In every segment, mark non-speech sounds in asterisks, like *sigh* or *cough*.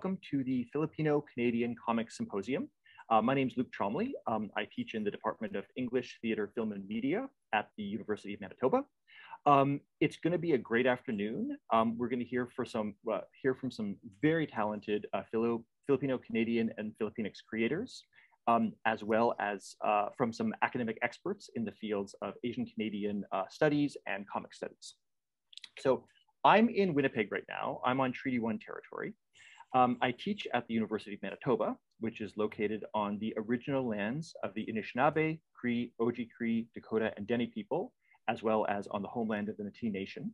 Welcome to the Filipino-Canadian Comics Symposium. Uh, my name is Luke Tromley. Um, I teach in the Department of English, Theatre, Film, and Media at the University of Manitoba. Um, it's going to be a great afternoon. Um, we're going to hear for some uh, hear from some very talented uh, Filo Filipino-Canadian and Filipinx creators, um, as well as uh, from some academic experts in the fields of Asian Canadian uh, studies and comic studies. So I'm in Winnipeg right now. I'm on Treaty One territory. Um, I teach at the University of Manitoba, which is located on the original lands of the Anishinaabe, Cree, Oji-Cree, Dakota, and Dene people, as well as on the homeland of the Métis Nation.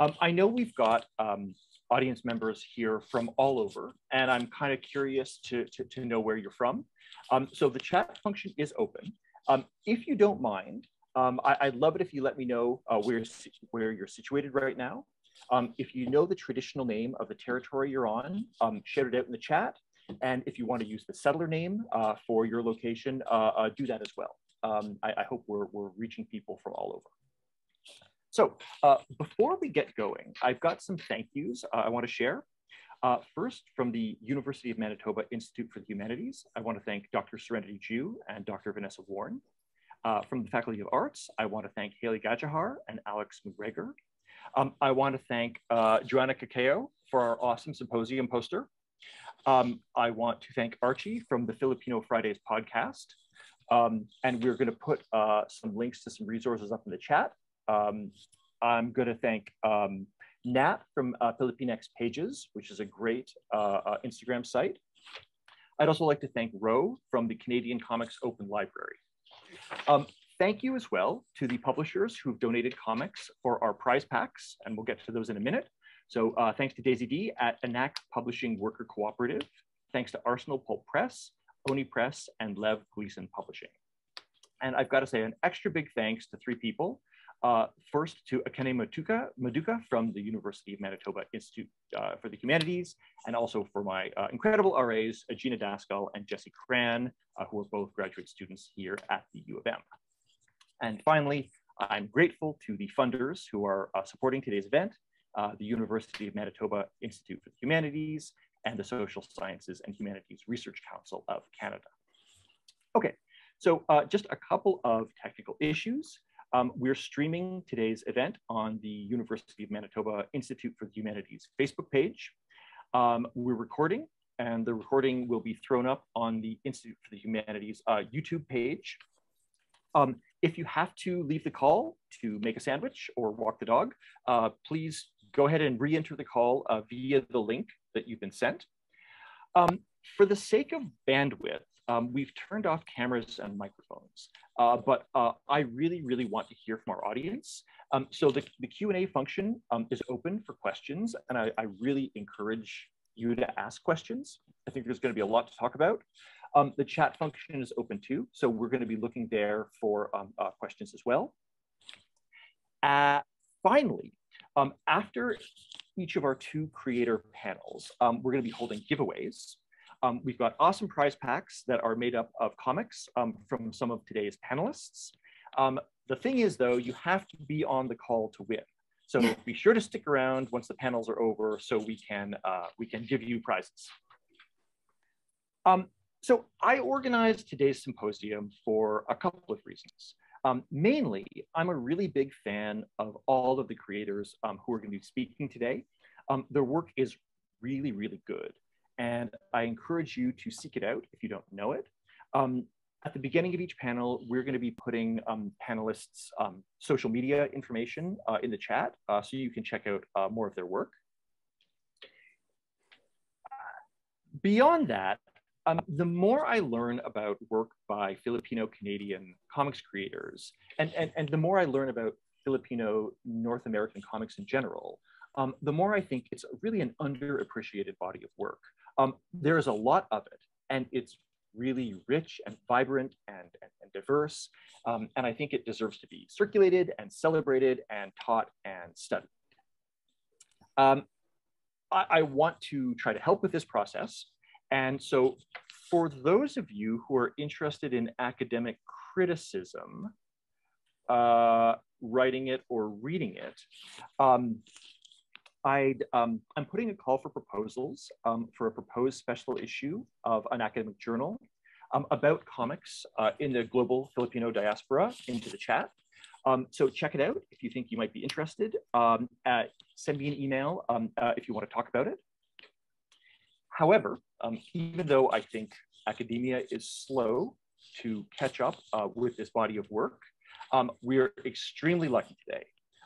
Um, I know we've got um, audience members here from all over, and I'm kind of curious to, to, to, know where you're from. Um, so the chat function is open. Um, if you don't mind, um, I, would love it if you let me know uh, where, where you're situated right now. Um, if you know the traditional name of the territory you're on, um, it out in the chat. And if you want to use the settler name uh, for your location, uh, uh, do that as well. Um, I, I, hope we're, we're reaching people from all over. So uh, before we get going, I've got some thank yous uh, I want to share. Uh, first, from the University of Manitoba Institute for the Humanities, I want to thank Dr. Serenity Ju and Dr. Vanessa Warren. from the Faculty of Arts, I want to thank Haley Gajahar and Alex McGregor. Um, I want to thank uh, Joanna Cacao for our awesome symposium poster. Um, I want to thank Archie from the Filipino Fridays podcast. Um, and we're going to put uh, some links to some resources up in the chat. Um, I'm going to thank um, Nat from uh, Filipinx Pages, which is a great uh, uh, Instagram site. I'd also like to thank Ro from the Canadian Comics Open Library. Um, Thank you as well to the publishers who've donated comics for our prize packs, and we'll get to those in a minute. So uh, thanks to Daisy D at Anak Publishing Worker Cooperative. Thanks to Arsenal Pulp Press, Oni Press, and Lev Gleason Publishing. And I've got to say an extra big thanks to three people. Uh, first to Akene Matuka, Maduka from the University of Manitoba Institute uh, for the Humanities, and also for my uh, incredible RAs, Gina Daskal and Jesse Cran, uh, who are both graduate students here at the U of M. And finally, I'm grateful to the funders who are uh, supporting today's event, uh, the University of Manitoba Institute for the Humanities and the Social Sciences and Humanities Research Council of Canada. Okay, so uh, just a couple of technical issues. Um, we're streaming today's event on the University of Manitoba Institute for the Humanities Facebook page. Um, we're recording and the recording will be thrown up on the Institute for the Humanities uh, YouTube page. Um, if you have to leave the call to make a sandwich or walk the dog, uh, please go ahead and re-enter the call uh, via the link that you've been sent. Um, for the sake of bandwidth, um, we've turned off cameras and microphones, uh, but uh, I really, really want to hear from our audience. Um, so the, the Q&A function um, is open for questions, and I, I really encourage you to ask questions. I think there's gonna be a lot to talk about. Um, the chat function is open too, so we're going to be looking there for um, uh, questions as well. Uh, finally, um, after each of our two creator panels, um, we're going to be holding giveaways. Um, we've got awesome prize packs that are made up of comics um, from some of today's panelists. the thing is, though, you have to be on the call to win. So be sure to stick around once the panels are over so we can, uh, we can give you prizes. Um, so I organized today's symposium for a couple of reasons. Um, mainly, I'm a really big fan of all of the creators um, who are going to be speaking today. Um, their work is really, really good. And I encourage you to seek it out if you don't know it. Um, at the beginning of each panel, we're going to be putting um, panelists' um, social media information uh, in the chat uh, so you can check out uh, more of their work. Beyond that, um, the more I learn about work by Filipino Canadian comics creators, and, and, and the more I learn about Filipino North American comics in general, um, the more I think it's really an underappreciated body of work. Um, there is a lot of it, and it's really rich and vibrant and, and, and diverse. Um, and I think it deserves to be circulated and celebrated and taught and studied. Um, I, I want to try to help with this process. And so for those of you who are interested in academic criticism, uh, writing it or reading it, um, I'd, um, I'm putting a call for proposals um, for a proposed special issue of an academic journal um, about comics uh, in the global Filipino diaspora into the chat. Um, so check it out if you think you might be interested. Um, at, send me an email um, uh, if you want to talk about it. However, even though I think academia is slow to catch up uh, with this body of work, we're extremely lucky today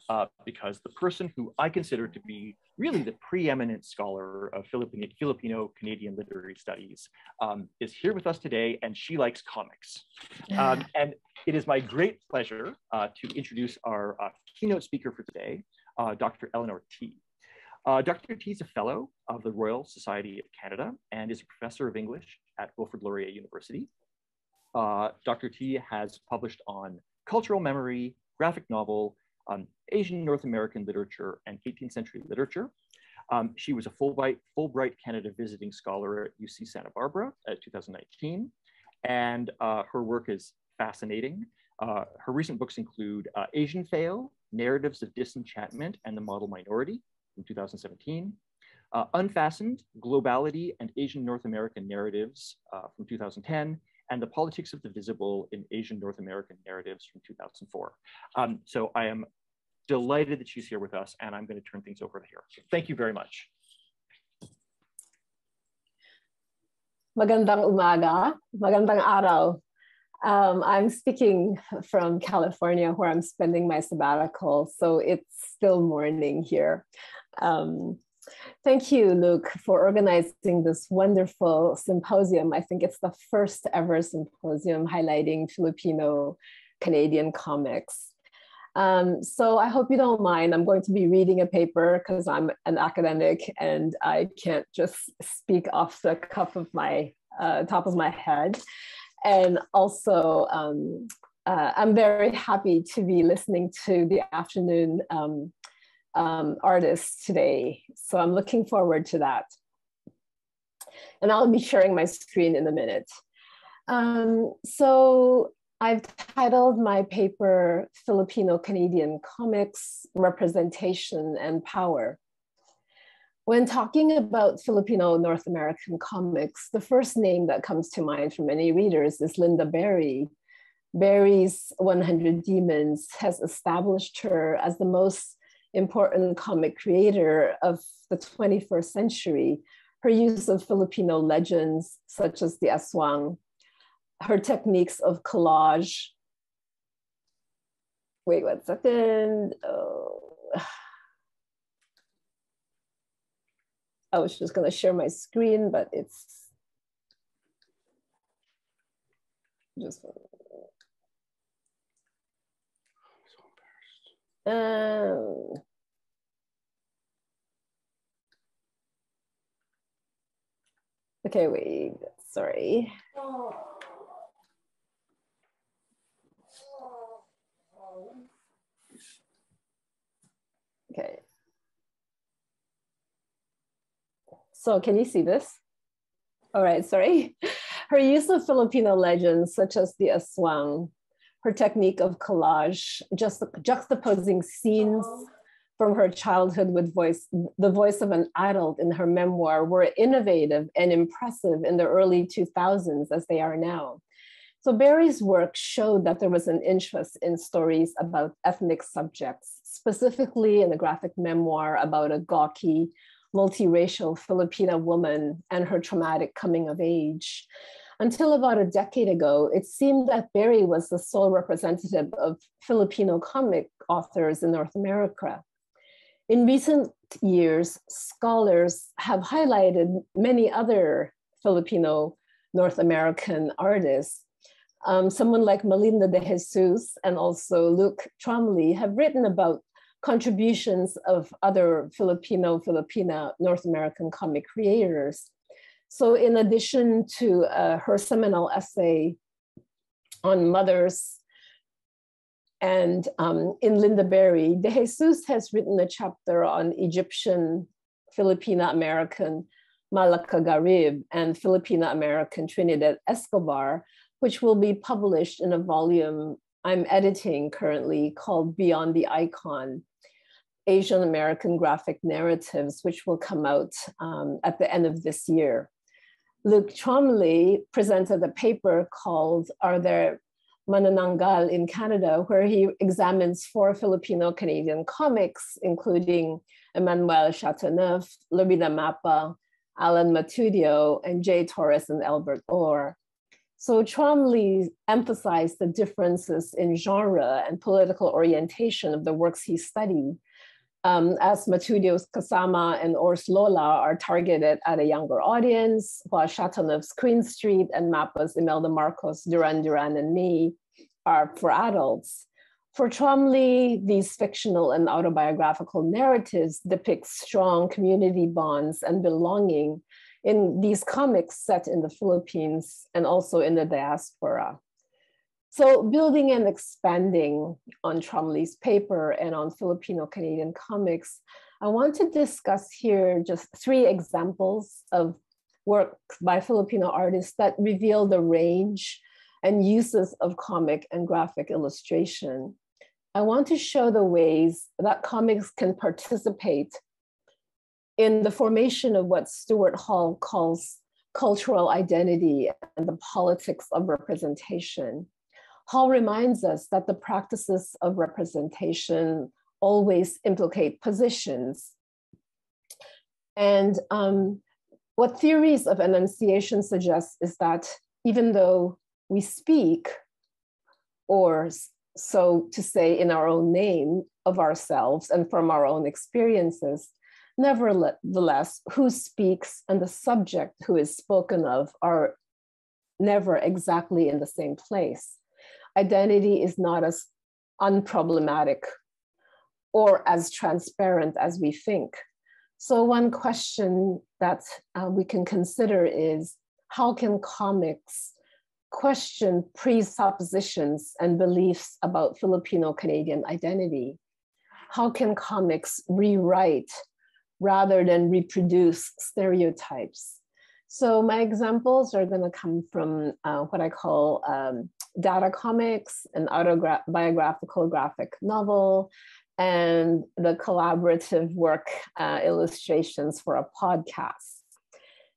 uh, because the person who I consider to be really the preeminent scholar of Filipino, Filipino Canadian literary studies um, is here with us today, and she likes comics. Um, *sighs* and it is my great pleasure uh, to introduce our uh, keynote speaker for today, uh, Dr. Eleanor Ty. Uh, Dr. Ty is a fellow of the Royal Society of Canada and is a professor of English at Wilfrid Laurier University. Uh, Dr. Ty has published on cultural memory, graphic novel, um, Asian North American literature and 18th century literature. Um, she was a Fulbright, Fulbright Canada visiting scholar at UC Santa Barbara at 2019, and uh, her work is fascinating. Uh, her recent books include uh, Asian Fail, Narratives of Disenchantment and the Model Minority from 2017, uh, Unfastened, Globality and Asian North American Narratives uh, from 2010, and The Politics of the Visible in Asian North American Narratives from 2004. Um, so I am delighted that she's here with us and I'm gonna turn things over to her. So thank you very much. Magandang umaga, magandang araw. Um, I'm speaking from California where I'm spending my sabbatical, so it's still morning here. Um, Thank you, Luke, for organizing this wonderful symposium. I think it's the first ever symposium highlighting Filipino Canadian comics. Um, so I hope you don't mind. I'm going to be reading a paper because I'm an academic and I can't just speak off the cuff of my uh, top of my head. And also, um, uh, I'm very happy to be listening to the afternoon um, um, artists today. So I'm looking forward to that. And I'll be sharing my screen in a minute. Um, so I've titled my paper Filipino Canadian Comics, Representation and Power. When talking about Filipino North American comics, the first name that comes to mind for many readers is Lynda Barry. Barry's 100 Demons has established her as the most important comic creator of the 21st century, her use of Filipino legends such as the aswang, her techniques of collage. Wait one second. Oh. I was just gonna share my screen, but it's just Um, okay, wait, sorry. Okay. So can you see this? All right, sorry. *laughs* Her use of Filipino legends such as the aswang her technique of collage, just juxtaposing scenes from her childhood with voice, the voice of an adult in her memoir were innovative and impressive in the early 2000s as they are now. So Barry's work showed that there was an interest in stories about ethnic subjects, specifically in the graphic memoir about a gawky, multiracial Filipina woman and her traumatic coming of age. Until about a decade ago, it seemed that Barry was the sole representative of Filipino comic authors in North America. In recent years, scholars have highlighted many other Filipino North American artists. Um, someone like Melinda de Jesus and also Luke Tromley have written about contributions of other Filipino, Filipina North American comic creators. So in addition to uh, her seminal essay on mothers and um, in Lynda Barry, De Jesus has written a chapter on Egyptian Filipina American Malaka Gharib and Filipina American Trinidad Escobar, which will be published in a volume I'm editing currently called Beyond the Icon. Asian American graphic narratives, which will come out um, at the end of this year. Luke Tromley presented a paper called Are There Manananggal in Canada, where he examines four Filipino Canadian comics, including Emmanuelle Chateauneuf, Lorina Mapa, Allan Matudio, and J. Torres and Elbert Or. So Tromley emphasized the differences in genre and political orientation of the works he studied, um, as Matudio's Kasama and Or's Lola are targeted at a younger audience, while Chateauneuf's Queen Street and Mapa's Imelda Marcos, Duran Duran, and Me are for adults. For Tromley, these fictional and autobiographical narratives depict strong community bonds and belonging in these comics set in the Philippines and also in the diaspora. So building and expanding on Tromley's paper and on Filipino Canadian comics, I want to discuss here just three examples of work by Filipino artists that reveal the range and uses of comic and graphic illustration. I want to show the ways that comics can participate in the formation of what Stuart Hall calls cultural identity and the politics of representation. Hall reminds us that the practices of representation always implicate positions. And um, what theories of enunciation suggest is that even though we speak, or so to say, in our own name of ourselves and from our own experiences, Nevertheless, who speaks and the subject who is spoken of are never exactly in the same place. Identity is not as unproblematic or as transparent as we think. So, one question that uh, we can consider is how can comics question presuppositions and beliefs about Filipino Canadian identity? How can comics rewrite rather than reproduce stereotypes. So my examples are going to come from uh, what I call um, data comics, an autobiographical graphic novel, and the collaborative work uh, illustrations for a podcast.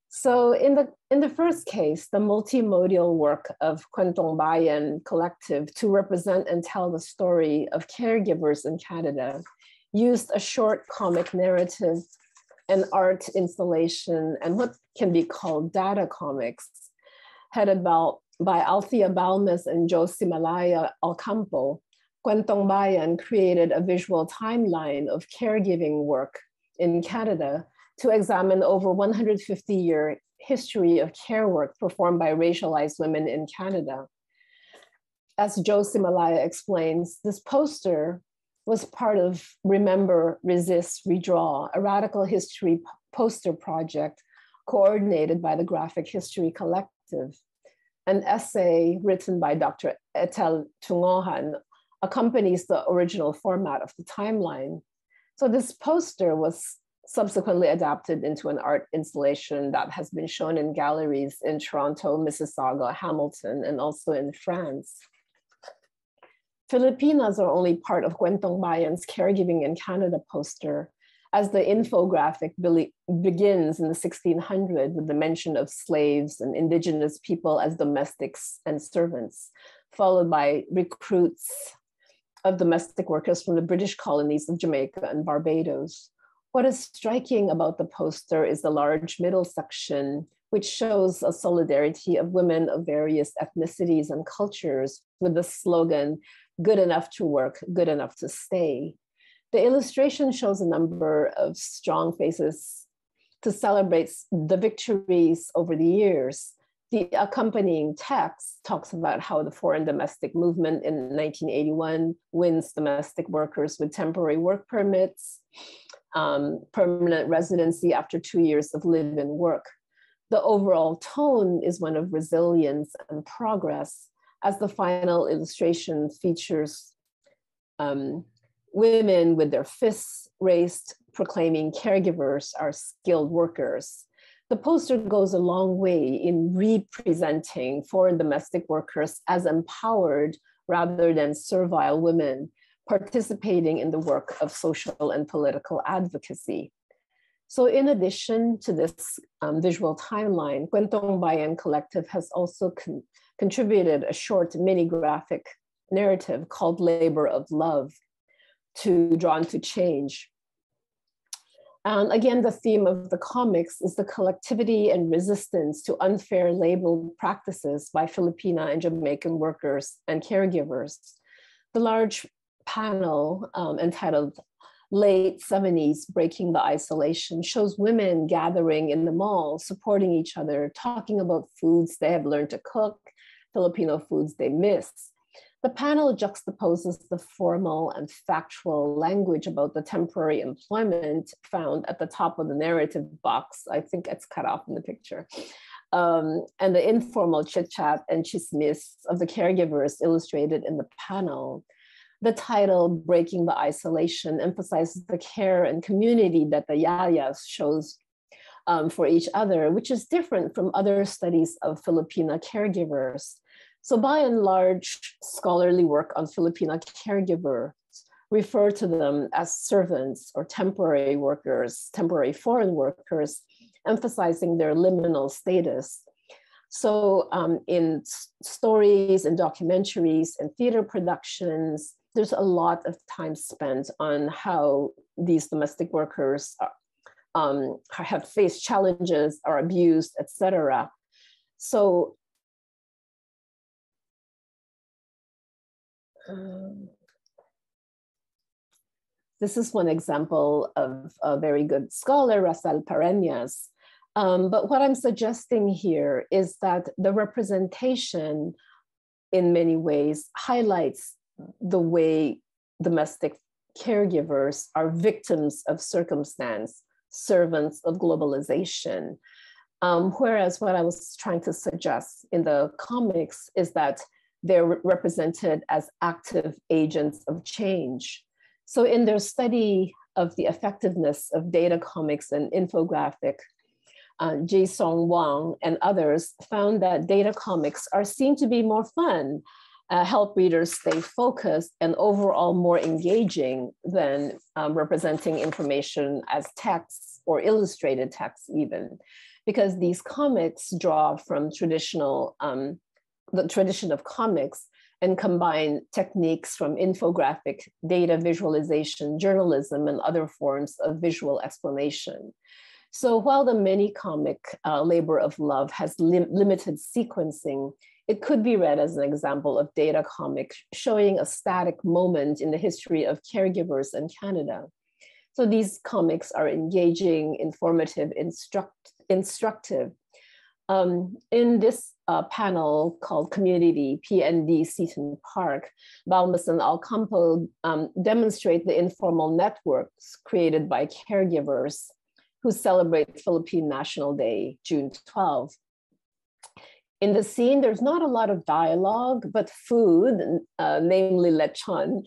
So in the in the first case, the multimodal work of Kwentong Bayan Collective to represent and tell the story of caregivers in Canada used a short comic narrative, an art installation, and what can be called data comics, headed by, by Althea Balmes and Jo SiMalaya Alcampo. Kwentong Bayan created a visual timeline of caregiving work in Canada to examine over 150 year history of care work performed by racialized women in Canada. As Josimalaya explains, this poster was part of Remember, Resist, Redraw, a radical history poster project coordinated by the Graphic History Collective. An essay written by Dr. Ethel Tungohan accompanies the original format of the timeline. So this poster was subsequently adapted into an art installation that has been shown in galleries in Toronto, Mississauga, Hamilton, and also in France. Filipinas are only part of Kwentong Bayan's Caregiving in Canada poster, as the infographic begins in the 1600 with the mention of slaves and indigenous people as domestics and servants, followed by recruits of domestic workers from the British colonies of Jamaica and Barbados. What is striking about the poster is the large middle section, which shows a solidarity of women of various ethnicities and cultures with the slogan, good enough to work, good enough to stay. The illustration shows a number of strong faces to celebrate the victories over the years. The accompanying text talks about how the foreign domestic movement in 1981 wins domestic workers with temporary work permits, um, permanent residency after two years of live and work. The overall tone is one of resilience and progress, as the final illustration features um, women with their fists raised, proclaiming caregivers are skilled workers. The poster goes a long way in representing foreign domestic workers as empowered rather than servile women, participating in the work of social and political advocacy. So in addition to this um, visual timeline, Kwentong Bayan Collective has also con contributed a short mini graphic narrative called Labor of Love to Drawn to Change. And again, the theme of the comics is the collectivity and resistance to unfair labor practices by Filipina and Jamaican workers and caregivers. The large panel um, entitled late 70s breaking the isolation shows women gathering in the mall supporting each other talking about foods they have learned to cook filipino foods they miss the panel juxtaposes the formal and factual language about the temporary employment found at the top of the narrative box. I think it's cut off in the picture. Um, and the informal chit chat and chismis of the caregivers illustrated in the panel. The title, Breaking the Isolation, emphasizes the care and community that the Yayas shows um, for each other, which is different from other studies of Filipina caregivers. So by and large, scholarly work on Filipina caregivers refer to them as servants or temporary workers, temporary foreign workers, emphasizing their liminal status. So um, in stories and documentaries and theater productions, there's a lot of time spent on how these domestic workers are, um, have faced challenges, are abused, etc. So um, this is one example of a very good scholar, Rhacel Parreñas. Um, but what I'm suggesting here is that the representation in many ways highlights the way domestic caregivers are victims of circumstance, servants of globalization. Um, whereas what I was trying to suggest in the comics is that they're represented as active agents of change. So in their study of the effectiveness of data comics and infographic, uh, Song Wang and others found that data comics are seen to be more fun uh, help readers stay focused and overall more engaging than um, representing information as texts or illustrated texts even because these comics draw from traditional um, the tradition of comics and combine techniques from infographic data visualization journalism and other forms of visual explanation so while the mini comic uh, labor of love has lim limited sequencing it could be read as an example of data comic showing a static moment in the history of caregivers in Canada. So these comics are engaging, informative, instruct, instructive. Um, in this uh, panel called Community PND Seton Park, Balmes and Alcampo um, demonstrate the informal networks created by caregivers who celebrate Philippine National Day, June 12 in the scene, there's not a lot of dialogue, but food, uh, namely lechon,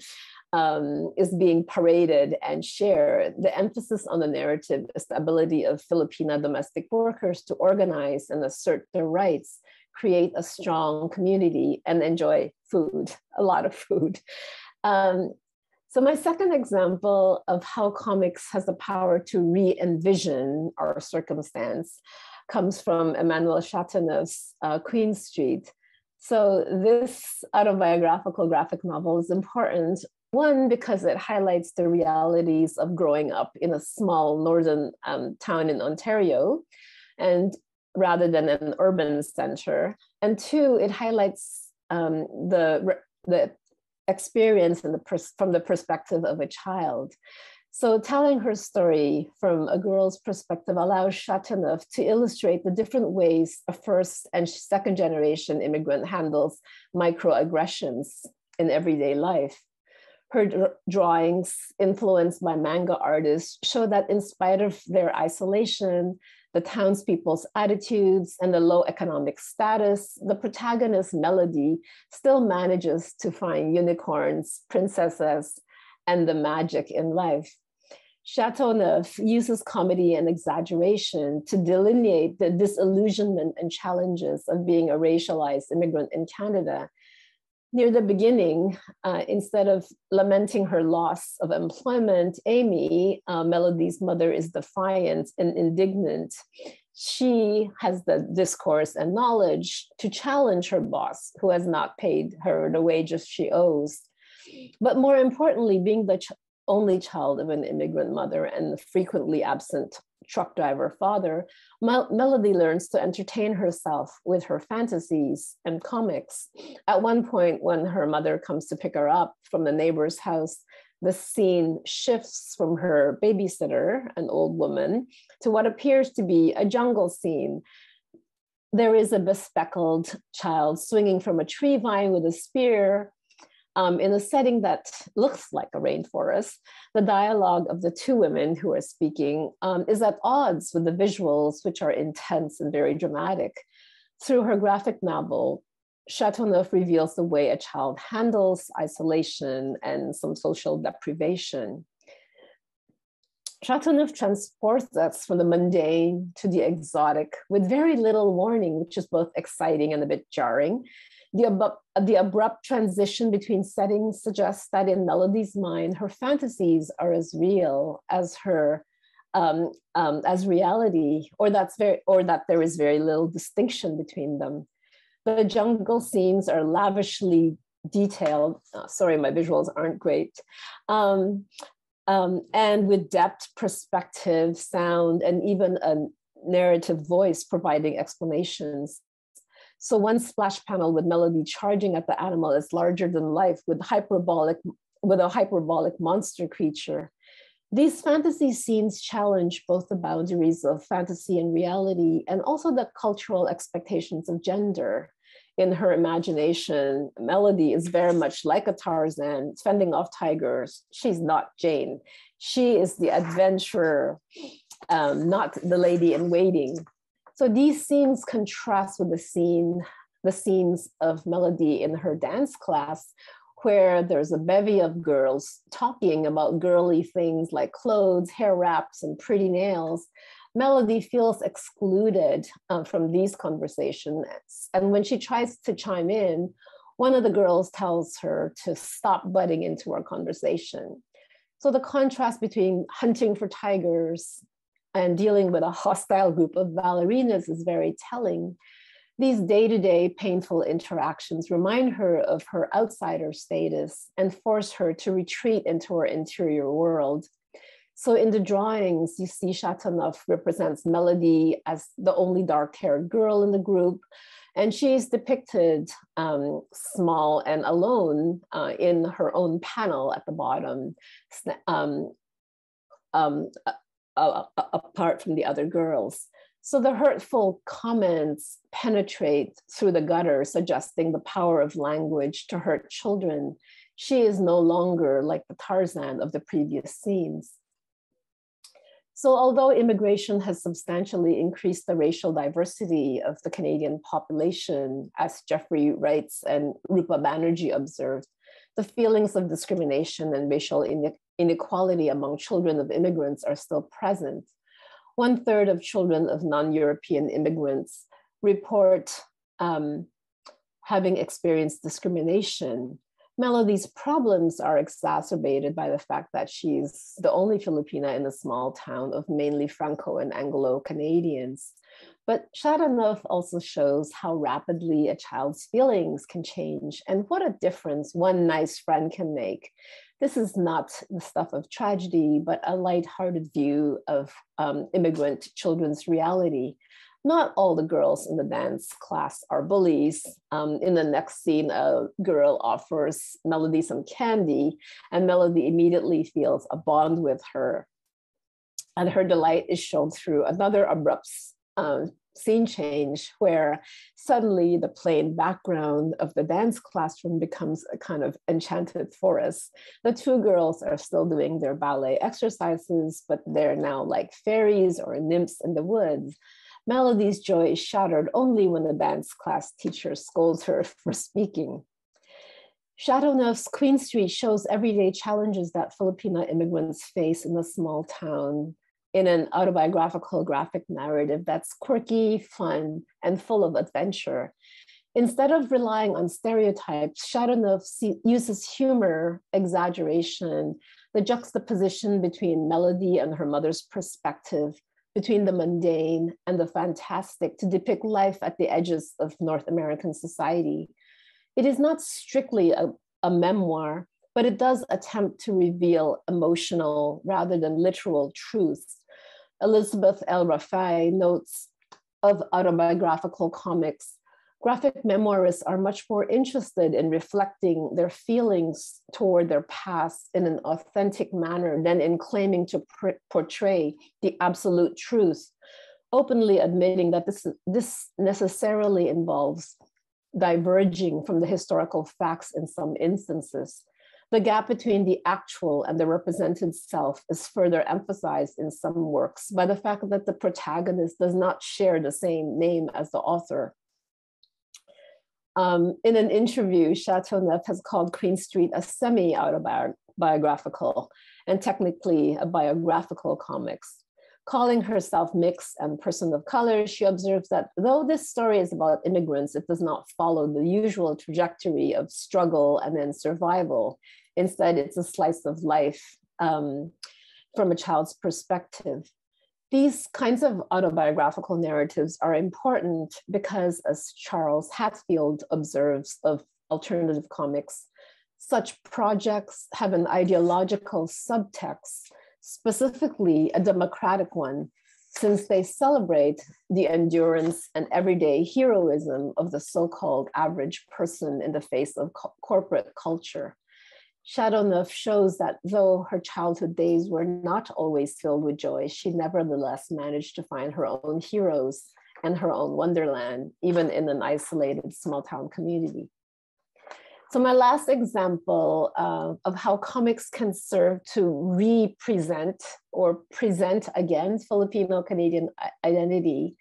um, is being paraded and shared. The emphasis on the narrative is the ability of Filipina domestic workers to organize and assert their rights, create a strong community, and enjoy food, *laughs* a lot of food. Um, so my second example of how comics has the power to re-envision our circumstance comes from Emmanuel Chateauneuf's uh, Queen Street. So this autobiographical graphic novel is important, one, because it highlights the realities of growing up in a small northern um, town in Ontario, and rather than an urban center. And two, it highlights um, the, the experience the pers- from the perspective of a child. So telling her story from a girl's perspective allows Chateauneuf to illustrate the different ways a first and second generation immigrant handles microaggressions in everyday life. Her drawings, influenced by manga artists, show that in spite of their isolation, the townspeople's attitudes, and the low economic status, the protagonist, Melody, still manages to find unicorns, princesses, and the magic in life. Chateauneuf uses comedy and exaggeration to delineate the disillusionment and challenges of being a racialized immigrant in Canada. Near the beginning, uh, instead of lamenting her loss of employment, Amy, uh, Melody's mother, is defiant and indignant. She has the discourse and knowledge to challenge her boss, who has not paid her the wages she owes. But more importantly, being the ch- only child of an immigrant mother and frequently absent truck driver father, Mel- Melody learns to entertain herself with her fantasies and comics. At one point, when her mother comes to pick her up from the neighbor's house, the scene shifts from her babysitter, an old woman, to what appears to be a jungle scene. There is a bespectacled child swinging from a tree vine with a spear um, in a setting that looks like a rainforest, the dialogue of the two women who are speaking um, is at odds with the visuals, which are intense and very dramatic. Through her graphic novel, Chateauneuf reveals the way a child handles isolation and some social deprivation. Chateauneuf transports us from the mundane to the exotic with very little warning, which is both exciting and a bit jarring. The, the abrupt transition between settings suggests that in Melody's mind, her fantasies are as real as her um, um, as reality, or that's very, or that there is very little distinction between them. The jungle scenes are lavishly detailed. Oh, sorry, my visuals aren't great. Um, um, and with depth, perspective, sound, and even a narrative voice providing explanations so one splash panel with Melody charging at the animal is larger than life with hyperbolic with a hyperbolic monster creature. These fantasy scenes challenge both the boundaries of fantasy and reality and also the cultural expectations of gender. In her imagination, Melody is very much like a Tarzan, fending off tigers. She's not Jane. She is the adventurer, um, not the lady in waiting. So these scenes contrast with the scene, the scenes of Melody in her dance class, where there's a bevy of girls talking about girly things like clothes, hair wraps, and pretty nails. Melody feels excluded uh, from these conversations. And when she tries to chime in, one of the girls tells her to stop butting into our conversation. So the contrast between hunting for tigers and dealing with a hostile group of ballerinas is very telling. These day to day painful interactions remind her of her outsider status and force her to retreat into her interior world. So, in the drawings, you see Chateauneuf represents Melody as the only dark haired girl in the group. And she's depicted um, small and alone uh, in her own panel at the bottom, um, um, uh, apart from the other girls. So the hurtful comments penetrate through the gutter, suggesting the power of language to hurt children. She is no longer like the Tarzan of the previous scenes. So, although immigration has substantially increased the racial diversity of the Canadian population, as Jeffrey Reitz and Rupa Banerjee observed, the feelings of discrimination and racial inequality among children of immigrants are still present. One third of children of non European immigrants report um, having experienced discrimination. Melody's problems are exacerbated by the fact that she's the only Filipina in a small town of mainly Franco and Anglo Canadians. But Chateauneuf also shows how rapidly a child's feelings can change and what a difference one nice friend can make. This is not the stuff of tragedy, but a light-hearted view of um, immigrant children's reality. Not all the girls in the dance class are bullies. Um, in the next scene, a girl offers Melody some candy, and Melody immediately feels a bond with her. And her delight is shown through another abrupt um, scene change where suddenly the plain background of the dance classroom becomes a kind of enchanted forest. The two girls are still doing their ballet exercises, but they're now like fairies or nymphs in the woods. Melody's joy is shattered only when the dance class teacher scolds her for speaking. Chateauneuf's Queen Street shows everyday challenges that Filipina immigrants face in a small town in an autobiographical graphic narrative that's quirky, fun, and full of adventure. Instead of relying on stereotypes, Chateauneuf uses humor, exaggeration, the juxtaposition between Melody and her mother's perspective, between the mundane and the fantastic to depict life at the edges of North American society. It is not strictly a, a memoir, but it does attempt to reveal emotional rather than literal truths. Elisabeth El Refaie notes of autobiographical comics graphic memoirists are much more interested in reflecting their feelings toward their past in an authentic manner than in claiming to portray the absolute truth, openly admitting that this, this necessarily involves diverging from the historical facts in some instances. The gap between the actual and the represented self is further emphasized in some works by the fact that the protagonist does not share the same name as the author um, in an interview, Chateauneuf has called Queen Street a semi-autobiographical and technically a biographical comics. Calling herself mixed and person of color, she observes that though this story is about immigrants, it does not follow the usual trajectory of struggle and then survival. Instead, it's a slice of life um, from a child's perspective these kinds of autobiographical narratives are important because, as Charles Hatfield observes of alternative comics, such projects have an ideological subtext, specifically a democratic one, since they celebrate the endurance and everyday heroism of the so called average person in the face of co corporate culture. Chateauneuf shows that though her childhood days were not always filled with joy, she nevertheless managed to find her own heroes and her own wonderland, even in an isolated small town community. So my last example uh, of how comics can serve to represent or present again Filipino-Canadian identity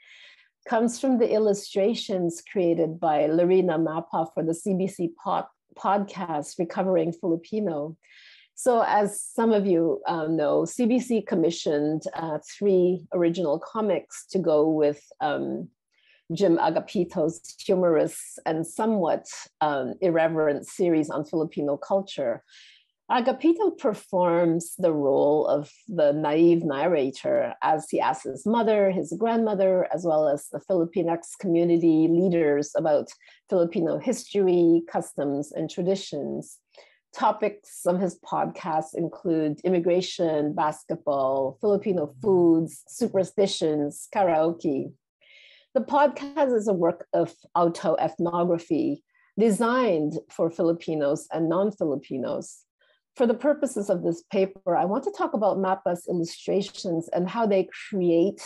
comes from the illustrations created by Lorina Mapa for the CBC Pop podcast, Recovering Filipino. So, as some of you um, know, CBC commissioned uh, three original comics to go with um, Jim Agapito's humorous and somewhat um, irreverent series on Filipino culture. Agapito performs the role of the naive narrator as he asks his mother, his grandmother, as well as the Filipinx community leaders about Filipino history, customs, and traditions. Topics of his podcast include immigration, basketball, Filipino foods, superstitions, karaoke. The podcast is a work of autoethnography designed for Filipinos and non Filipinos for the purposes of this paper, I want to talk about Mapa's illustrations and how they create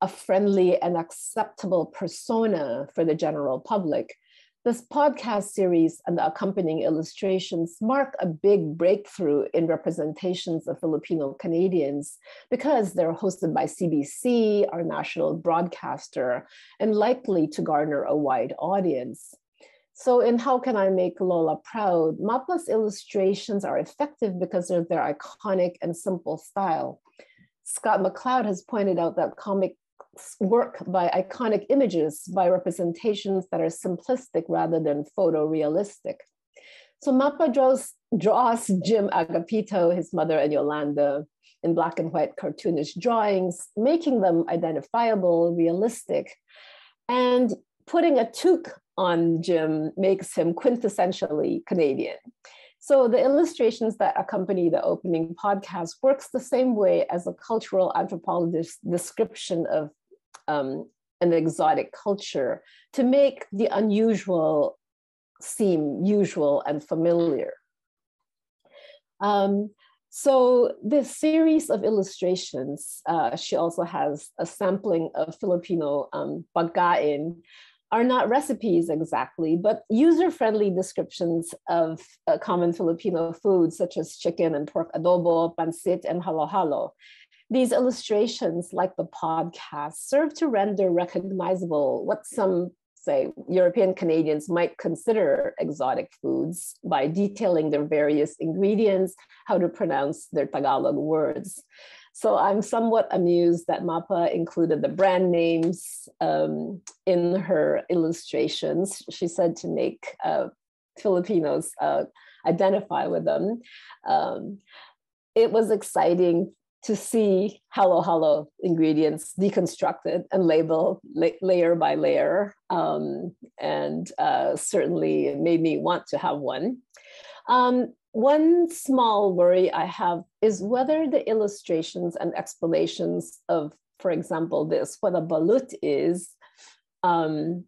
a friendly and acceptable persona for the general public. This podcast series and the accompanying illustrations mark a big breakthrough in representations of Filipino Canadians because they're hosted by CBC, our national broadcaster, and likely to garner a wide audience. So in How Can I Make Lola Proud, Mapa's illustrations are effective because of their iconic and simple style. Scott McCloud has pointed out that comics work by iconic images, by representations that are simplistic rather than photorealistic. So Mapa draws, draws Jim Agapito, his mother, and Yolanda in black and white cartoonish drawings, making them identifiable, realistic, and putting a toque on Jim makes him quintessentially Canadian. So the illustrations that accompany the opening podcast works the same way as a cultural anthropologist's description of um, an exotic culture to make the unusual seem usual and familiar. Um, so this series of illustrations, uh, she also has a sampling of Filipino um, pagkain, are not recipes exactly, but user-friendly descriptions of uh, common Filipino foods such as chicken and pork adobo, pancit, and halo-halo. These illustrations, like the podcast, serve to render recognizable what some say European Canadians might consider exotic foods by detailing their various ingredients, how to pronounce their Tagalog words. So I'm somewhat amused that Mapa included the brand names um, in her illustrations. She said to make uh, Filipinos uh, identify with them. Um, it was exciting to see halo halo ingredients deconstructed and labeled la layer by layer. Um, and uh, certainly it made me want to have one. Um, one small worry I have is whether the illustrations and explanations of, for example, this, what a balut is, um,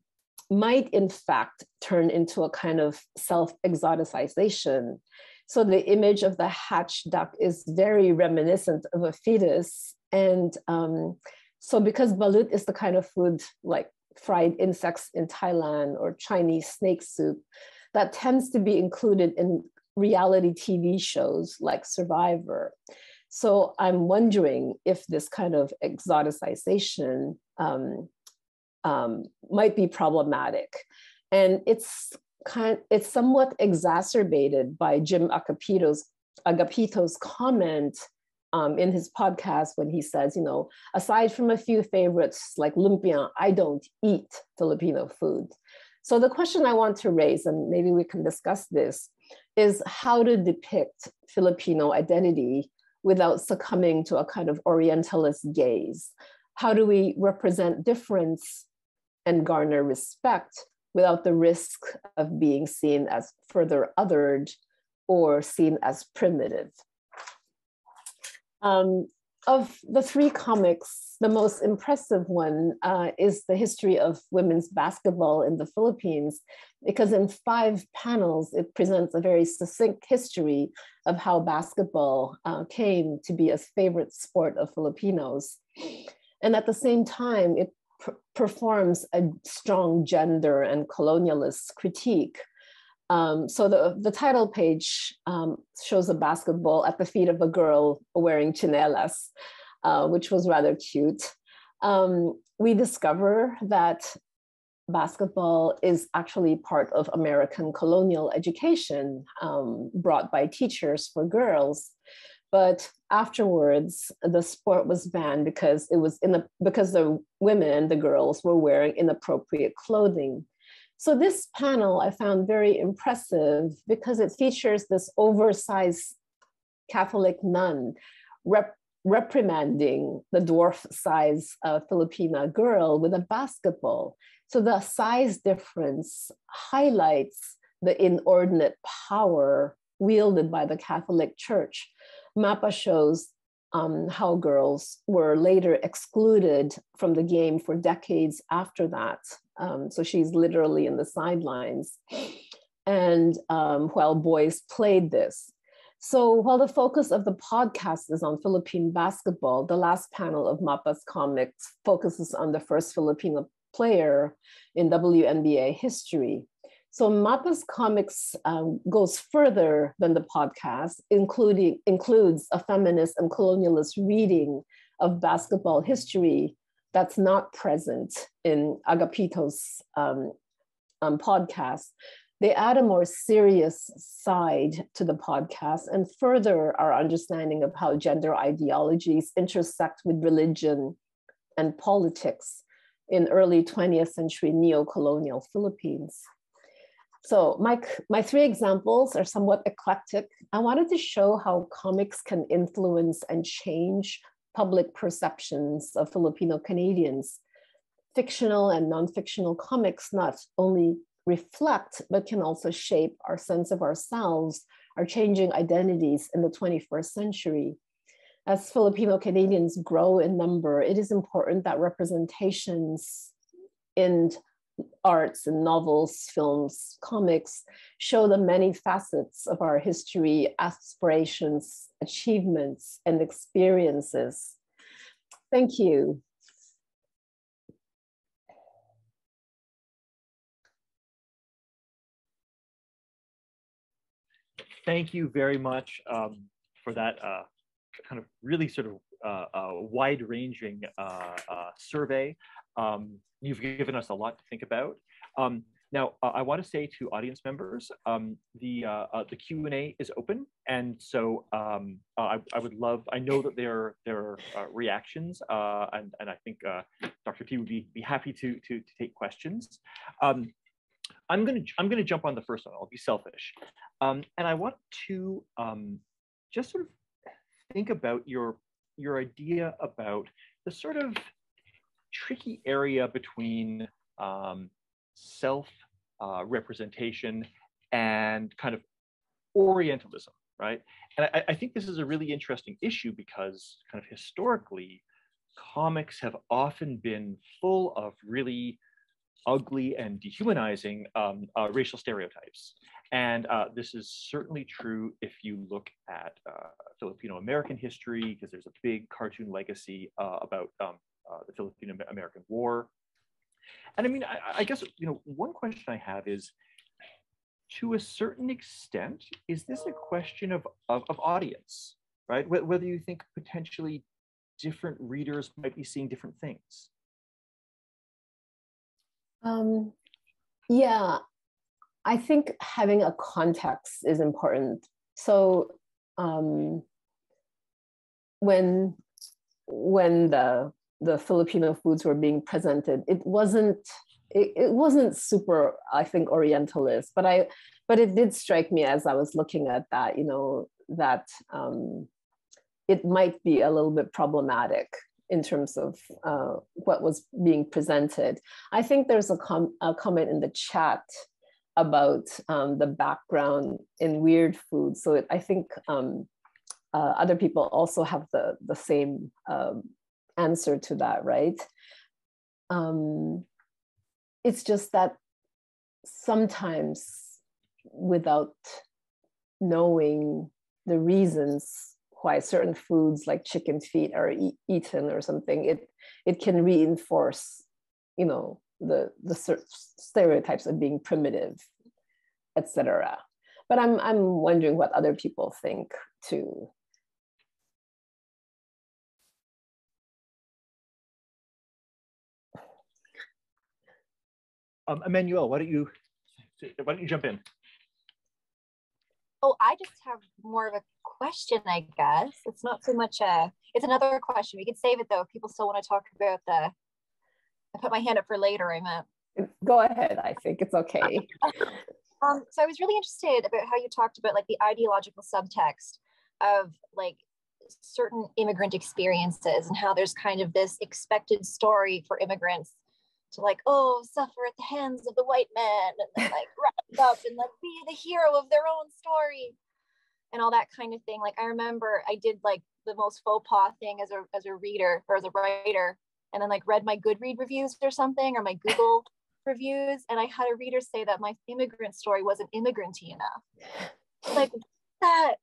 might in fact turn into a kind of self-exoticization so the image of the hatch duck is very reminiscent of a fetus. And um, so because balut is the kind of food like fried insects in Thailand or Chinese snake soup, that tends to be included in reality TV shows like Survivor. So I'm wondering if this kind of exoticization um, um, might be problematic. And it's kind it's somewhat exacerbated by Jim Agapito's Agapito's comment um, in his podcast when he says, you know, aside from a few favorites like lumpia, I don't eat Filipino food. So the question I want to raise, and maybe we can discuss this, is how to depict Filipino identity without succumbing to a kind of Orientalist gaze. How do we represent difference and garner respect without the risk of being seen as further othered or seen as primitive. Um, of the three comics, the most impressive one uh, is the history of women's basketball in the Philippines, because in five panels, it presents a very succinct history of how basketball uh, came to be a favorite sport of Filipinos. And at the same time, it performs a strong gender and colonialist critique. Um, so the, the title page um, shows a basketball at the feet of a girl wearing chinelas, uh, which was rather cute. Um, we discover that basketball is actually part of American colonial education um, brought by teachers for girls. But afterwards, the sport was banned because it was in the because the women, the girls, were wearing inappropriate clothing. So this panel I found very impressive because it features this oversized Catholic nun rep- reprimanding the dwarf-size uh, Filipina girl with a basketball. So the size difference highlights the inordinate power wielded by the Catholic Church Mapa shows um, how girls were later excluded from the game for decades after that. Um, so she's literally in the sidelines. And um, while boys played this. So while the focus of the podcast is on Philippine basketball, the last panel of Mapa's comics focuses on the first Filipino player in WNBA history. So Mapa's comics um, goes further than the podcast, including includes a feminist and colonialist reading of basketball history that's not present in Agapito's um, um, podcast. They add a more serious side to the podcast and further our understanding of how gender ideologies intersect with religion and politics in early 20th century neo-colonial Philippines. So my, my three examples are somewhat eclectic. I wanted to show how comics can influence and change public perceptions of Filipino Canadians. Fictional and non-fictional comics not only reflect, but can also shape our sense of ourselves, our changing identities in the 21st century. As Filipino Canadians grow in number, it is important that representations in arts and novels, films, comics show the many facets of our history, aspirations, achievements, and experiences. Thank you. Thank you very much um, for that uh, kind of really sort of uh, uh, wide-ranging uh, uh, survey. Um, you've given us a lot to think about. Um, now, uh, I want to say to audience members, um, the uh, uh, the Q and A is open, and so um, uh, I, I, would love. I know that there there are uh, reactions, uh, and and I think Dr. Ty would be be happy to to, to take questions. Um, I'm gonna I'm gonna jump on the first one. I'll be selfish, um, and I want to um, just sort of think about your your idea about the sort of tricky area between um, self uh, representation and kind of Orientalism, right? And I, I, think this is a really interesting issue because kind of historically, comics have often been full of really ugly and dehumanizing um, uh, racial stereotypes. And uh, this is certainly true if you look at uh, Filipino American history, because there's a big cartoon legacy uh, about um, uh, the Philippine American War. And I mean, I, I, guess, you know, one question I have is, to a certain extent, is this a question of, of, of audience, right? Whether you think potentially different readers might be seeing different things. Um, yeah, I think having a context is important. So um, when when the the Filipino foods were being presented, it wasn't it, it wasn't super, I think, Orientalist, but I but it did strike me as I was looking at that, you know, that um, it might be a little bit problematic in terms of uh, what was being presented. I think there's a, com- a comment in the chat about um, the background in weird food. So it, I think um, uh, other people also have the, the same um, answer to that, right? Um, it's just that sometimes without knowing the reasons why certain foods like chicken feet are e- eaten or something, it it can reinforce, you know, the the stereotypes of being primitive, etc. But I'm I'm wondering what other people think too. Um, Emmanuelle, why don't you why don't you jump in? Oh, I just have more of a question, I guess. It's not so much a. It's another question. We could save it though if people still want to talk about the. I put my hand up for later. I meant. Go ahead. I think it's okay. *laughs* um, so I was really interested about how you talked about like the ideological subtext of like certain immigrant experiences and how there's kind of this expected story for immigrants to like, oh, suffer at the hands of the white man and then like rise up and like be the hero of their own story and all that kind of thing. Like I remember I did like the most faux pas thing as a as a reader or as a writer, and then like read my Goodread reviews or something or my Google reviews, and I had a reader say that my immigrant story wasn't immigranty enough. Like that,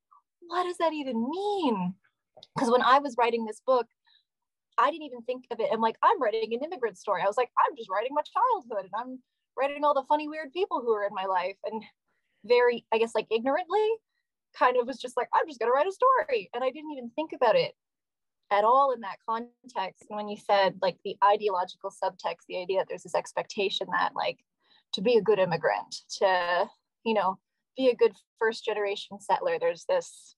what does that even mean? Because when I was writing this book, I didn't even think of it. I'm like, I'm writing an immigrant story. I was like, I'm just writing my childhood and I'm writing all the funny, weird people who are in my life. And very, I guess, like ignorantly, kind of was just like, I'm just going to write a story. And I didn't even think about it at all in that context. And when you said like the ideological subtext, the idea that there's this expectation that like to be a good immigrant, to, you know, be a good first generation settler, there's this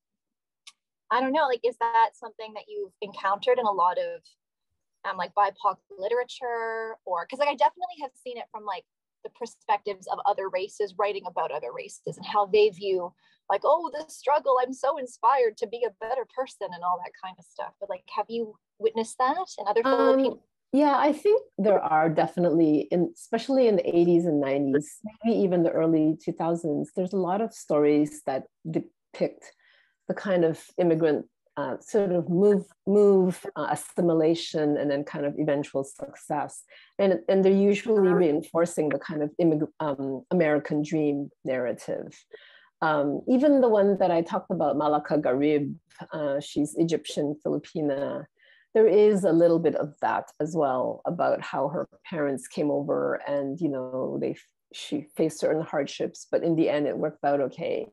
I don't know, like, is that something that you've encountered in a lot of um, like BIPOC literature or, cause like I definitely have seen it from like the perspectives of other races writing about other races and how they view like, oh, the struggle, I'm so inspired to be a better person and all that kind of stuff. But like, have you witnessed that in other um, Filipino? Yeah, I think there are definitely, in, especially in the 80s and 90s, maybe even the early 2000s, there's a lot of stories that depict the kind of immigrant uh, sort of move move uh, assimilation and then kind of eventual success. And and they're usually reinforcing the kind of immig- um, american dream narrative. Um, even the one that i talked about Malaka Gharib, uh, she's egyptian filipina. There is a little bit of that as well about how her parents came over and you know they she faced certain hardships but in the end it worked out okay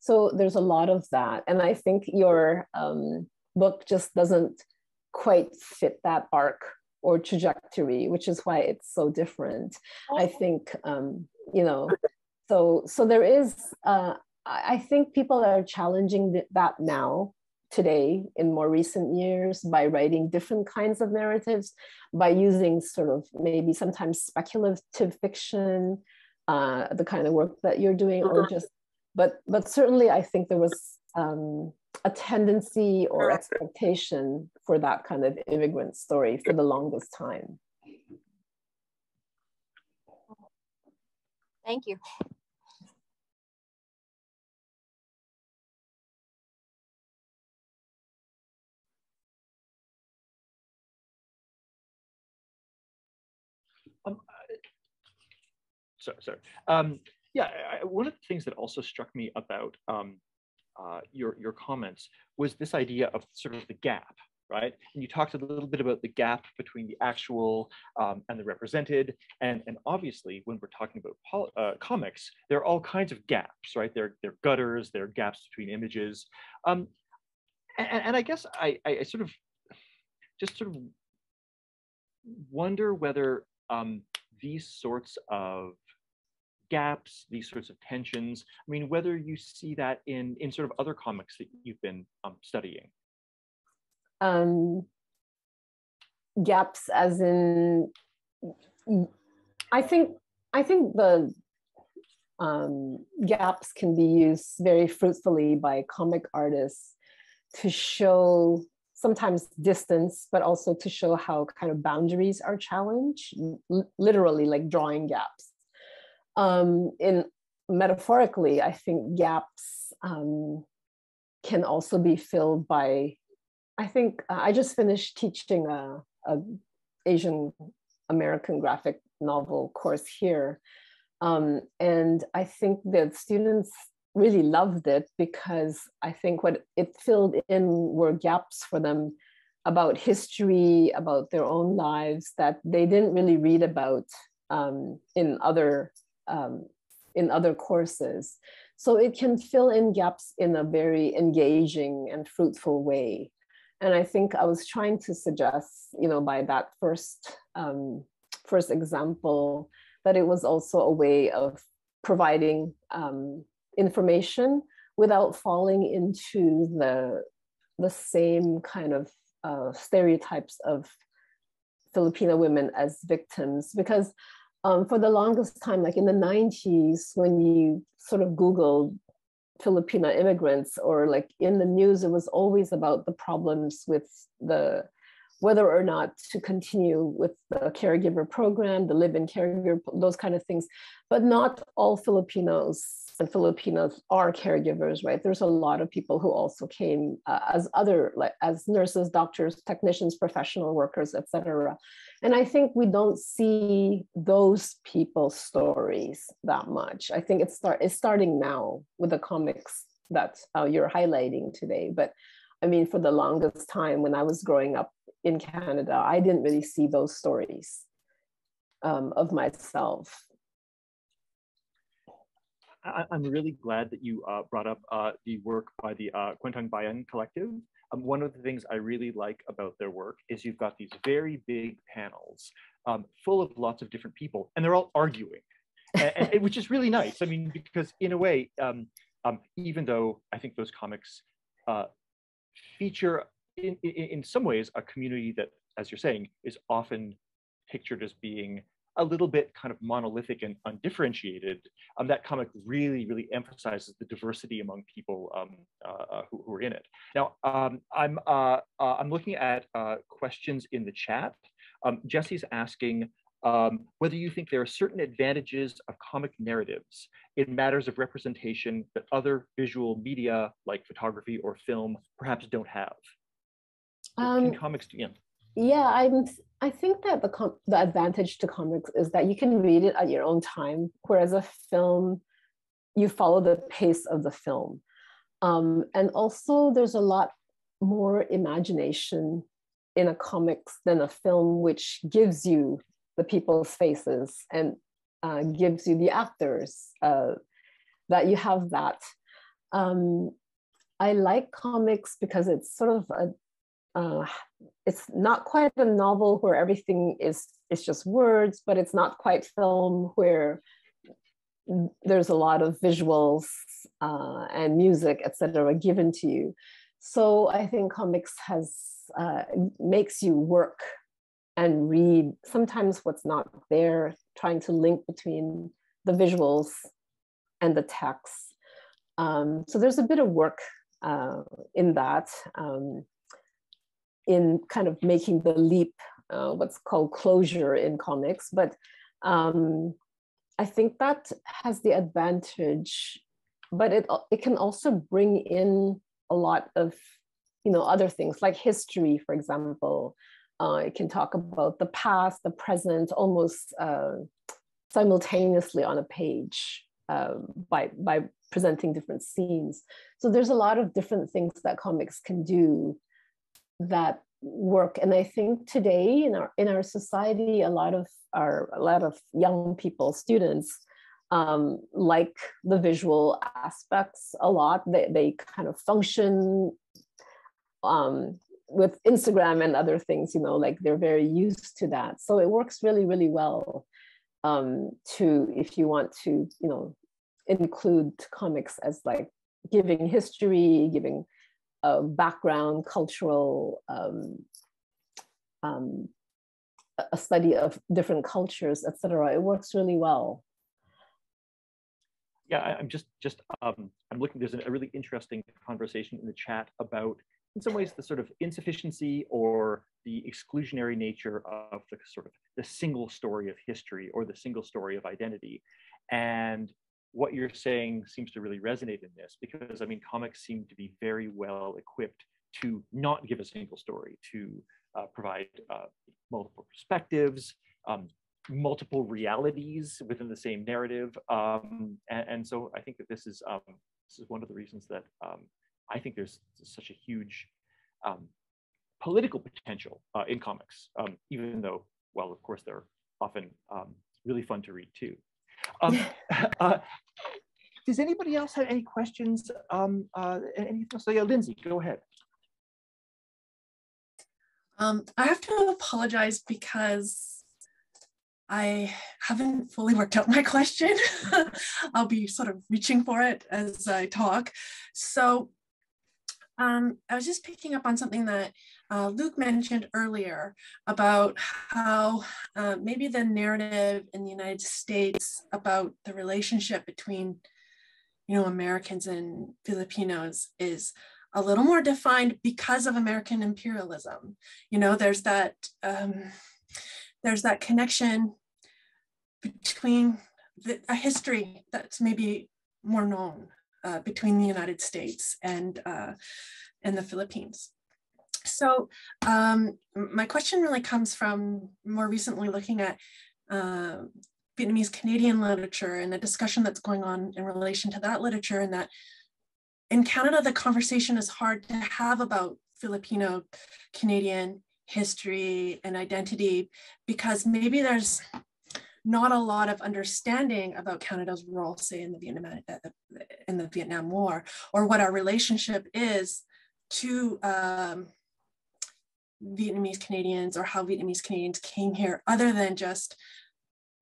so there's a lot of that. And I think your um, book just doesn't quite fit that arc or trajectory, which is why it's so different. I think um, you know, so so there is. Uh, I think people are challenging that now today in more recent years by writing different kinds of narratives, by using sort of maybe sometimes speculative fiction, uh, the kind of work that you're doing, or just, but but certainly I think there was um, a tendency or expectation for that kind of immigrant story for the longest time. Thank you. Um, sorry, sorry. Um, yeah, I, one of the things that also struck me about um, uh, your your comments was this idea of sort of the gap, right? And you talked a little bit about the gap between the actual um, and the represented, and and obviously when we're talking about uh, comics, there are all kinds of gaps, right? There there are gutters, there are gaps between images, um, and, and I guess I, I sort of just sort of wonder whether um, these sorts of gaps, these sorts of tensions? I mean, whether you see that in in sort of other comics that you've been um, studying. Um, gaps, as in, I think I think the um, gaps can be used very fruitfully by comic artists to show sometimes distance, but also to show how kind of boundaries are challenged, literally like drawing gaps. Um, in metaphorically, I think gaps um, can also be filled by. I think uh, I just finished teaching a, a Asian American graphic novel course here, um, and I think that students really loved it because I think what it filled in were gaps for them about history, about their own lives that they didn't really read about um, in other um, in other courses. So it can fill in gaps in a very engaging and fruitful way. And I think I was trying to suggest, you know, by that first um, first example, that it was also a way of providing um, information without falling into the the same kind of uh, stereotypes of Filipino women as victims because um, for the longest time, like in the 90s, when you sort of Googled Filipino immigrants or like in the news, it was always about the problems with the whether or not to continue with the caregiver program, the live-in caregiver, those kind of things. But not all Filipinos and Filipinos are caregivers, right? There's a lot of people who also came uh, as other, like as nurses, doctors, technicians, professional workers, etc. And I think we don't see those people's stories that much. I think it's start it's starting now with the comics that uh, you're highlighting today. But I mean, for the longest time when I was growing up in Canada, I didn't really see those stories um, of myself. I, am really glad that you uh, brought up uh, the work by the uh, Kwentong Bayan Collective. Um, one of the things I really like about their work is you've got these very big panels um, full of lots of different people, and they're all arguing, and, and, *laughs* which is really nice. I mean, because in a way, um, um even though I think those comics uh, feature in, in, in some ways a community that, as you're saying, is often pictured as being a little bit kind of monolithic and undifferentiated, um, that comic really, really emphasizes the diversity among people um, uh, uh, who, who, are in it. Now, um, I'm, uh, uh, I'm looking at uh, questions in the chat. Um, Jesse's asking um, whether you think there are certain advantages of comic narratives in matters of representation that other visual media like photography or film perhaps don't have. Um, comics, yeah. Yeah, I'm I think that the com- the advantage to comics is that you can read it at your own time, whereas a film, you follow the pace of the film, um, and also there's a lot more imagination in a comics than a film, which gives you the people's faces and uh, gives you the actors. Uh, that you have that. Um, I like comics because it's sort of a uh, it's not quite a novel where everything is is just words, but it's not quite film where there's a lot of visuals uh, and music, etc., given to you. So I think comics has uh, makes you work and read sometimes what's not there, trying to link between the visuals and the text. Um, so there's a bit of work uh, in that, um, in kind of making the leap, uh, what's called closure in comics. But um, I think that has the advantage, but it, it can also bring in a lot of you know other things like history for example uh, it can talk about the past the present almost uh, simultaneously on a page uh, by by presenting different scenes so there's a lot of different things that comics can do that work. And i think today in our in our society a lot of our a lot of young people students um, like the visual aspects a lot. They, they kind of function um, with instagram and other things you know like they're very used to that. So it works really really well um, to if you want to you know include comics as like giving history giving background cultural um, um, a study of different cultures etc it works really well yeah I, am just just um, i'm looking there's a really interesting conversation in the chat about in some ways the sort of insufficiency or the exclusionary nature of the sort of the single story of history or the single story of identity. And what you're saying seems to really resonate in this because I mean, comics seem to be very well equipped to not give a single story, to uh, provide uh, multiple perspectives, um, multiple realities within the same narrative. Um, and, and, so I think that this is um, this is one of the reasons that um, I think there's such a huge um, political potential uh, in comics, um, even though, well, of course, they're often really fun to read too. Um, *laughs* *laughs* uh, does anybody else have any questions? Um, uh, anything else? So yeah, Lindsay, go ahead. Um, I have to apologize because I haven't fully worked out my question. *laughs* I'll be sort of reaching for it as I talk. So um, I was just picking up on something that uh, Luke mentioned earlier about how uh, maybe the narrative in the United States about the relationship between, you know, Americans and Filipinos is a little more defined because of American imperialism. You know, there's that um, there's that connection between the, a history that's maybe more known uh, between the United States and, uh, and the Philippines. So um, my question really comes from more recently looking at uh, Vietnamese Canadian literature and the discussion that's going on in relation to that literature and that in Canada, the conversation is hard to have about Filipino Canadian history and identity because maybe there's not a lot of understanding about Canada's role, say in the Vietnam uh, in the Vietnam War, or what our relationship is to um, Vietnamese Canadians, or how Vietnamese Canadians came here, other than just,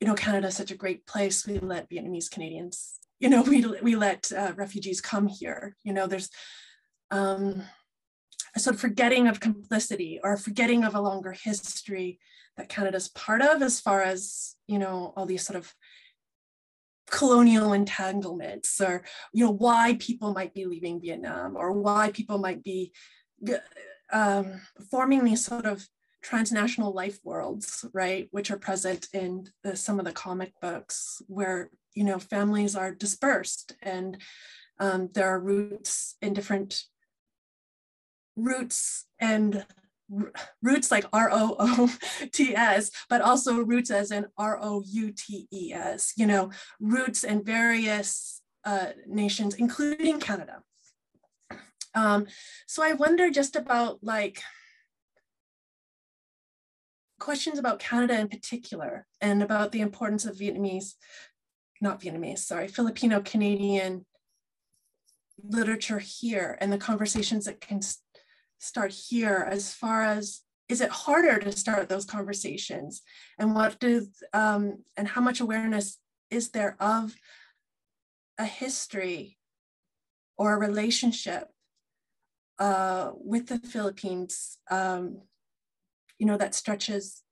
you know, Canada is such a great place. We let Vietnamese Canadians, you know, *laughs* we we let uh, refugees come here. You know, there's um, a sort of forgetting of complicity or forgetting of a longer history that Canada's part of as far as, you know, all these sort of colonial entanglements or, you know, why people might be leaving Vietnam or why people might be um, forming these sort of transnational life worlds, right, which are present in the, some of the comic books where, you know, families are dispersed and um, there are roots in different roots and roots like R-O-O-T-S, but also roots as in R-O-U-T-E-S, you know, roots in various uh, nations, including Canada. Um, so I wonder just about like questions about Canada in particular and about the importance of Vietnamese, not Vietnamese, sorry, Filipino Canadian literature here and the conversations that can start here as far as is it harder to start those conversations? And what does um, and how much awareness is there of a history or a relationship uh, with the Philippines, um, you know, that stretches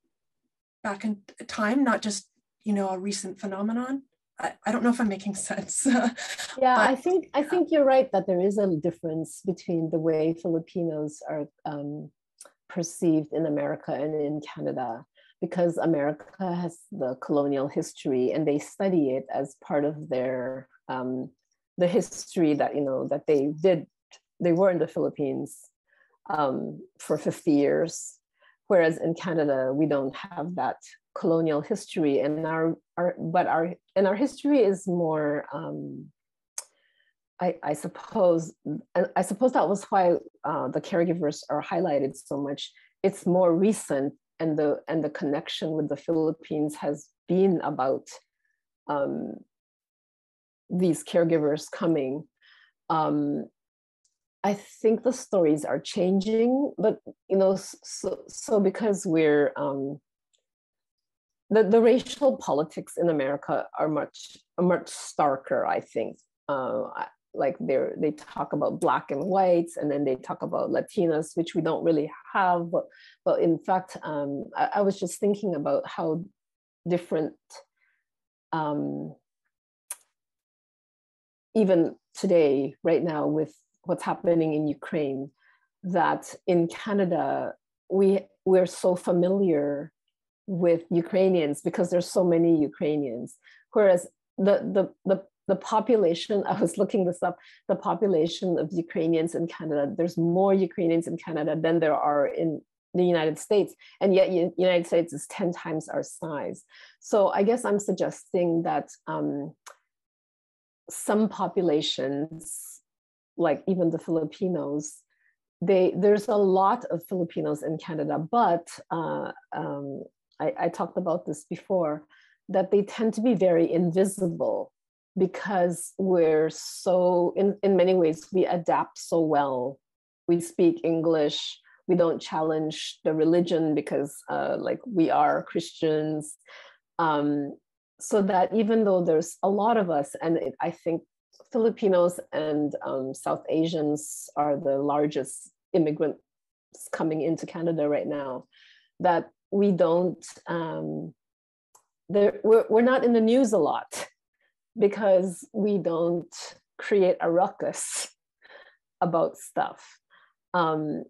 back in time, not just, you know, a recent phenomenon. I, I don't know if I'm making *laughs* sense. yeah, but, I think I think you're right that there is a difference between the way Filipinos are um, perceived in America and in Canada because America has the colonial history and they study it as part of their um, the history that you know that they did they were in the Philippines um, for 50 years whereas in Canada we don't have that colonial history and our, our but our and our history is more um, I, I suppose and I suppose that was why uh, the caregivers are highlighted so much. It's more recent, and the and the connection with the Philippines has been about um, these caregivers coming. Um, I think the stories are changing, but you know, so so because we're um, the, the racial politics in America are much much starker, I think. Uh, like they they talk about black and whites, and then they talk about Latinas, which we don't really have. But, but in fact, um, I, I, was just thinking about how different, um, even today, right now, with what's happening in Ukraine, that in Canada we we're so familiar with Ukrainians because there's so many Ukrainians. Whereas the, the, the, the population, *laughs* I was looking this up, the population of Ukrainians in Canada, there's more Ukrainians in Canada than there are in the United States. And yet the United States is 10 times our size. So I guess I'm suggesting that um, some populations, like even the Filipinos, they, there's a lot of Filipinos in Canada, but uh, um, I, I talked about this before, that they tend to be very invisible because we're so, in, in many ways, we adapt so well. We speak English, we don't challenge the religion because uh, like we are Christians. Um, so that even though there's a lot of us, and it, I think Filipinos and um, South Asians are the largest immigrants coming into Canada right now, that we don't um, we're, we're not in the news a lot because we don't create a ruckus about stuff. Um,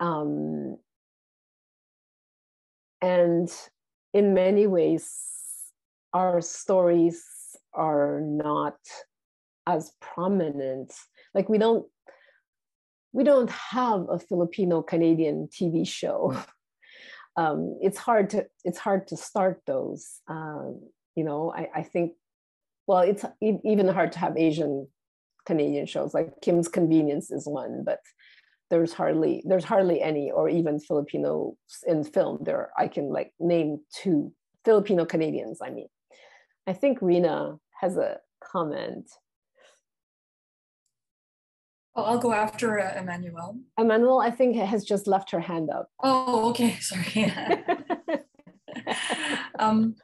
um, and in many ways our stories are not as prominent like we don't we don't have a filipino canadian tv show *laughs* um, it's hard to it's hard to start those. Um, you know, I, I think well, it's even hard to have Asian Canadian shows like Kim's Convenience is one, but there's hardly there's hardly any or even Filipino in film. There I can like name two Filipino Canadians. I mean, I think Rena has a comment. Oh, I'll go after uh, Emmanuelle. Emmanuelle, I think, has just left her hand up. Oh, okay. *laughs* Sorry. *laughs* um,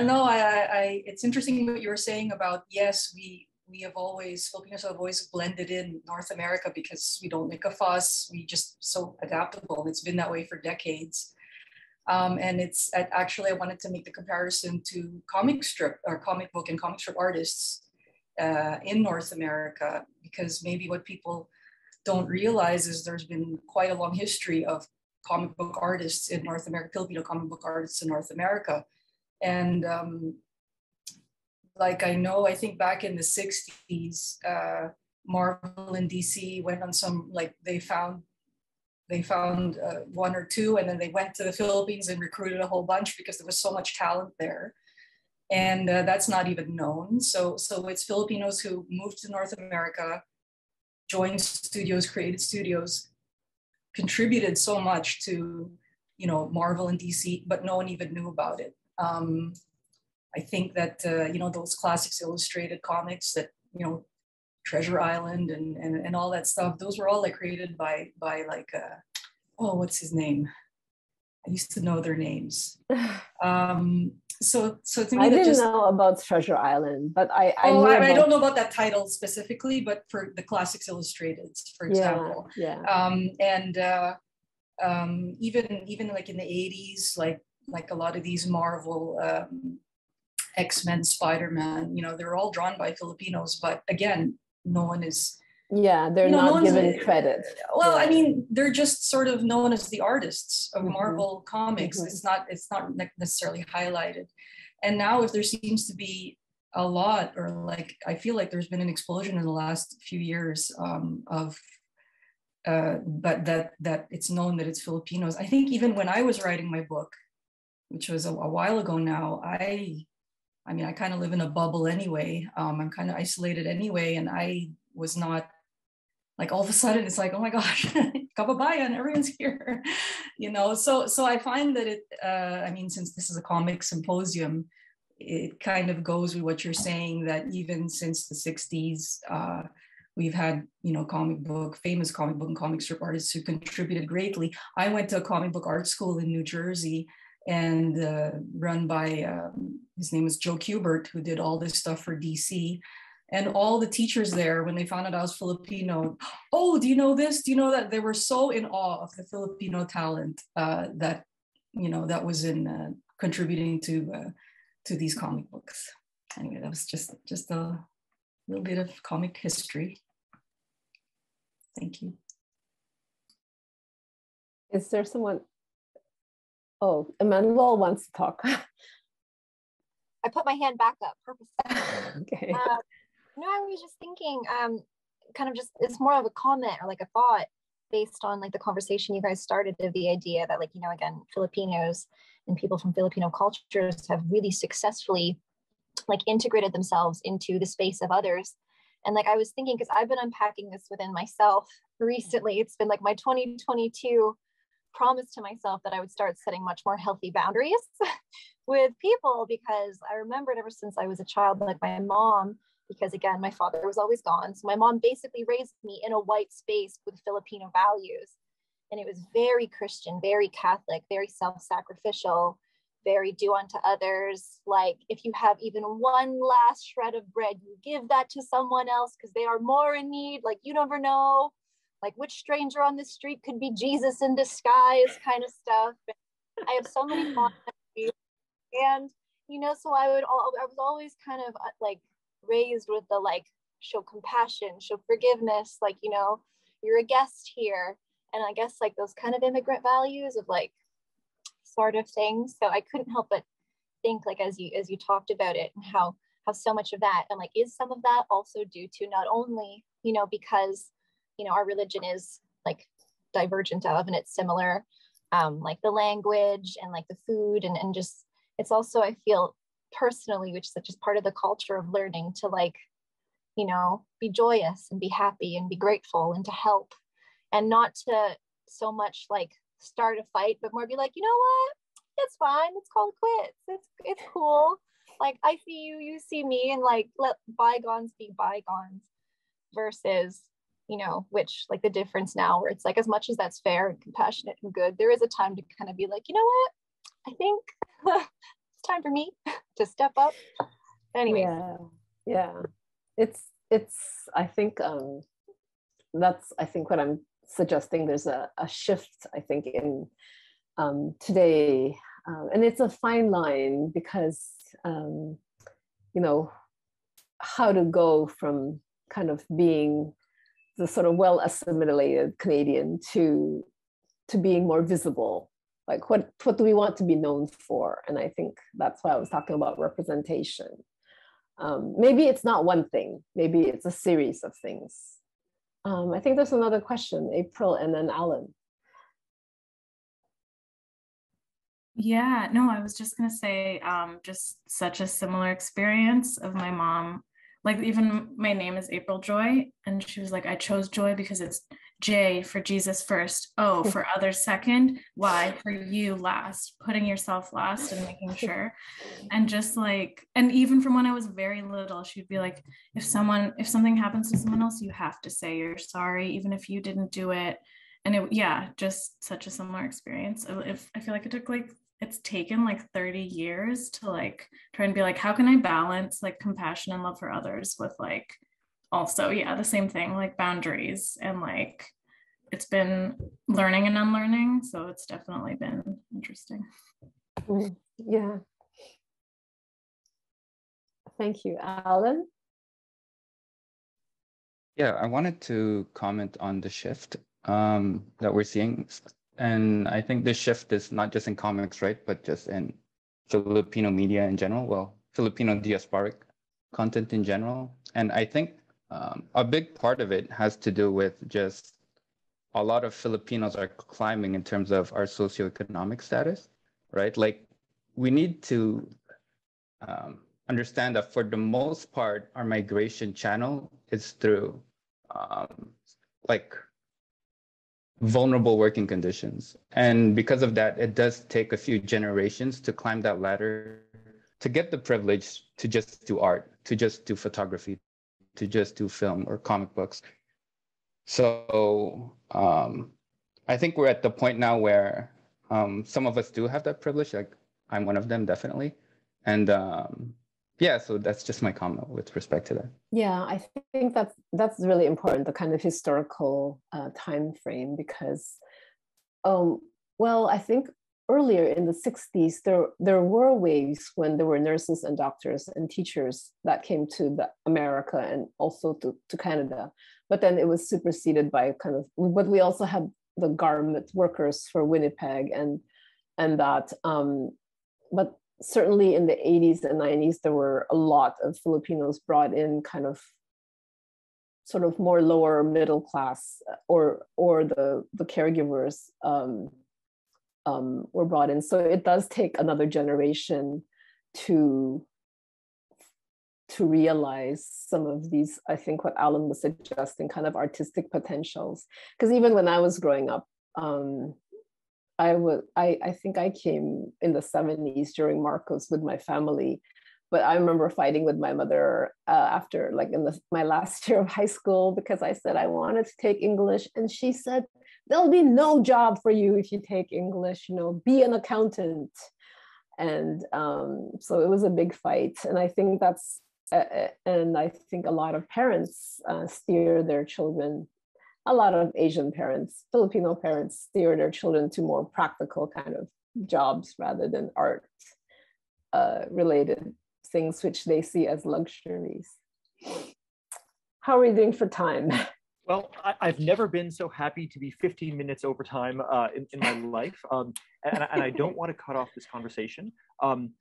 no, I, I, it's interesting what you were saying about yes, we we have always Filipinos have always blended in North America because we don't make a fuss. We just so adaptable. It's been that way for decades. Um, and it's actually I wanted to make the comparison to comic strip or comic book and comic strip artists uh, in North America, because maybe what people don't realize is there's been quite a long history of comic book artists in North America, Filipino comic book artists in North America. And um, like I know, I think back in the 60s, uh, Marvel and DC went on some, like they found they found uh, one or two and then they went to the Philippines and recruited a whole bunch because there was so much talent there and uh, that's not even known. So, so it's Filipinos who moved to North America, joined studios, created studios, contributed so much to, you know, Marvel and DC, but no one even knew about it. Um, I think that uh, you know those classics illustrated comics that you know Treasure Island and, and and all that stuff. Those were all like created by by like uh, oh what's his name? I used to know their names. *laughs* Um, so so to me I didn't just know about Treasure Island, but I I, oh I, I don't know about that title specifically but for the classics illustrated for example. Yeah, um, and uh, um, even even like in the 80s like like a lot of these marvel um, x-men spider-man you know they're all drawn by filipinos but again no one is yeah, they're you know, not given credit. well i mean they're just sort of known as the artists of Mhm. marvel comics Mhm. it's not it's not necessarily highlighted and now if there seems to be a lot or like i feel like there's been an explosion in the last few years um, of uh, but that that it's known that it's filipinos i think even when i was writing my book which was a, a while ago now i i mean i kind of live in a bubble anyway um, i'm kind of isolated anyway and i was not like all of a sudden it's like oh my gosh *laughs* kababayan everyone's here *laughs* you know? So so i find that it uh, i mean since this is a comic symposium it kind of goes with what you're saying that even since the 60s uh, we've had you know comic book famous comic book and comic strip artists who contributed greatly. I went to a comic book art school in new jersey and uh, run by um, his name was joe kubert who did all this stuff for dc and all the teachers there when they found out i was filipino oh do you know this do you know that they were so in awe of the filipino talent uh, that you know that was in uh, contributing to uh, to these comic books anyway that was just just a little bit of comic history thank you Is there someone? Oh, Emmanuelle wants to talk. *laughs* I put my hand back up purposely. *laughs* okay. Uh, no, I was just thinking, um, kind of just it's more of a comment or like a thought based on like the conversation you guys started of the idea that like you know again Filipinos and people from Filipino cultures have really successfully like integrated themselves into the space of others. And like I was thinking, because I've been unpacking this within myself recently, it's been like my 2022 promise to myself that I would start setting much more healthy boundaries *laughs* with people because I remembered ever since I was a child, like my mom, because again, my father was always gone. So my mom basically raised me in a white space with Filipino values. And it was very Christian, very Catholic, very self sacrificial, very do unto others. Like if you have even one last shred of bread, you give that to someone else because they are more in need. Like you never know like which stranger on the street could be Jesus in disguise kind of stuff. I have so many *laughs* and you know, so I would all I was always kind of uh, like raised with the like show compassion, show forgiveness, like you know, you're a guest here, and I guess like those kind of immigrant values of like sort of things. So I couldn't help but think like as you as you talked about it and how how so much of that and like is some of that also due to not only you know because you know our religion is like divergent of and it's similar um, like the language and like the food and, and just it's also i feel personally which is just part of the culture of learning to like you know be joyous and be happy and be grateful and to help and not to so much like start a fight but more be like you know what? It's fine. It's called call it quits. It's it's cool. Like i see you. You see me and like let bygones be bygones versus you know, which like the difference now where it's like as much as that's fair and compassionate and good, there is a time to kind of be like, you know what? I think time for me *laughs* to step up. Anyway, Yeah, yeah. It's it's. I think um, that's. I think what I'm suggesting. There's a, a shift. I think in um, today, um, and it's a fine line because um, you know how to go from kind of being the sort of well assimilated Canadian to to being more visible. Like what what do we want to be known for? And I think that's why I was talking about representation. Um, maybe it's not one thing. Maybe it's a series of things. Um, I think there's another question, April, and then Allan. Yeah, no, I was just gonna say, um, just such a similar experience of my mom like even my name is April Joy, and she was like, I chose Joy because it's J for Jesus first, O *laughs* for others second, Y for you last, putting yourself last and making sure. And just like, and even from when I was very little, she'd be like, if someone, if something happens to someone else, you have to say you're sorry, even if you didn't do it. And it, yeah, just such a similar experience. If I feel like it took like it's taken like 30 years to like try and be like how can i balance like compassion and love for others with like also yeah the same thing like boundaries and like it's been learning and unlearning so it's definitely been interesting. Mm, yeah. Thank you Allan. Yeah i wanted to comment on the shift um, that we're seeing. And i think this shift is not just in comics right but just in filipino media in general well filipino diasporic content in general. And i think um, a big part of it has to do with just a lot of Filipinos are climbing in terms of our socioeconomic status, right? Like we need to um, understand that for the most part, our migration channel is through um, like vulnerable working conditions. And because of that, it does take a few generations to climb that ladder to get the privilege to just do art, to just do photography, to just do film or comic books. So um, I think we're at the point now where um, some of us do have that privilege. Like I'm one of them, definitely. And um, yeah, so that's just my comment with respect to that. Yeah, I think that's that's really important, the kind of historical uh, time frame, because, um, well, I think earlier in the 60s, there, there were waves when there were nurses and doctors and teachers that came to America and also to, to Canada. But then it was superseded by kind of, but we also had the garment workers for Winnipeg and and that. Um, but certainly in the 80s and 90s, there were a lot of Filipinos brought in kind of sort of more lower middle class or or the the caregivers um, um, were brought in. So it does take another generation to to realize some of these i think what Allan was suggesting kind of artistic potentials. Because even when i was growing up um, i was I, I think i came in the 70s during marcos with my family. But i remember fighting with my mother uh, after like in the, my last *laughs* year of high school because i said i wanted to take english. And she said there'll be no job for you if you take English, you know, be an accountant. And um, so it was a big fight. And I think that's, uh, and I think a lot of parents uh, steer their children, a lot of Asian parents, Filipino parents steer their children to more practical kind of jobs rather than art uh, related things, which they see as luxuries. How are we doing for time? *laughs* Well, I, have never been so happy to be 15 minutes overtime uh, in, in my life. Um, and, and, I don't want to cut off this conversation. Um,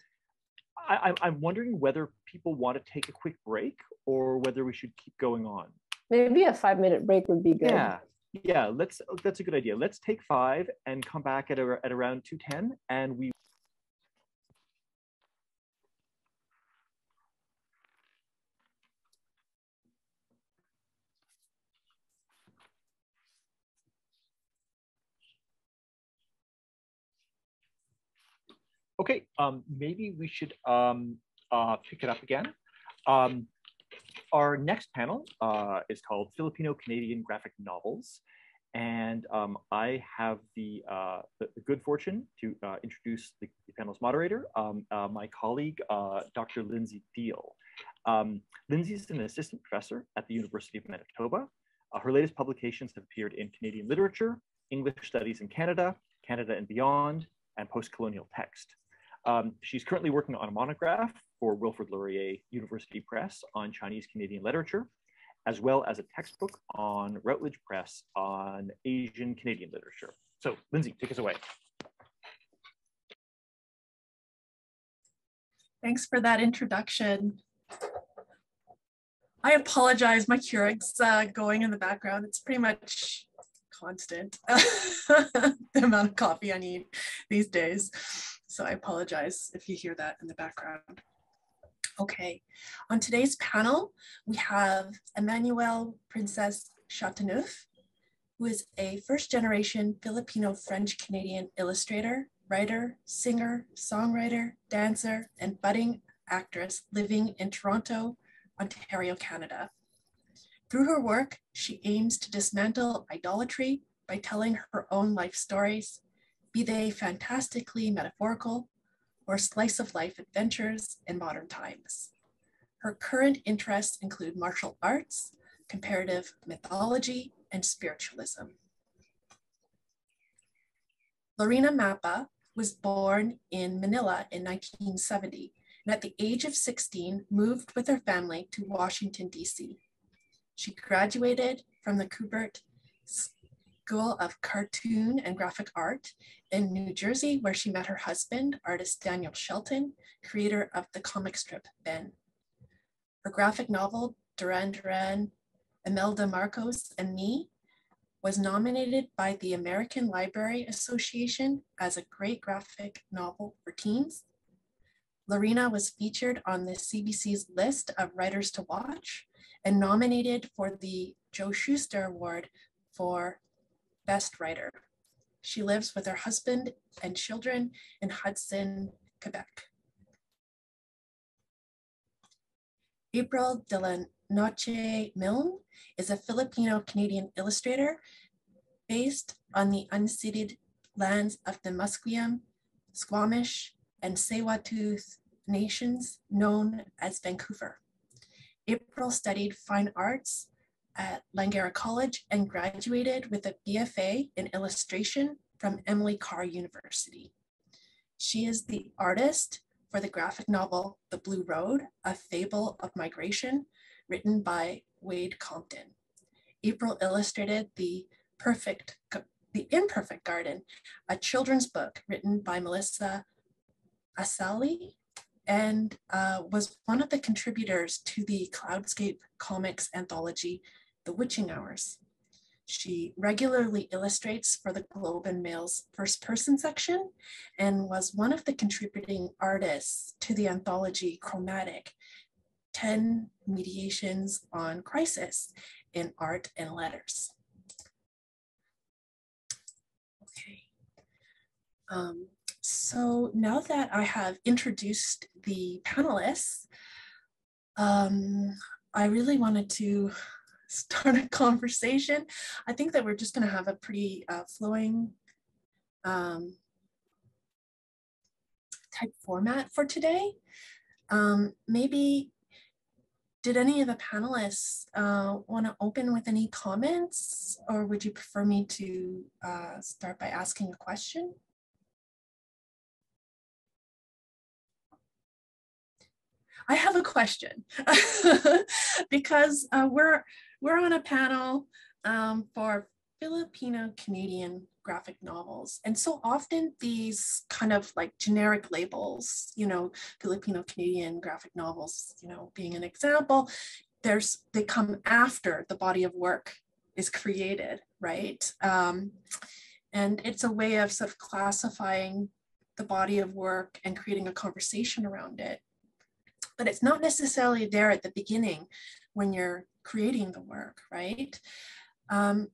I, I'm wondering whether people want to take a quick break or whether we should keep going on. Maybe a five minute break would be good. Yeah, yeah. Let's. That's a good idea. Let's take five and come back at, a, at around 2:10, and we Okay, um, maybe we should um, uh, pick it up again. Um, our next panel uh, is called Filipino Canadian Graphic Novels. And um, I have the, uh, the, the, good fortune to uh, introduce the, the, panel's moderator, um, uh, my colleague, uh, Dr. Lindsay Diehl. Um, Lindsay is an assistant professor at the University of Manitoba. her latest publications have appeared in Canadian literature, English studies in Canada, Canada and beyond, and post-colonial text. Um, she's currently working on a monograph for Wilfrid Laurier University Press on Chinese Canadian literature, as well as a textbook on Routledge Press on Asian Canadian literature. So Lindsay, take us away. Thanks for that introduction. I apologize, my Keurig's uh, going in the background. It's pretty much constant, *laughs* the amount of coffee I need these days. So I apologize if you hear that in the background. Okay, on today's panel, we have Emmanuelle Princess Chateauneuf, who is a first generation Filipino French Canadian illustrator, writer, singer, songwriter, dancer, and budding actress living in Toronto, Ontario, Canada. Through her work, she aims to dismantle idolatry by telling her own life stories, be they fantastically metaphorical or slice of life adventures in modern times. Her current interests include martial arts, comparative mythology, and spiritualism. Lorina Mapa was born in Manila in 1970 and at the age of 16 moved with her family to Washington, D.C. She graduated from the Kubert School of Cartoon and Graphic Art in New Jersey, where she met her husband, artist Daniel Shelton, creator of the comic strip Ben. Her graphic novel, Duran Duran, Imelda Marcos and Me, was nominated by the American Library Association as a great graphic novel for teens. Lorina was featured on the CBC's list of writers to watch and nominated for the Joe Shuster Award for Best Writer. She lives with her husband and children in Hudson, Quebec. April dela Noche Milne is a Filipino-Canadian illustrator based on the unceded lands of the Musqueam, Squamish, and tsleil nations known as Vancouver. April studied fine arts at Langara College and graduated with a BFA in illustration from Emily Carr University. She is the artist for the graphic novel The Blue Road, A Fable of Migration, written by Wayde Compton. April illustrated the perfect, the Imperfect Garden, a children's book written by Melissa Assaly and uh, was one of the contributors to the Cloudscape Comics anthology, The Witching Hours. She regularly illustrates for the Globe and Mail's first person section and was one of the contributing artists to the anthology Chromatic, 10 mediations on crisis in art and letters. Okay. Um, so now that I have introduced the panelists, um, I really wanted to start a conversation. I think that we're just going to have a pretty uh, flowing um, type format for today. Um, maybe did any of the panelists uh, want to open with any comments or would you prefer me to uh, start by asking a question? I have a question *laughs* because uh, we're we're on a panel um, for Filipino Canadian graphic novels. And so often these kind of like generic labels, you know, Filipino Canadian graphic novels, you know, being an example, there's they come after the body of work is created, right? Um, and it's a way of sort of classifying the body of work and creating a conversation around it. But it's not necessarily there at the beginning when you're creating the work, right? Um,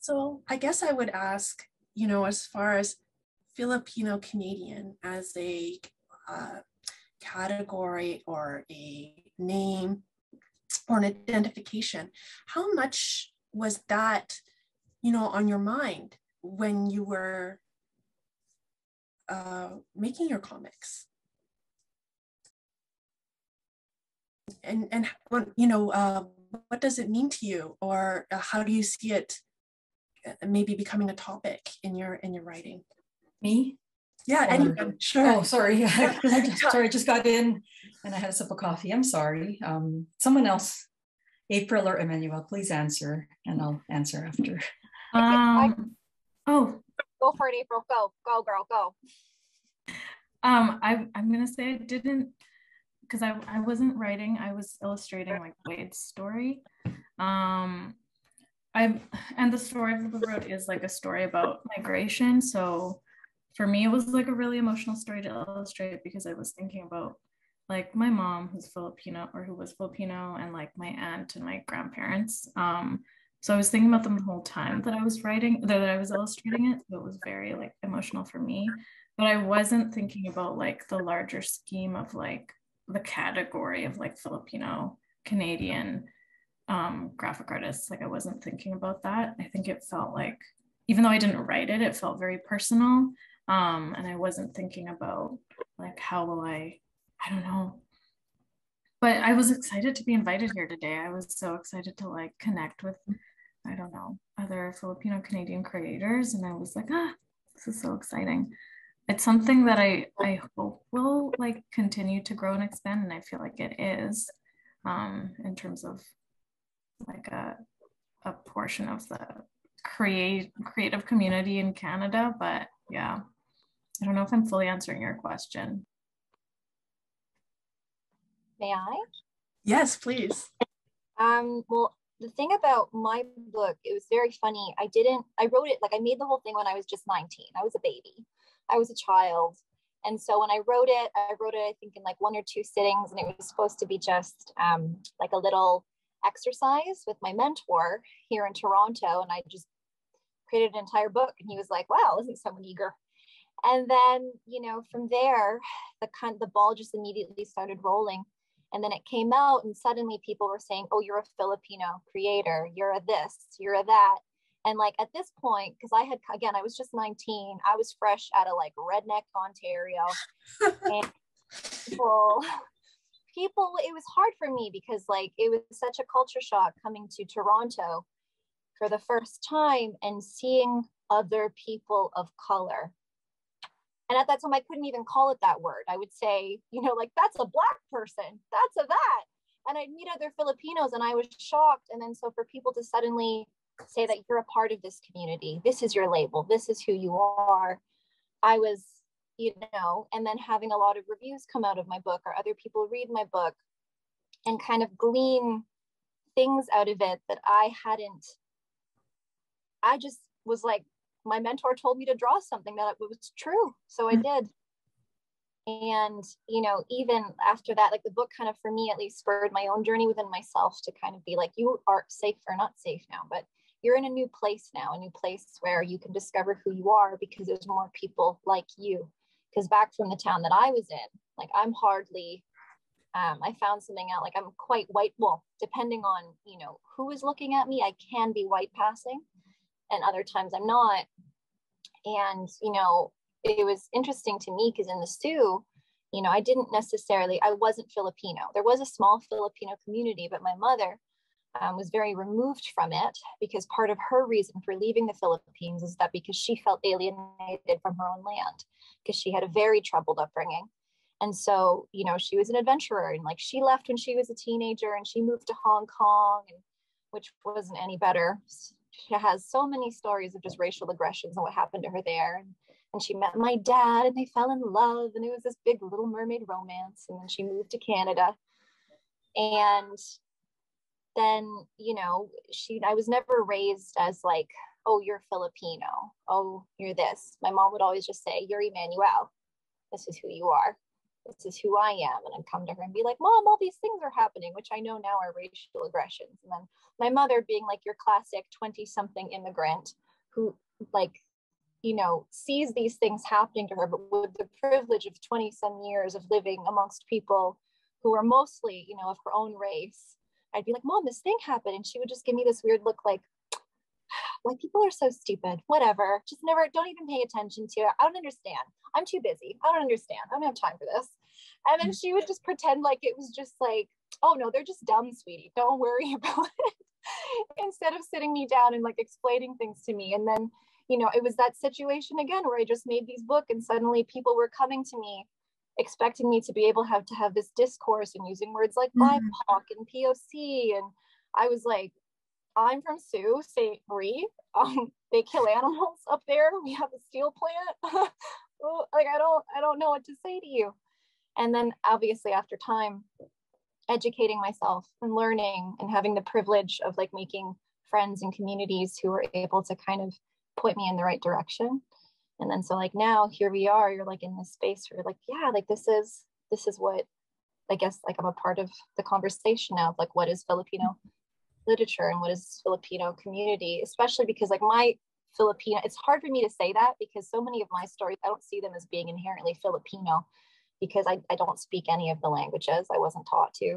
so I guess I would ask, you know, as far as Filipino Canadian as a uh, category or a name or an identification, how much was that, you know, on your mind when you were uh, making your comics? And, and you know, uh, what does it mean to you? Or uh, how do you see it uh, maybe becoming a topic in your in your writing? Me? Yeah or, anyone sure. Oh sorry *laughs* *laughs* I, sorry i just got in and i had a sip of coffee. I'm sorry. Um, someone else april or Emmanuelle please answer and i'll answer after. Um, oh. Go for it april. Go go girl go. Um I, i'm gonna say i didn't because I, I wasn't writing i was illustrating like Wayde's story um I and the story of the road is like a story about migration. So for me, it was like a really emotional story to illustrate because I was thinking about like my mom who's Filipino or who was Filipino and like my aunt and my grandparents. Um, so I was thinking about them the whole time that I was writing that I was illustrating it. So it was very like emotional for me. But I wasn't thinking about like the larger scheme of like the category of like Filipino Canadian um, graphic artists. Like I wasn't thinking about that. I think it felt like even though I didn't write it, it felt very personal. Um, and I wasn't thinking about like how will I, I don't know. But I was excited to be invited here today. I was so excited to like connect with, I don't know, other Filipino Canadian creators. And I was like, ah, this is so exciting. It's something that I I hope will like continue to grow and expand, and I feel like it is, um, in terms of like a a portion of the create creative community in Canada. But yeah, I don't know if I'm fully answering your question. May I? Yes, please. Um, well, the thing about my book, it was very funny. I didn't, I wrote it, like I made the whole thing when I was just 19. I was a baby. I was a child. And so when I wrote it, I wrote it, I think in like one or two sittings, and it was supposed to be just um, like a little exercise with my mentor here in Toronto. And I just created an entire book. And he was like, wow, isn't someone eager? And then, you know, from there, the kind the ball just immediately started rolling. And then it came out, and suddenly people were saying, Oh, you're a Filipino creator, you're a this, you're a that. And like at this point, because I had again, I was just 19, I was fresh out of like redneck Ontario. *laughs* and people people it was hard for me because like it was such a culture shock coming to Toronto for the first time and seeing other people of color. And at that time, I couldn't even call it that word. I would say, you know, like that's a black person, that's a that. And I'd meet other Filipinos and I was shocked. And then so for people to suddenly say that you're a part of this community, this is your label, this is who you are, I was, you know, and then having a lot of reviews come out of my book or other people read my book and kind of glean things out of it that I hadn't I just was like, my mentor told me to draw something that was true. So I mm. did. And, you know, even after that, like the book kind of, for me at least, spurred my own journey within myself to kind of be like, you are safe or not safe now, but you're in a new place now, a new place where you can discover who you are because there's more people like you. Because back from the town that I was in, like I'm hardly um, I found something out like I'm quite white. Well, depending on you know who is looking at me, I can be white passing, and other times I'm not. And, you know, it was interesting to me because in the Soo, you know, I didn't necessarily, I wasn't Filipino. There was a small Filipino community, but my mother um, was very removed from it because part of her reason for leaving the Philippines is that because she felt alienated from her own land, because she had a very troubled upbringing. And so, you know, she was an adventurer and like she left when she was a teenager and she moved to Hong Kong, and, which wasn't any better she has so many stories of just racial aggressions and what happened to her there. And, and she met my dad and they fell in love and it was this big little mermaid romance. And then she moved to Canada. And then, you know, she I was never raised as like, oh, you're Filipino. Oh, you're this. My mom would always just say, You're Emmanuelle. This is who you are this is who I am. And I'd come to her and be like, Mom, all these things are happening, which I know now are racial aggressions. And then my mother being like your classic 20 something immigrant who, like, you know, sees these things happening to her, but with the privilege of 20 some years of living amongst people who are mostly, you know, of her own race. I'd be like, Mom, this thing happened. And she would just give me this weird look like, like people are so stupid. Whatever. Just never don't even pay attention to it. I don't understand. I'm too busy. I don't understand. I don't have time for this. And then mm. she would just pretend like it was just like oh no they're just dumb sweetie. Don't worry *laughs* about it. Instead of sitting me down and like explaining things to me. And then you know it was that situation again where i just made these book and suddenly people were coming to me expecting me to be able to have to have this discourse and using words like BIPOC mm-hmm. and POC and I was like I'm from Sault Ste. Marie. *laughs* Um, they kill animals up there. We have a steel plant. *laughs* like I don't, I don't know what to say to you. And then obviously after time, educating myself and learning and having the privilege of like making friends and communities who were able to kind of point me in the right direction. And then so like now here we are, you're like in this space where you're like, yeah, like this is this is what I guess like I'm a part of the conversation now of like what is Filipino literature and what is Filipino community, especially because like my Filipino, it's hard for me to say that because so many of my stories, I don't see them as being inherently Filipino because I, I don't speak any of the languages. I wasn't taught to.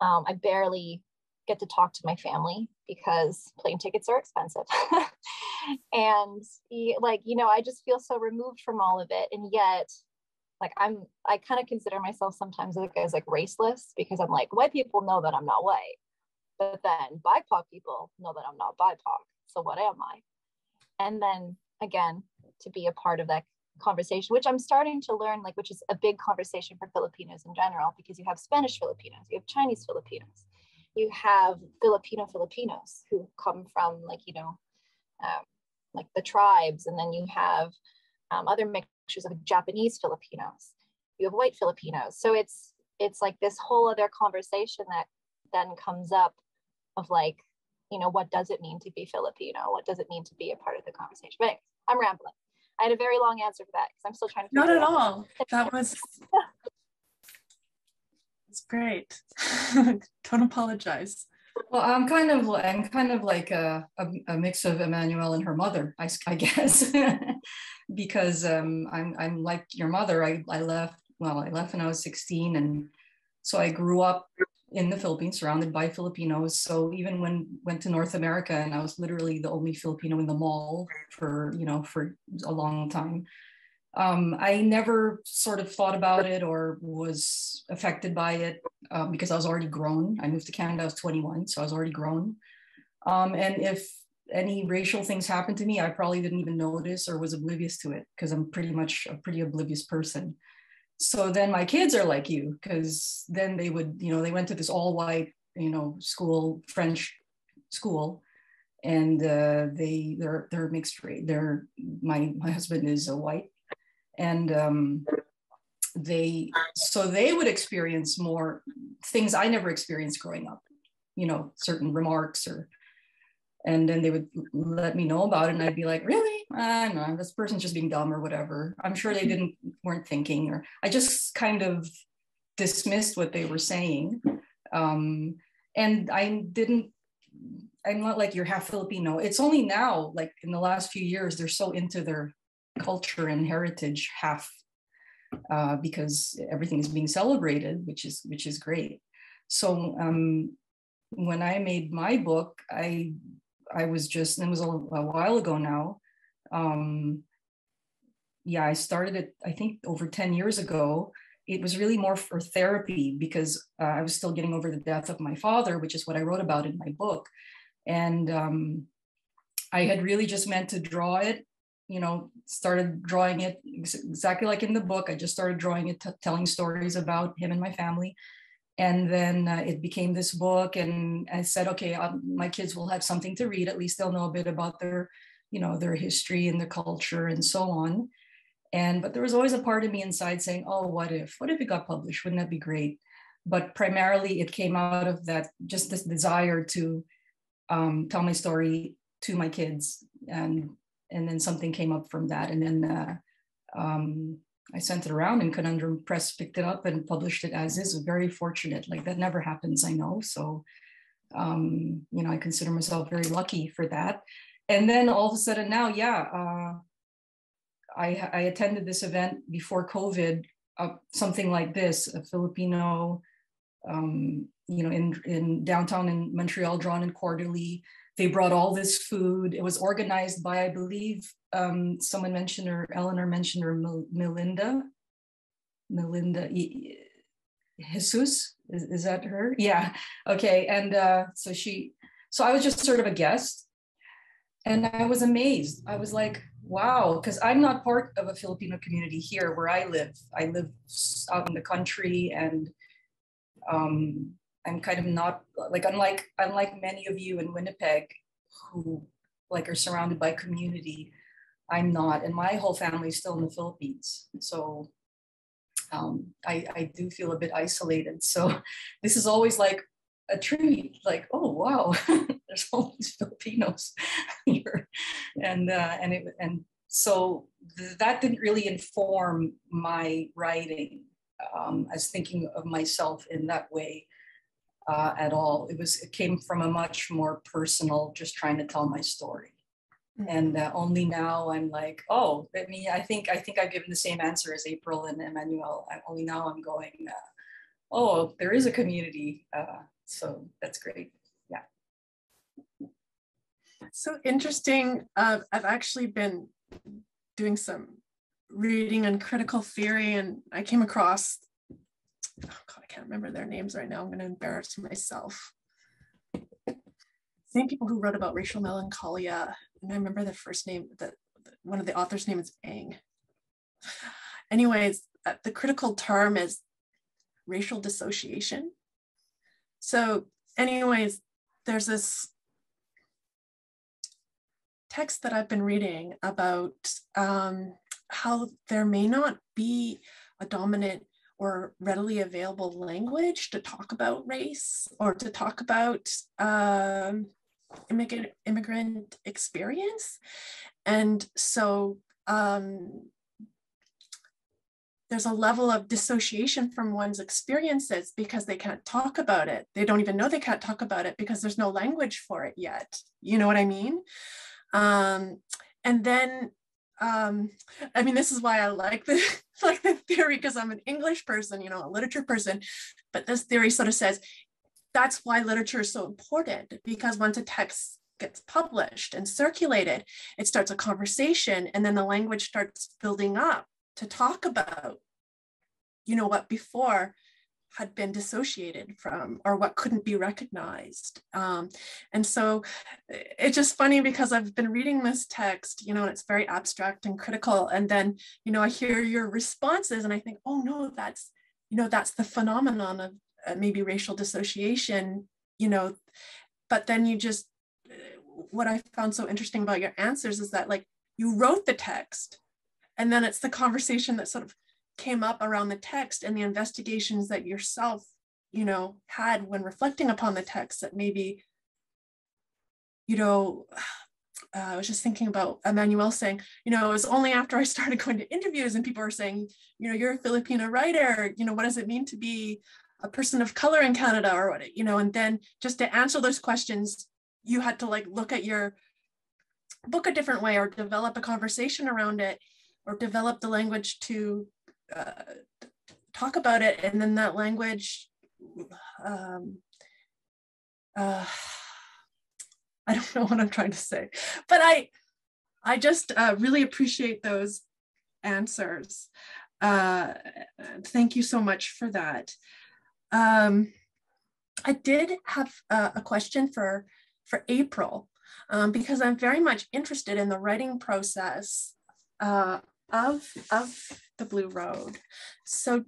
Um, I barely get to talk to my family because plane tickets are expensive. *laughs* and like you know i just feel so removed from all of it. And yet like i'm i kind of consider myself sometimes like as like raceless because i'm like white people know that i'm not white. But then bipoc people know that i'm not bipoc. So what am i? And then again to be a part of that conversation which i'm starting to learn like which is a big conversation for filipinos in general because you have spanish filipinos you have chinese filipinos you have filipino filipinos who come from like you know um, like the tribes and then you have um, other mixtures of japanese filipinos. You have white filipinos. So it's it's like this whole other conversation that then comes up of like you know what does it mean to be filipino? What does it mean to be a part of the conversation? But anyways, i'm rambling. I had a very long answer for that because i'm still trying to not at all. That was *laughs* it's great *laughs* don't apologize well, I'm kind of I'm kind of like a, a, a mix of Emmanuelle and her mother, I, I *laughs* guess, because um, I'm I'm like your mother. I, I left well, I left when I was 16, and so I grew up in the Philippines, surrounded by Filipinos. So even when went to North America, and I was literally the only Filipino in the mall for you know for a long time um, I never sort of thought about it or was affected by it um, because I was already grown. I moved to Canada, I was 21, so I was already grown. Um, and if any racial things happened to me, I probably didn't even notice or was oblivious to it because I'm pretty much a pretty oblivious person. So then my kids are like you because then they would, you know, they went to this all white, you know, school, French school and uh, they they're they're mixed race. They're my my husband is a white and um, they so they would experience more things i never experienced growing up you know certain remarks or and then they would let me know about it and i'd be like really? I don't know. This person's just being dumb or whatever. I'm sure they didn't weren't thinking or i just kind of dismissed what they were saying um, and i didn't i'm not like you're half filipino. It's only now like in the last few years they're so into their culture and heritage half uh, because everything is being celebrated, which is which is great. So um, when I made my book, I I was just it was a, a while ago now. Um, yeah, I started it I think over ten years ago. It was really more for therapy because uh, I was still getting over the death of my father, which is what I wrote about in my book, and um, I had really just meant to draw it you know, started drawing it exactly like in the book. I just started drawing it, t- telling stories about him and my family. And then uh, it became this book. And I said, okay, um, my kids will have something to read. At least they'll know a bit about their, you know, their history and their culture and so on. And, but there was always a part of me inside saying, oh, what if? What if it got published? Wouldn't that be great? But primarily it came out of that, just this desire to um, tell my story to my kids and and then something came up from that. And then uh, um, I sent it around and Conundrum Press picked it up and published it as is. Very fortunate. Like that never happens, I know. So, um, you know, I consider myself very lucky for that. And then all of a sudden now, yeah, uh, I, I, attended this event before COVID, uh, something like this, a Filipino, um, you know, in, in downtown in Montreal, Drawn & Quarterly, they brought all this food. It was organized by, I believe, um, someone mentioned or Eleanor mentioned her, Melinda, Melinda Jesus. Is, is that her? Yeah. Okay. And uh, so she, so I was just sort of a guest, and I was amazed. I was like, wow, because I'm not part of a Filipino community here where I live. I live out in the country, and um, I'm kind of not like unlike unlike many of you in Winnipeg who like are surrounded by community. I'm not, and my whole family is still in the Philippines. So um, I, I do feel a bit isolated. So *laughs* this is always like a treat, like, oh wow, *laughs* there's all these Filipinos *laughs* here. And uh, and it and so th- that didn't really inform my writing um, as thinking of myself in that way uh, at all. It was it came from a much more personal, just trying to tell my story. Mm-hmm. And uh, only now I'm like, oh, I mean, I think I think I've given the same answer as April and Emmanuelle. I, only now I'm going, uh, oh, there is a community, uh, so that's great. Yeah. So interesting. Uh, I've actually been doing some reading on critical theory, and I came across, oh God, I can't remember their names right now. I'm going to embarrass myself. Same people who wrote about racial melancholia. And I remember the first name, the, one of the authors' name is Eng. Anyways, uh, the critical term is racial dissociation. So, anyways, there's this text that I've been reading about um, how there may not be a dominant or readily available language to talk about race or to talk about um, immigrant, immigrant experience. And so um, there's a level of dissociation from one's experiences because they can't talk about it. They don't even know they can't talk about it because there's no language for it yet. You know what I mean? Um, and then um, I mean, this is why I like the *laughs* like the theory because I'm an English person, you know, a literature person. But this theory sort of says that's why literature is so important because once a text gets published and circulated, it starts a conversation, and then the language starts building up to talk about, you know, what before had been dissociated from or what couldn't be recognized. Um, and so it's just funny because I've been reading this text, you know, and it's very abstract and critical. And then, you know, I hear your responses and I think, oh no, that's, you know, that's the phenomenon of uh, maybe racial dissociation, you know, but then you just, uh, what I found so interesting about your answers is that like you wrote the text and then it's the conversation that sort of came up around the text and the investigations that yourself you know had when reflecting upon the text that maybe you know *sighs* uh, I was just thinking about Emmanuelle saying, you know, it was only after I started going to interviews and people were saying, you know, you're a Filipino writer, you know, what does it mean to be a person of color in Canada or what, you know, and then just to answer those questions, you had to like look at your book a different way or develop a conversation around it or develop the language to uh, talk about it and then that language um, uh, *sighs* i don't know what i'm trying to say but i i just uh, really appreciate those answers. Uh, thank you so much for that. Um, i did have a, a question for for april um, because i'm very much interested in the writing process uh, of of the Blue Road. So,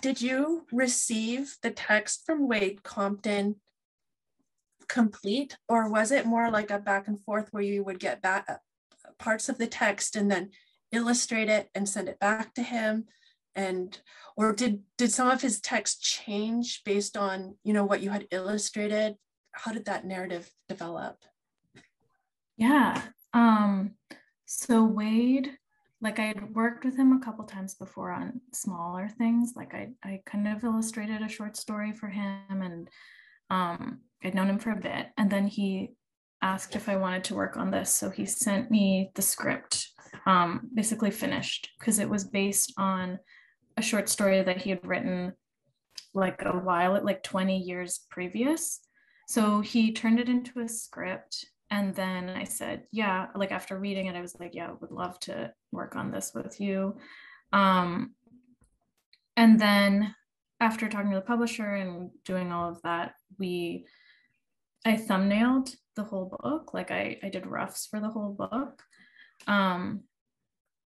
did you receive the text from Wayde Compton complete, or was it more like a back and forth where you would get back uh, parts of the text and then illustrate it and send it back to him? And or did did some of his text change based on you know what you had illustrated? How did that narrative develop? Yeah. Um, so Wayde like I had worked with him a couple times before on smaller things. Like I, I kind of illustrated a short story for him and um, I'd known him for a bit. And then he asked if I wanted to work on this. So he sent me the script, um, basically finished, because it was based on a short story that he had written like a while, like 20 years previous. So he turned it into a script and then I said, yeah, like after reading it, I was like, yeah, would love to work on this with you. Um, and then after talking to the publisher and doing all of that, we, I thumbnailed the whole book. Like I, I did roughs for the whole book. Um,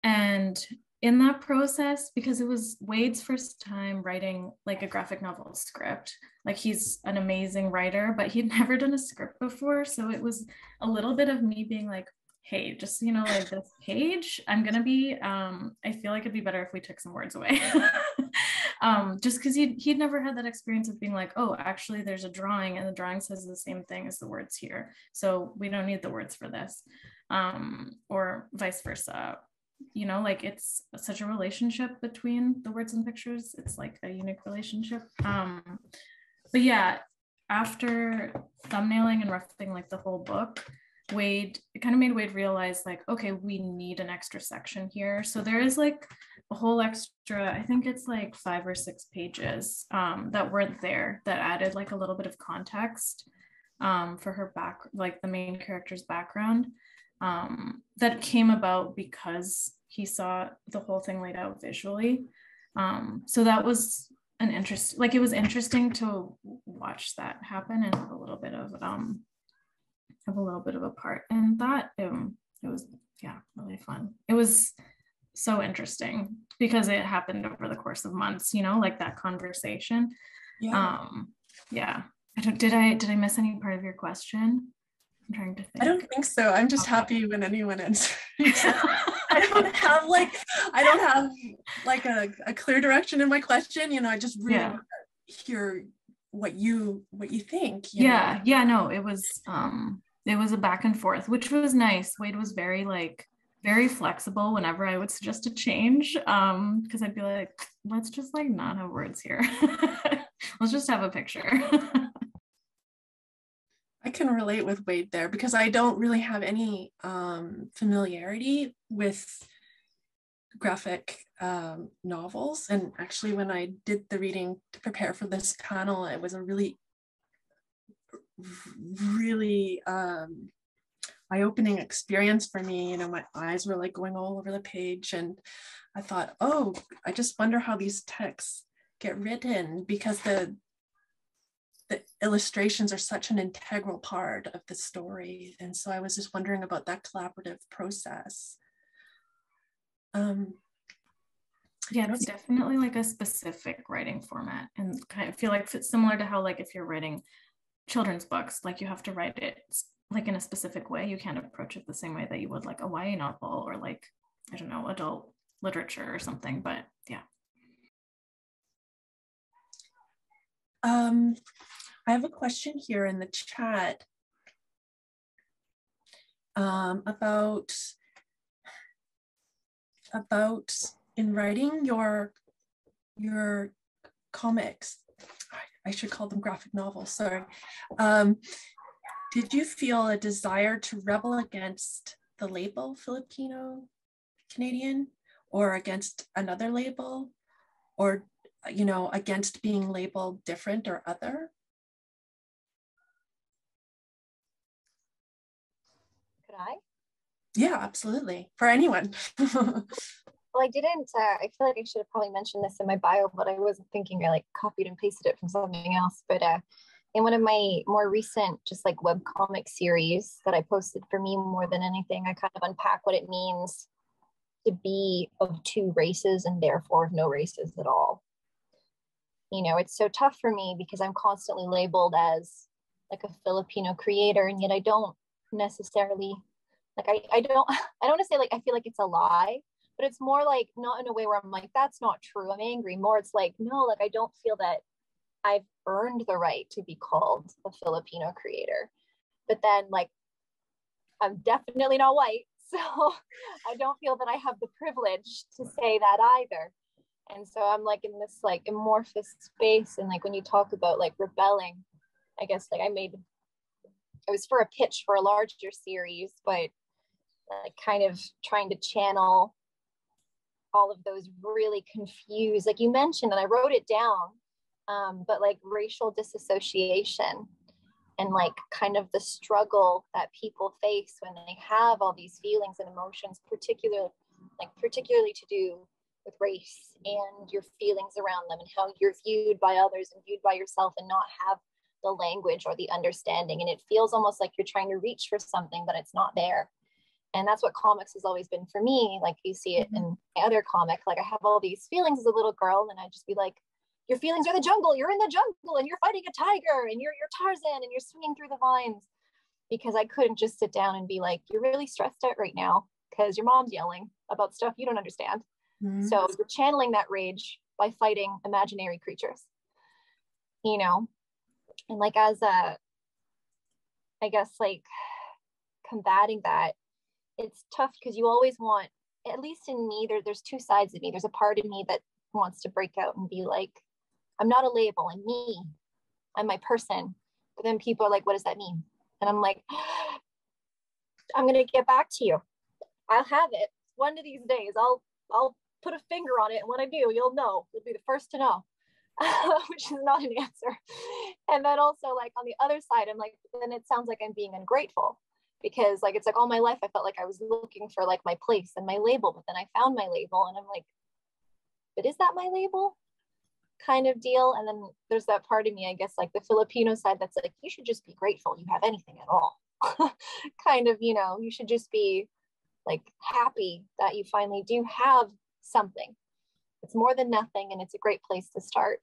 and in that process because it was Wayde's first time writing like a graphic novel script. Like he's an amazing writer, but he'd *laughs* never done a script before. So it was a little bit of me being like, hey, just you know, like this page, I'm gonna be um, I feel like it'd be better if we took some words away. *laughs* um, just because he'd he'd never had that experience of being like, oh, actually there's a drawing and the drawing says the same thing as the words here. So we don't need the words for this. Um, or vice versa you know like it's such a relationship between the words and pictures. It's like a unique relationship. Um but yeah after thumbnailing and roughing like the whole book Wayde it kind of made Wayde realize like okay we need an extra section here. So there is like a whole extra i think it's like five or six pages um, that weren't there that added like a little bit of context um, for her back, like the main character's background, um, that came about because he saw the whole thing laid out visually. Um, so that was an interest, like it was interesting to watch that happen and have a little bit of um, have a little bit of a part in that. Um, it was yeah, really fun. It was so interesting because it happened over the course of months, you know, like that conversation. Yeah. Um, yeah. I don't did I did I miss any part of your question? I'm trying to think. I don't think so. I'm just happy when anyone answers. *laughs* *laughs* I don't have like I don't have like a, a clear direction in my question. You know, I just really yeah. hear what you what you think. You yeah, know? yeah, no, it was um it was a back and forth, which was nice. Wayde was very like very flexible whenever I would suggest a change. Um, because I'd be like, let's just like not have words here. *laughs* let's just have a picture. I can relate with Wayde there because I don't really have any um, familiarity with graphic um, novels. And actually, when I did the reading to prepare for this panel, it was a really, really um, eye-opening experience for me. You know, my eyes were like going all over the page, and I thought, oh, I just wonder how these texts get written because the the illustrations are such an integral part of the story. And so I was just wondering about that collaborative process. Um, yeah, it's definitely like a specific writing format. And kind of feel like it's similar to how like if you're writing children's books, like you have to write it like in a specific way. You can't approach it the same way that you would like a YA novel or like, I don't know, adult literature or something. But yeah. Um, I have a question here in the chat um, about about in writing your your comics. I should call them graphic novels. Sorry. Um, did you feel a desire to rebel against the label Filipino Canadian or against another label or you know against being labeled different or other Could I? Yeah, absolutely. For anyone. *laughs* well, I didn't. Uh, I feel like I should have probably mentioned this in my bio, but I wasn't thinking. I like copied and pasted it from something else. But uh, in one of my more recent, just like web comic series that I posted for me more than anything, I kind of unpack what it means to be of two races and therefore of no races at all. You know, it's so tough for me because I'm constantly labeled as like a Filipino creator, and yet I don't necessarily like I, I don't *laughs* I don't want to say like I feel like it's a lie, but it's more like not in a way where I'm like, that's not true. I'm angry. More it's like, no, like I don't feel that I've earned the right to be called a Filipino creator. But then like I'm definitely not white. *laughs* So I don't feel that I have the privilege to say that either. And so I'm like in this like amorphous space. And like when you talk about like rebelling, I guess like I made it was for a pitch for a larger series, but like kind of trying to channel all of those really confused, like you mentioned, and I wrote it down, um, but like racial disassociation and like kind of the struggle that people face when they have all these feelings and emotions, particularly like particularly to do with race and your feelings around them and how you're viewed by others and viewed by yourself and not have the language or the understanding. And it feels almost like you're trying to reach for something, but it's not there. And that's what comics has always been for me. Like you see it mm-hmm. in other comic, like I have all these feelings as a little girl, and I just be like, your feelings are the jungle. You're in the jungle and you're fighting a tiger and you're, you're Tarzan and you're swinging through the vines. Because I couldn't just sit down and be like, you're really stressed out right now because your mom's yelling about stuff you don't understand. Mm-hmm. So you're channeling that rage by fighting imaginary creatures. You know, and like as a i guess like combating that it's tough because you always want at least in me there, there's two sides of me. There's a part of me that wants to break out and be like i'm not a label. I'm me. I'm my person. But then people are like what does that mean? And i'm like i'm going to get back to you. I'll have it. One of these days i'll i'll put a finger on it and when i do you'll know. You'll be the first to know. *laughs* Which is not an *laughs* answer. And then also like on the other side, I'm like, then it sounds like I'm being ungrateful because like it's like all my life I felt like I was looking for like my place and my label, but then I found my label and I'm like, but is that my label? Kind of deal. And then there's that part of me, I guess, like the Filipino side that's like, you should just be grateful you have anything at all. *laughs* kind of, you know, you should just be like happy that you finally do have something. It's more than nothing and it's a great place to start.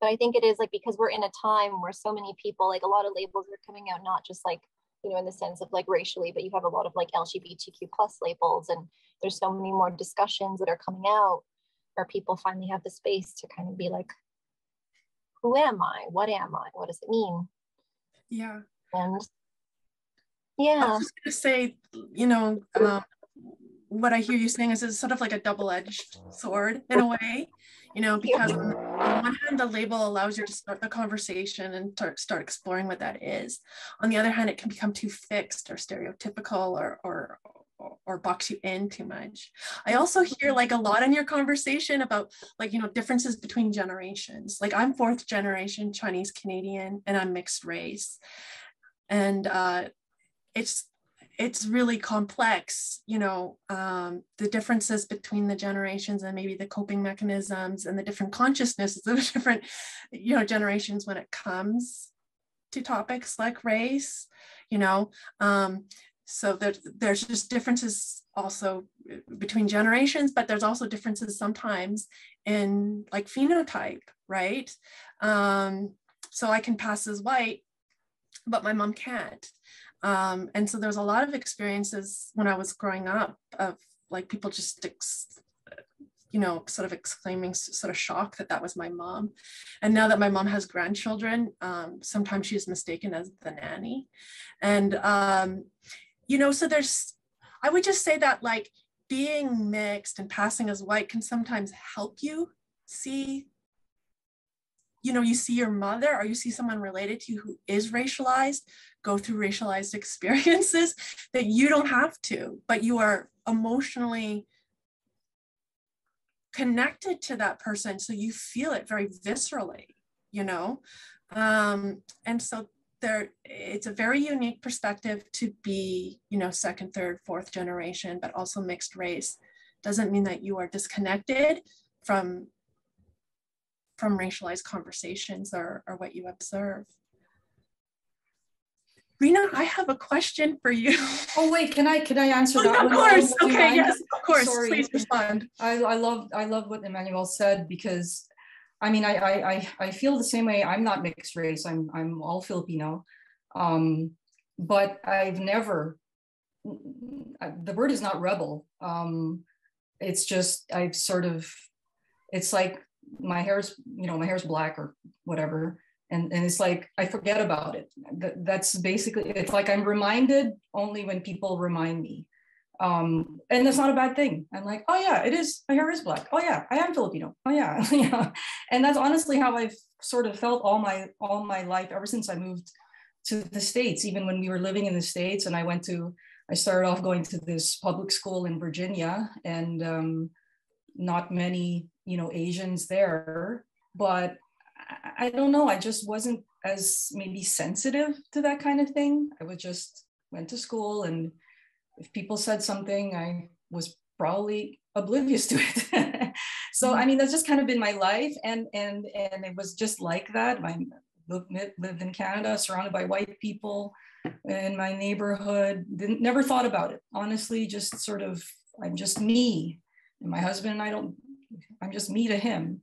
But I think it is like because we're in a time where so many people, like a lot of labels are coming out, not just like, you know, in the sense of like racially, but you have a lot of like LGBTQ plus labels and there's so many more discussions that are coming out where people finally have the space to kind of be like, who am I? What am I? What does it mean? Yeah. And yeah. I was just gonna say, you know, um, what I hear you saying is it's sort of like a double-edged sword in a way, you know, because on, on one hand, the label allows you to start the conversation and start, start exploring what that is. On the other hand, it can become too fixed or stereotypical or, or, or box you in too much. I also hear like a lot in your conversation about like, you know, differences between generations. Like I'm fourth generation Chinese Canadian and I'm mixed race. And uh, it's it's really complex you know um, the differences between the generations and maybe the coping mechanisms and the different consciousnesses of *laughs* different you know generations when it comes to topics like race you know um, so there, there's just differences also between generations but there's also differences sometimes in like phenotype right? Um, so i can pass as white but my mom can't um, and so there's a lot of experiences when I was growing up of like people just, ex- you know, sort of exclaiming, sort of shock that that was my mom. And now that my mom has grandchildren, um, sometimes she's mistaken as the nanny. And, um, you know, so there's, I would just say that like being mixed and passing as white can sometimes help you see you know you see your mother or you see someone related to you who is racialized go through racialized *laughs* experiences that you don't have to, but you are emotionally connected to that person. So you feel it very viscerally, you know? Um, and so there, it's a very unique perspective to be, you know, second, third, fourth generation, but also mixed race. Doesn't mean that you are disconnected from from racialized conversations or, or what you observe. Rena, I have a question for you. *laughs* Oh wait, can I can I answer oh, that? Of course. Okay. Yes. Of course. Sorry. Please respond. I, I love I love what Emmanuelle said because, I mean I, I I I feel the same way. I'm not mixed race. I'm I'm all Filipino, um, but I've never. The word is not rebel. Um, it's just I've sort of. It's like my hair's you know my hair's black or whatever and and it's like i forget about it. That's basically it's like i'm reminded only when people remind me. Um and that's not a bad thing. I'm like oh yeah it is my hair is black. Oh yeah i am filipino. Oh yeah *laughs* yeah and that's honestly how i've sort of felt all my all my life ever since i moved to the states. Even when we were living in the states and i went to i started off going to this public school in virginia and um not many you know asians there. But I don't know. I just wasn't as maybe sensitive to that kind of thing. I would just went to school, and if people said something, I was probably oblivious to it. *laughs* so I mm-hmm. mean, that's just kind of been my life, and and and it was just like that. I lived, lived in Canada, surrounded by white people in my neighborhood. Didn't never thought about it. Honestly, just sort of I'm just me, and my husband and I don't. I'm just me to him.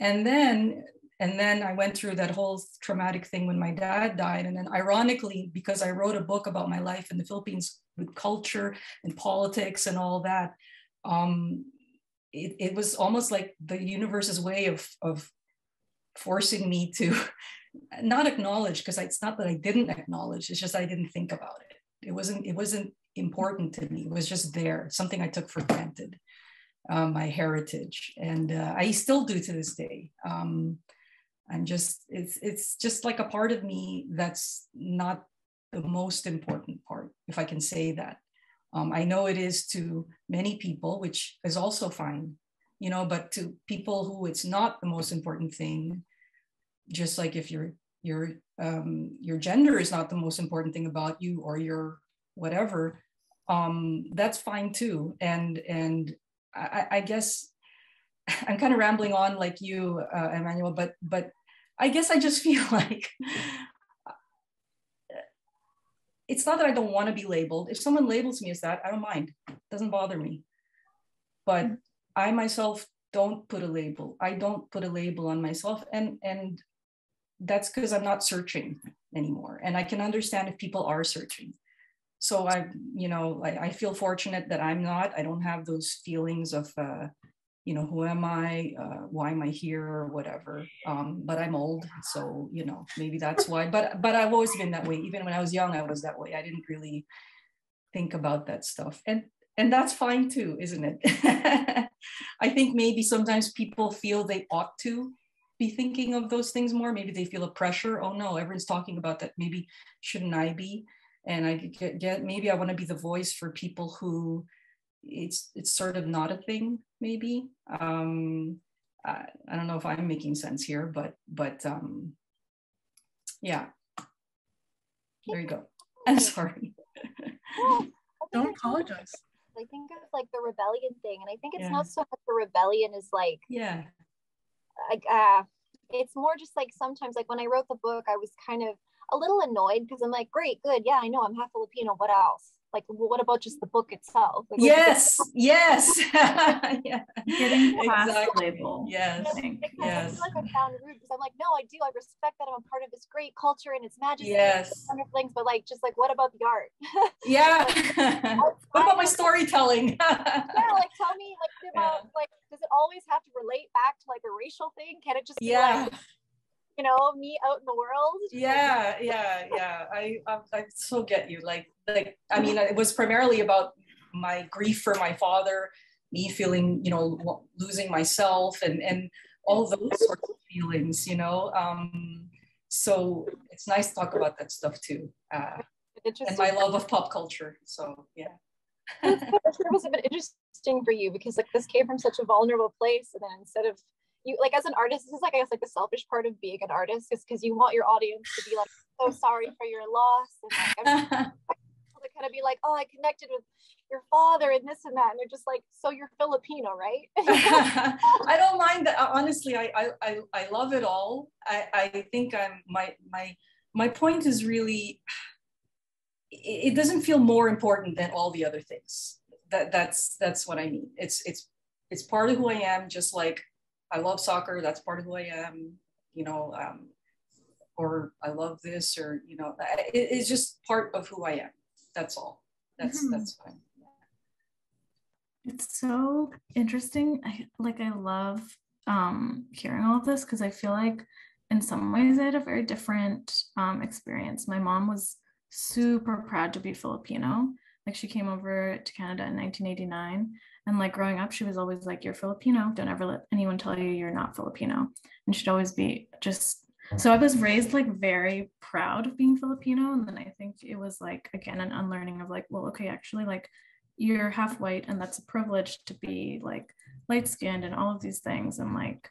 And then and then I went through that whole traumatic thing when my dad died. And then, ironically, because I wrote a book about my life in the Philippines with culture and politics and all that, um, it, it was almost like the universe's way of, of forcing me to *laughs* not acknowledge, because it's not that I didn't acknowledge, it's just I didn't think about it. It wasn't, it wasn't important to me. It was just there, something I took for granted. Um, my heritage, and uh, I still do to this day. Um, I'm just it's it's just like a part of me that's not the most important part, if I can say that. Um, I know it is to many people, which is also fine. you know, but to people who it's not the most important thing, just like if your your um, your gender is not the most important thing about you or your whatever, um, that's fine too. And and I, I guess *laughs* I'm kind of rambling on like you, uh, Emmanuelle, but but I guess I just *laughs* feel like it's not that I don't want to be labeled. If someone labels me as that, I don't mind. It doesn't bother me. But I myself don't put a label. I don't put a label on myself. And and that's because I'm not searching anymore. And I can understand if people are searching. So I, you know, I, I feel fortunate that I'm not. I don't have those feelings of uh, you know, who am I? Uh, why am I here or whatever? Um, but I'm old, so you know, maybe that's why. But but I've always been that way. Even when I was young, I was that way. I didn't really think about that stuff, and and that's fine too, isn't it? *laughs* I think maybe sometimes people feel they ought to be thinking of those things more. Maybe they feel a pressure. Oh no, everyone's talking about that. Maybe shouldn't I be? And I get, get maybe I want to be the voice for people who it's it's sort of not a thing maybe. Um I, I don't know if i'm making sense here but but um yeah. There you go. *laughs* I'm sorry. Don't apologize. I think of like the rebellion thing and i think it's yeah. not so much the rebellion is like yeah. like uh it's more just like sometimes like when i wrote the book i was kind of a little annoyed because i'm like great good. Yeah i know i'm half filipino what else like well, what about just the book itself? Like, yes yes. *laughs* Yeah. getting past exactly. label. Yes yes I feel like I found rude because I'm like no I do I respect that I'm a part of this great culture and its majesty yes. wonderful things but like just like what about the art? *laughs* Yeah. *laughs* What about my storytelling? Yeah like tell me like about yeah. like does it always have to relate back to like a racial thing? Can it just yeah like, you know me out in the world. Yeah yeah yeah. I, I, I so get you. Like like i mean it was primarily about my grief for my father me feeling you know losing myself and and all those sorts of feelings you know? Um so it's nice to talk about that stuff too uh, and my love of pop culture. So yeah. It was a bit interesting for you because like this came from such a vulnerable place and then instead of you like as an artist this is like i guess like the selfish part of being an artist is because you want your audience to be like so *laughs* sorry for your loss and like *laughs* to kind of be like oh i connected with your father and this and that and they're just like so you're filipino right? *laughs* I don't mind that honestly I, I i love it all. I i think i'm my my my point is really it doesn't feel more important than all the other things. That that's that's what i mean. It's it's it's part of who i am just like I love soccer. That's part of who I am. You know, um, or I love this, or you know, it, it's just part of who I am. That's all. That's mm-hmm. that's fine. It's so interesting. I like. I love um, hearing all of this because I feel like, in some ways, I had a very different um, experience. My mom was super proud to be Filipino. Like she came over to Canada in 1989 and like growing up, she was always like, You're Filipino. Don't ever let anyone tell you you're not Filipino. And she'd always be just so I was raised like very proud of being Filipino. And then I think it was like, again, an unlearning of like, well, okay, actually, like you're half white and that's a privilege to be like light skinned and all of these things. And like,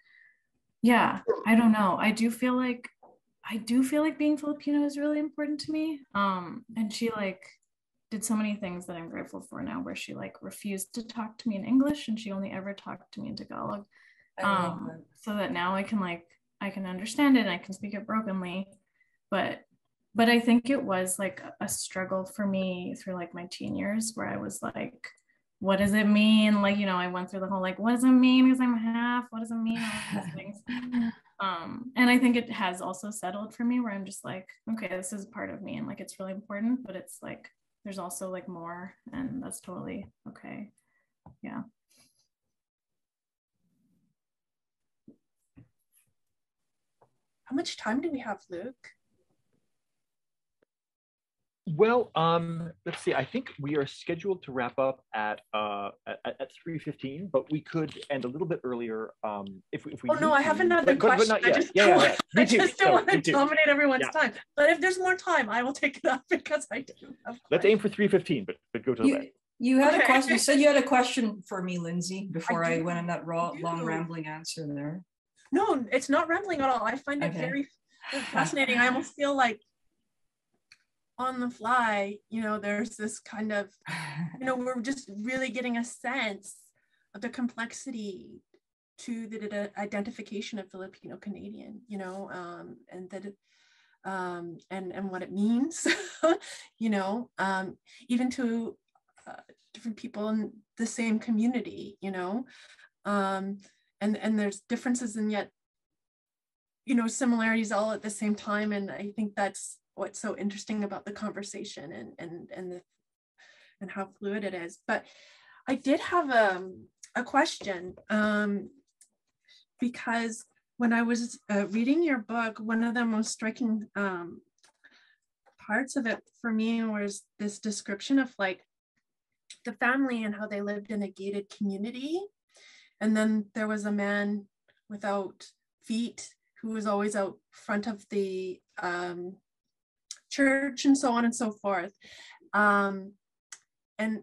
yeah, I don't know. I do feel like I do feel like being Filipino is really important to me. Um, and she like did so many things that I'm grateful for now, where she like refused to talk to me in English and she only ever talked to me in Tagalog. Um, that. so that now I can like I can understand it and I can speak it brokenly, but but I think it was like a struggle for me through like my teen years where I was like, what does it mean? Like, you know, I went through the whole like, what does it mean because I'm half? What does it mean? All these *laughs* things. Um, and I think it has also settled for me where I'm just like, okay, this is part of me and like it's really important, but it's like there's also like more and that's totally okay. Yeah. How much time do we have luke well, um, let's see. I think we are scheduled to wrap up at uh, at, at three fifteen, but we could end a little bit earlier um, if, if we. Oh no, I have another but, question. But, but I just yeah, don't, yeah, *laughs* yeah. I just don't want to dominate everyone's yeah. time. But if there's more time, I will take it up *laughs* because I do. Let's aim for three fifteen, but but go to you, the You had Okay. a question. You said you had a question for me, Lindsay, before I, do. went on that raw, long rambling answer there. No, it's not rambling at all. I find it Okay. very *sighs* fascinating. I almost feel like on the fly, you know, there's this kind of, you know, *laughs* we're just really getting a sense of the complexity to the, identification of Filipino Canadian, you know, um, and that, um, and and what it means, *laughs* you know, um, even to uh, different people in the same community, you know, um, and and there's differences and yet you know similarities all at the same time. And i think that's what's so interesting about the conversation and and and the and how fluid it is. But i did have um, a question um, because when i was uh, reading your book one of the most striking um, parts of it for me was this description of like the family and how they lived in a gated community. And then there was a man without feet who was always out front of the um, church and so on and so forth. Um, and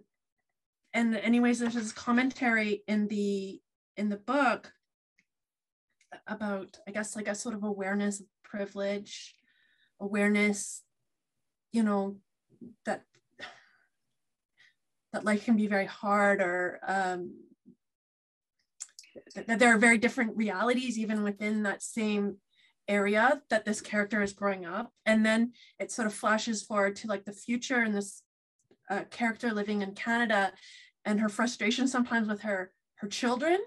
and anyways, there's this commentary in the in the book about, I guess, like a sort of awareness of privilege, awareness, you know, that that life can be very hard or um, that there are very different realities even within that same area that this character is growing up and then it sort of flashes forward to like the future and this uh, character living in canada and her frustration sometimes with her her children.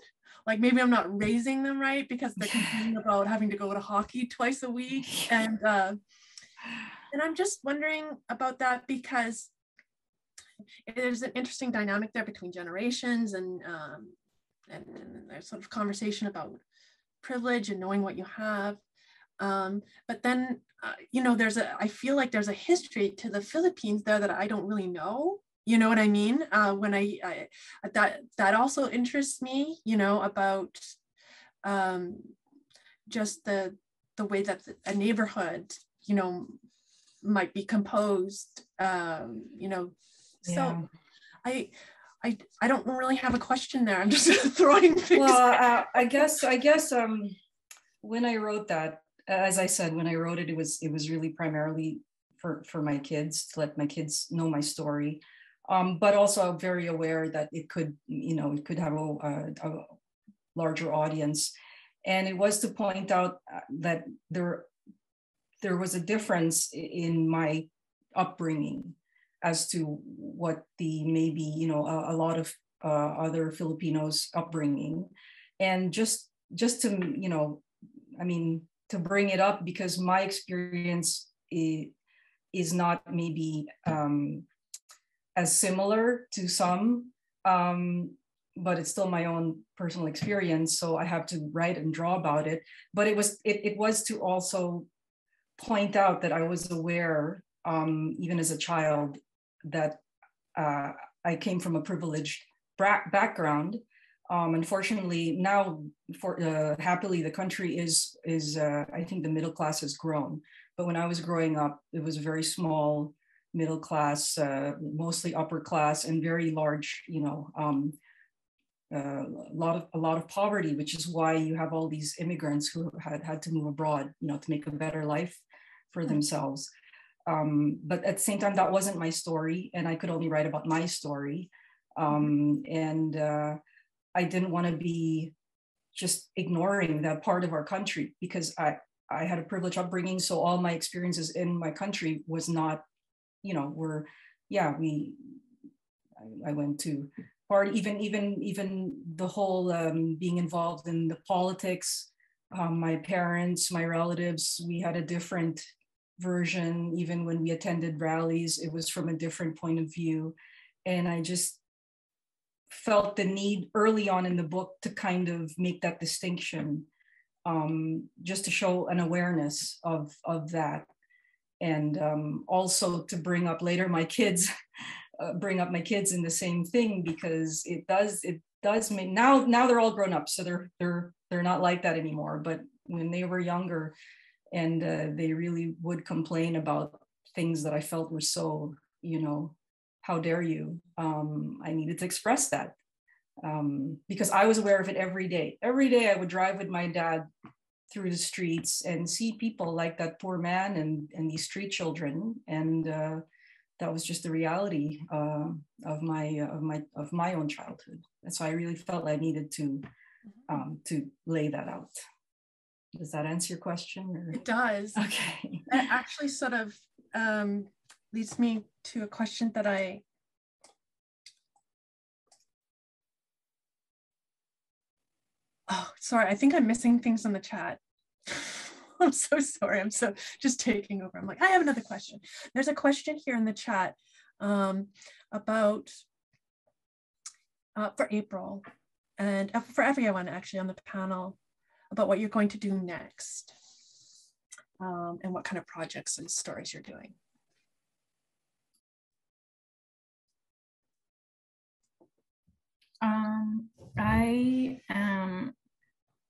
Like maybe i'm not raising them right because they're complaining about having to go to hockey twice a week *laughs* and uh, and i'm just wondering about that because there's an interesting dynamic there between generations and um, and, and there's sort of conversation about privilege and knowing what you have. Um, but then, uh, you know, there's a, I feel like there's a history to the Philippines there that I don't really know. You know what I mean? Uh, when I, I, that, that also interests me, you know, about um, just the, the way that a neighborhood, you know, might be composed, um, you know, so Yeah. I, I, I don't really have a question there. I'm just *laughs* throwing things. well uh, i guess i guess um when i wrote that as i said when i wrote it it was it was really primarily for for my kids to let my kids know my story. Um but also very aware that it could you know it could have a, a, a larger audience. And it was to point out uh, that there there was a difference in my upbringing as to what the maybe you know a, a lot of uh, other Filipinos upbringing, and just just to you know, I mean to bring it up because my experience is, is not maybe um, as similar to some, um, but it's still my own personal experience. So I have to write and draw about it. But it was it, it was to also point out that I was aware, um, even as a child, that uh, I came from a privileged background. Um, unfortunately, now, for uh, happily, the country is is uh, I think the middle class has grown. But when I was growing up, it was a very small middle class, uh, mostly upper class, and very large, you know, um, uh, a lot of a lot of poverty, which is why you have all these immigrants who had had to move abroad, you know, to make a better life for themselves. Um, but at the same time, that wasn't my story, and I could only write about my story. Um, and uh, I didn't want to be just ignoring that part of our country because I I had a privileged upbringing, so all my experiences in my country was not, you know, were yeah we I, I went to party even even even the whole um, being involved in the politics. Um, my parents, my relatives, we had a different version. Even when we attended rallies, it was from a different point of view, and I just felt the need early on in the book to kind of make that distinction um, just to show an awareness of of that. And um, also to bring up later my kids *laughs* uh, bring up my kids in the same thing because it does it does mean now now they're all grown up so they're they're they're not like that anymore. But when they were younger and uh, they really would complain about things that i felt were so you know how dare you? Um, I needed to express that um, because I was aware of it every day. Every day I would drive with my dad through the streets and see people like that poor man and, and these street children. And uh, that was just the reality uh, of my of my of my own childhood. And so I really felt I needed to um, to lay that out. Does that answer your question? Or? It does. Okay. It actually sort of um, leads me to a question that I Oh, sorry. I think I'm missing things in the chat. *laughs* I'm so sorry. I'm so just taking over. I'm like, I have another question. There's a question here in the chat um, about uh, for April and uh, for everyone actually on the panel about what you're going to do next um, and what kind of projects and stories you're doing. Um, I am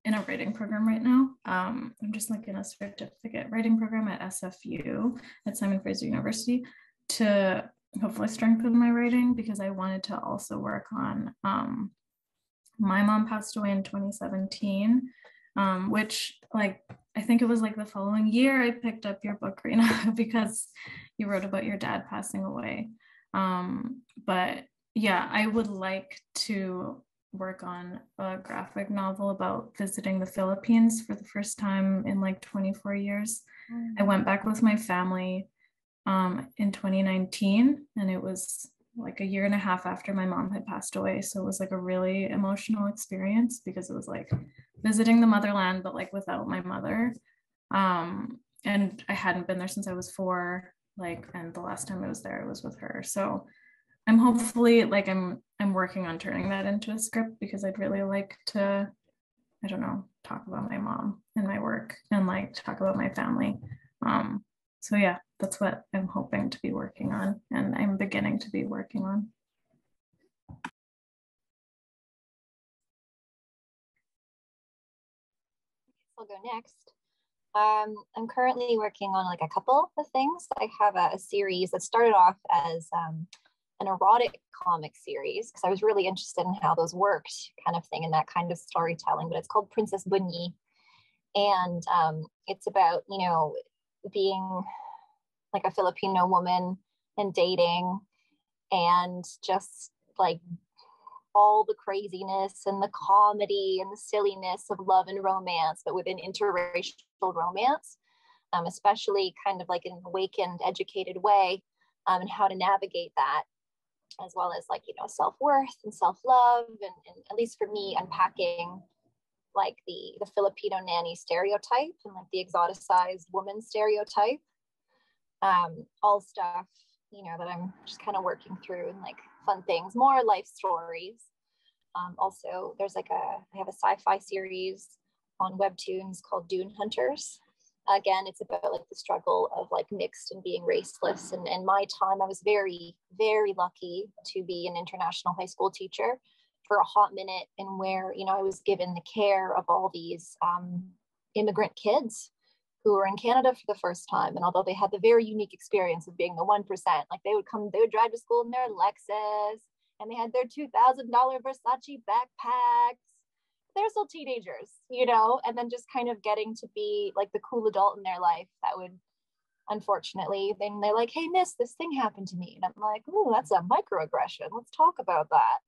in a writing program right now. Um, I'm just like in a certificate writing program at SFU at Simon Fraser University to hopefully strengthen my writing because I wanted to also work on. Um, my mom passed away in 2017, um, which like I think it was like the following year I picked up your book, Rena, *laughs* because you wrote about your dad passing away. Um, but yeah, I would like to work on a graphic novel about visiting the Philippines for the first time in like 24 years. Mm. I went back with my family um, in 2019, and it was like a year and a half after my mom had passed away. So it was like a really emotional experience because it was like visiting the motherland, but like without my mother. Um, and I hadn't been there since I was four. Like, and the last time I was there, I was with her. So I'm hopefully like I'm I'm working on turning that into a script because I'd really like to I don't know talk about my mom and my work and like talk about my family. Um, so yeah, that's what I'm hoping to be working on and I'm beginning to be working on. I'll go next. Um, I'm currently working on like a couple of things. I have a, a series that started off as um, an erotic comic series because I was really interested in how those worked, kind of thing, and that kind of storytelling. But it's called Princess Bunyi, and um, it's about you know being like a Filipino woman and dating, and just like all the craziness and the comedy and the silliness of love and romance, but within interracial romance, um, especially kind of like an awakened, educated way, um, and how to navigate that as well as like you know self-worth and self-love and, and at least for me unpacking like the the filipino nanny stereotype and like the exoticized woman stereotype. Um all stuff you know that i'm just kind of working through and like fun things more life stories. Um, also there's like a i have a sci-fi series on webtoons called dune hunters again it's about like the struggle of like mixed and being raceless. And in my time i was very very lucky to be an international high school teacher for a hot minute and where you know i was given the care of all these um, immigrant kids who were in canada for the first time. And although they had the very unique experience of being the 1% like they would come they would drive to school in their lexus and they had their $2000 versace backpacks they're still teenagers, you know, and then just kind of getting to be like the cool adult in their life that would unfortunately then they're like, hey miss, this thing happened to me. And I'm like, oh, that's a microaggression. Let's talk about that.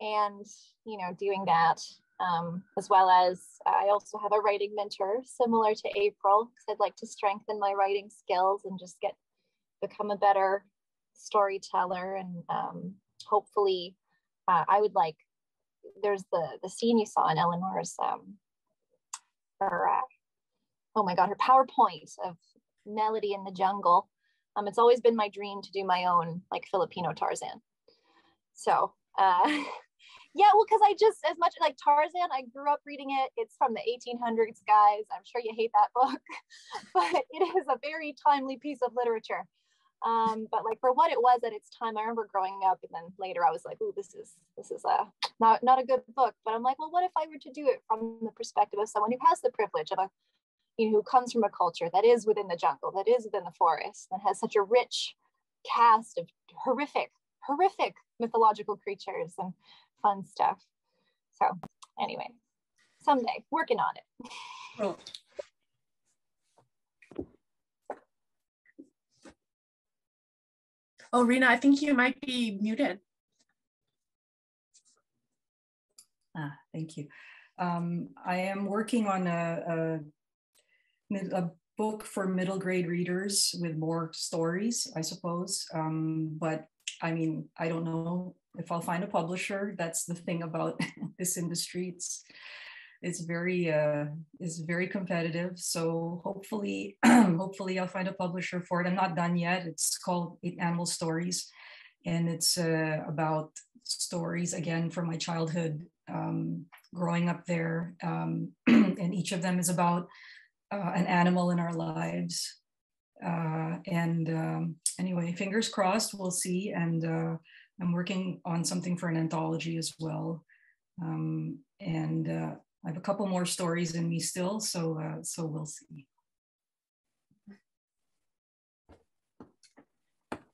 And, you know, doing that. Um, as well as I also have a writing mentor similar to April, because I'd like to strengthen my writing skills and just get become a better storyteller and um, hopefully uh, I would like there's the the scene you saw in Eleanor's um her uh, oh my god her PowerPoint of Melody in the jungle. Um, it's always been my dream to do my own like Filipino Tarzan. So uh, *laughs* yeah, well, because I just as much like Tarzan, I grew up reading it. It's from the 1800s, guys. I'm sure you hate that book, *laughs* but it is a very timely piece of literature. Um, but like for what it was at its time, I remember growing up, and then later I was like, "Ooh, this is this is a not not a good book." But I'm like, well, what if I were to do it from the perspective of someone who has the privilege of a, you know, who comes from a culture that is within the jungle, that is within the forest, that has such a rich cast of horrific, horrific mythological creatures and fun stuff. So anyway, someday working on it. Oh. Oh, Rena, I think you might be muted. Ah, thank you. Um, I am working on a, a, a, book for middle grade readers with more stories, I suppose. Um, but I mean, I don't know if I'll find a publisher. That's the thing about *laughs* this industry. It's it's very uh, is very competitive. So hopefully, *clears throat* hopefully I'll find a publisher for it. I'm not done yet. It's called Animal Stories, and it's uh, about stories again from my childhood um, growing up there. Um, *clears throat* and each of them is about uh, an animal in our lives. Uh, and um, anyway, fingers crossed, we'll see. And uh, I'm working on something for an anthology as well. Um, and uh, I have a couple more stories in me still, so uh, so we'll see.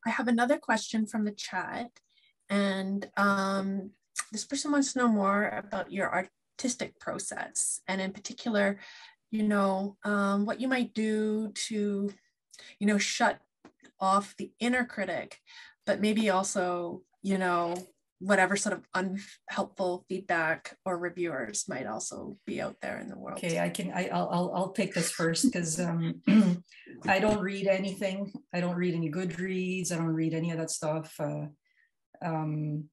I have another question from the chat, and um, this person wants to know more about your artistic process, and in particular, you know, um, what you might do to, you know, shut off the inner critic, but maybe also, you know, whatever sort of unhelpful feedback or reviewers might also be out there in the world. Okay, I can. I, will I'll I'll take this first because um, *clears throat* I don't read anything. I don't read any Goodreads. I don't read any of that stuff. Uh, um,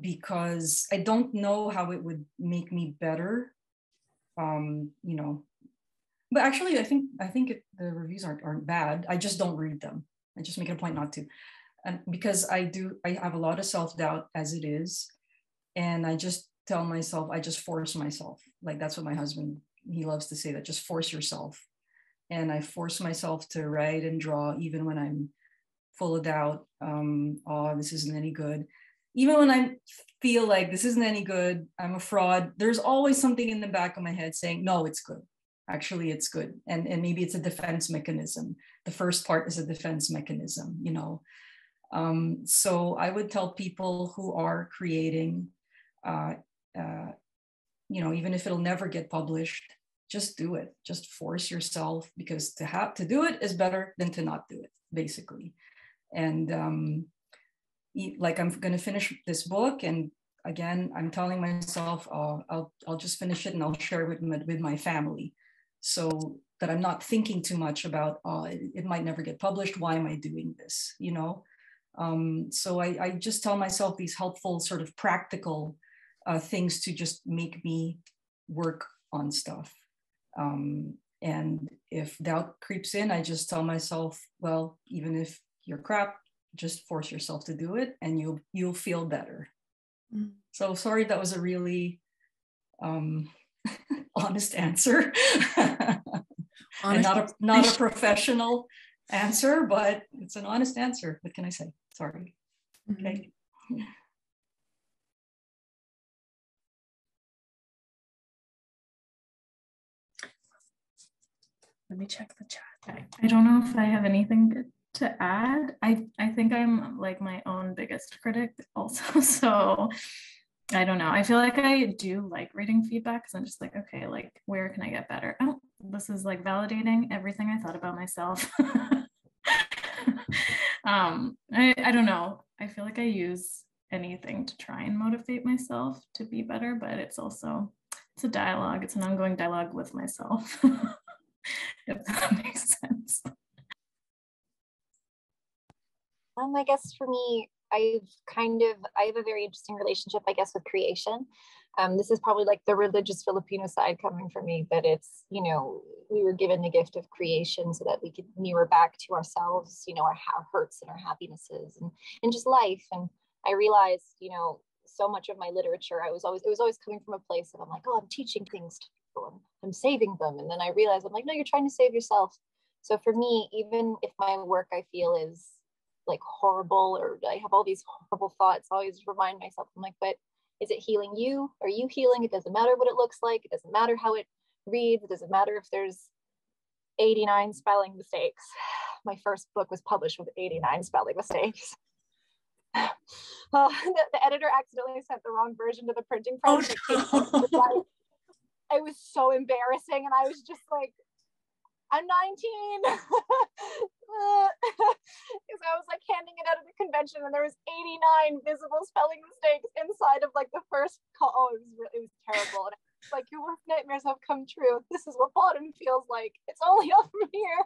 because I don't know how it would make me better. Um, you know, but actually, I think I think it, the reviews aren't aren't bad. I just don't read them. I just make it a point not to, and because I do, I have a lot of self doubt as it is, and I just tell myself, I just force myself. Like that's what my husband he loves to say that just force yourself, and I force myself to write and draw even when I'm full of doubt. Um, oh, this isn't any good even when I feel like this isn't any good, I'm a fraud, there's always something in the back of my head saying, no, it's good. Actually, it's good. And, and maybe it's a defense mechanism. The first part is a defense mechanism, you know. Um, so I would tell people who are creating, uh, uh, you know, even if it'll never get published, just do it. Just force yourself because to have to do it is better than to not do it, basically. And um, like I'm going to finish this book and again I'm telling myself oh, I'll I'll just finish it and I'll share it with my, with my family so that I'm not thinking too much about oh it, it might never get published why am I doing this you know um, so I, I just tell myself these helpful sort of practical uh, things to just make me work on stuff um, and if doubt creeps in I just tell myself well even if you're crap just force yourself to do it and you'll you'll feel better mm. so sorry that was a really um, *laughs* honest answer *laughs* honest. not a not a *laughs* professional answer but it's an honest answer what can i say sorry mm-hmm. okay let me check the chat i don't know if i have anything to add. I I think I'm like my own biggest critic also. *laughs* So I don't know. I feel like I do like reading feedback because I'm just like, okay, like where can I get better? Oh, this is like validating everything I thought about myself. *laughs* um, I, I don't know. I feel like I use anything to try and motivate myself to be better, but it's also it's a dialogue. It's an ongoing dialogue with myself. *laughs* if that *laughs* makes sense. Um, I guess for me, I've kind of I have a very interesting relationship, I guess, with creation. Um, this is probably like the religious Filipino side coming from me, but it's you know we were given the gift of creation so that we could mirror back to ourselves, you know, our, hurts and our happinesses and and just life. And I realized, you know, so much of my literature, I was always it was always coming from a place of I'm like, oh, I'm teaching things to people, I'm, I'm saving them, and then I realized I'm like, no, you're trying to save yourself. So for me, even if my work I feel is like horrible or I have all these horrible thoughts. I always remind myself, I'm like, but is it healing you? Are you healing? It doesn't matter what it looks like. It doesn't matter how it reads. It doesn't matter if there's 89 spelling mistakes. *sighs* My first book was published with 89 spelling mistakes. Uh, *laughs* *laughs* the, the, editor accidentally sent the wrong version to the printing press. Oh, *laughs* no. it was so embarrassing. And I was just like, I'm 19. *laughs* Because I was like handing it out at the convention and there was 89 visible spelling mistakes inside of like the first call. Oh, it was really, it was terrible. And was like your worst nightmares have come true. This is what bottom feels like. It's only *laughs* up from here.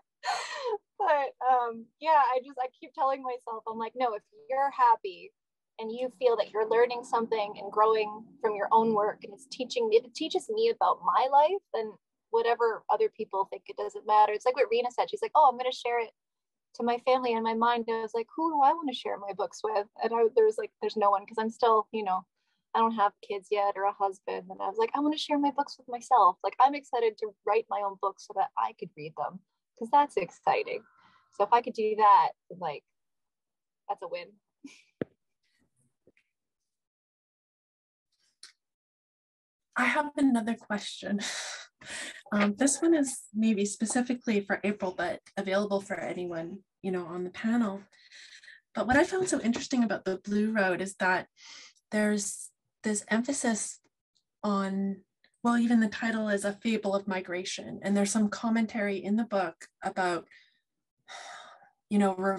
but um, yeah, I just I keep telling myself, I'm like, no, if you're happy and you feel that you're learning something and growing from your own work and it's teaching me, it teaches me about my life, then whatever other people think it doesn't matter. It's like what Rena said. She's like, oh, I'm going to share it to my family and my mind. I was like, who do I want to share my books with? And I, there's like, there's no one because I'm still, you know, I don't have kids yet or a husband. And I was like, I want to share my books with myself. Like, I'm excited to write my own books so that I could read them because that's exciting. So if I could do that, like, that's a win. I have another question. Um, this one is maybe specifically for April, but available for anyone, you know, on the panel. But what I found so interesting about the Blue Road is that there's this emphasis on, well, even the title is A Fable of Migration. And there's some commentary in the book about, you know,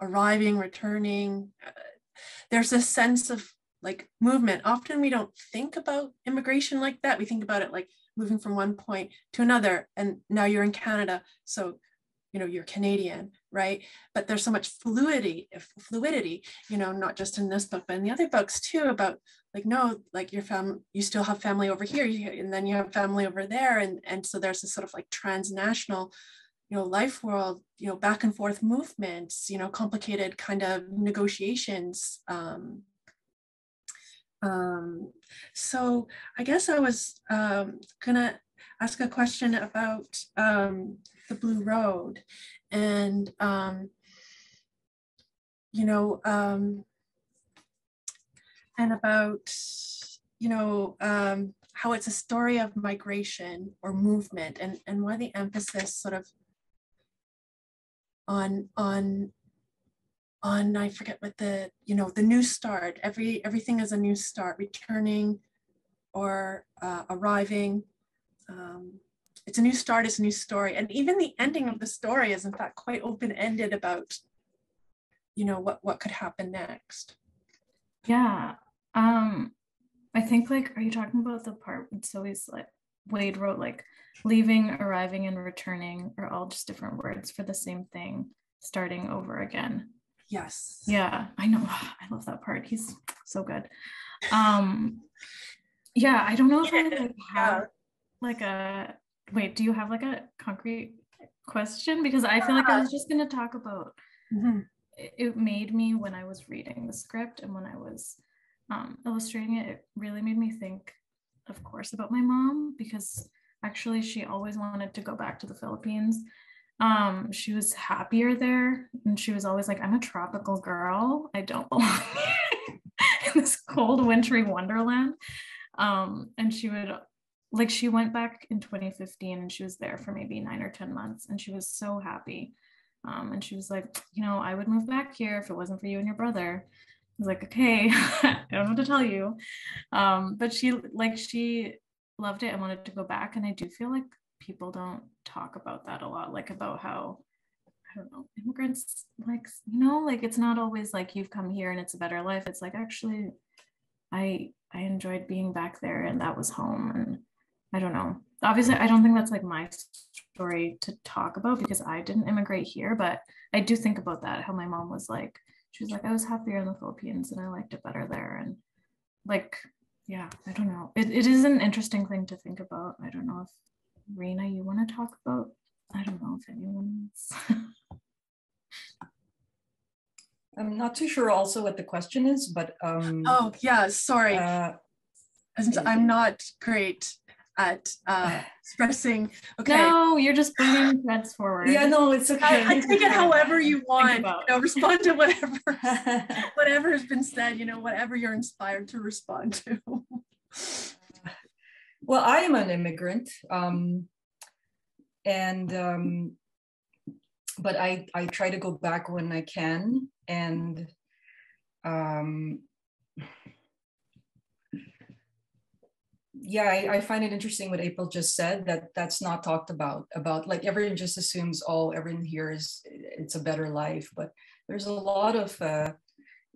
arriving, returning. Uh, there's a sense of like movement. Often we don't think about immigration like that. We think about it like moving from one point to another and now you're in canada so you know you're canadian right? But there's so much fluidity fluidity you know not just in this book but in the other books too about like no like your family you still have family over here and then you have family over there and and so there's this sort of like transnational you know life world you know back and forth movements you know complicated kind of negotiations um um, so I guess I was um, gonna ask a question about um, the Blue Road and, um, you know, um, and about, you know, um, how it's a story of migration or movement and, and why the emphasis sort of on, on on I forget what the you know the new start. Every everything is a new start. Returning or uh, arriving. Um, it's a new start. It's a new story, and even the ending of the story is in fact quite open ended about you know what what could happen next. Yeah. Um, I think like are you talking about the part when Zoe's like Wayde wrote like leaving, arriving, and returning are all just different words for the same thing, starting over again. Yes. Yeah, I know. *sighs* I love that part. He's so good. Um yeah, I don't know if. I like have like a wait, do you have like a concrete question? Because I feel like I was just gonna talk about mm-hmm. it made me when I was reading the script and when I was um, illustrating it, it really made me think, of course, about my mom because actually she always wanted to go back to the Philippines um she was happier there and she was always like i'm a tropical girl. I don't *laughs* belong *laughs* in this cold wintry wonderland. Um and she would like she went back in 2015 and she was there for maybe nine or ten months and she was so happy. Um and she was like you know i would move back here if it wasn't for you and your brother. I was like okay *laughs* i don't know what to tell you. Um but she like she loved it and wanted to go back and i do feel like people don't talk about that a lot, like about how I don't know, immigrants like, you know, like it's not always like you've come here and it's a better life. It's like actually I I enjoyed being back there and that was home. And I don't know. Obviously, I don't think that's like my story to talk about because I didn't immigrate here, but I do think about that, how my mom was like, she was like, I was happier in the Philippines and I liked it better there. And like, yeah, I don't know. It, it is an interesting thing to think about. I don't know if Rena, you want to talk about? I don't know if anyone else. *laughs* I'm not too sure also what the question is, but um, oh yeah, sorry. Uh, I'm not great at uh, *sighs* expressing. Okay. No, you're just bringing threads forward. Yeah, no, it's okay. I, I take it however you want. You know, respond to whatever *laughs* whatever has been said. You know, whatever you're inspired to respond to. *laughs* Well, I am an immigrant. Um, and um, but I I try to go back when I can, and um, yeah, I, I, find it interesting what April just said that that's not talked about. About like everyone just assumes, oh, everyone here is it's a better life, but there's a lot of uh,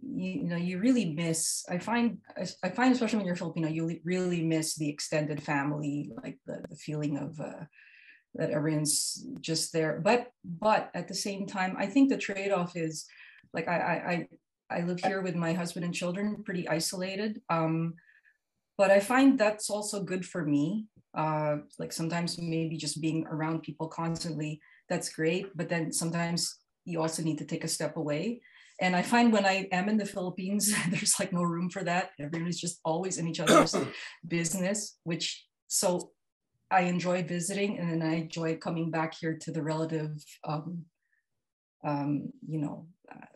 you, you know you really miss. I find I find especially when you're Filipino, you really miss the extended family, like the, the feeling of. Uh, that everyone's just there but but at the same time i think the trade-off is like i i i live here with my husband and children pretty isolated um but i find that's also good for me uh like sometimes maybe just being around people constantly that's great but then sometimes you also need to take a step away and i find when i am in the philippines *laughs* there's like no room for that everyone is just always in each *clears throat* other's business which so I enjoy visiting and then I enjoy coming back here to the relative, um, um, you know, uh,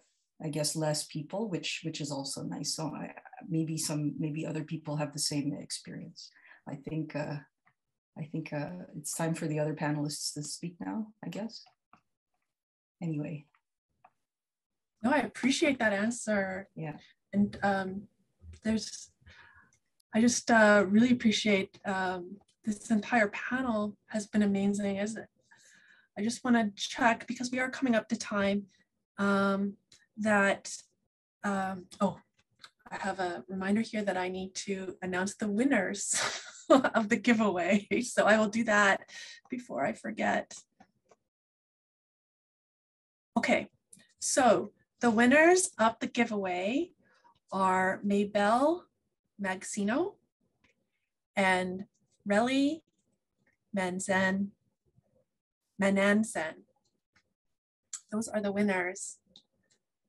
I guess less people, which which is also nice. So I, maybe some maybe other people have the same experience. I think uh, I think uh, it's time for the other panelists to speak now. I guess. Anyway. No, I appreciate that answer. Yeah. And um, there's, I just uh, really appreciate um, this entire panel has been amazing, isn't it? I just want to check because we are coming up to time um, that, um, oh, I have a reminder here that I need to announce the winners *laughs* of the giveaway. So I will do that before I forget. Okay, so the winners of the giveaway are Maybell Magsino and Relly Manzen, Manansen. Those are the winners.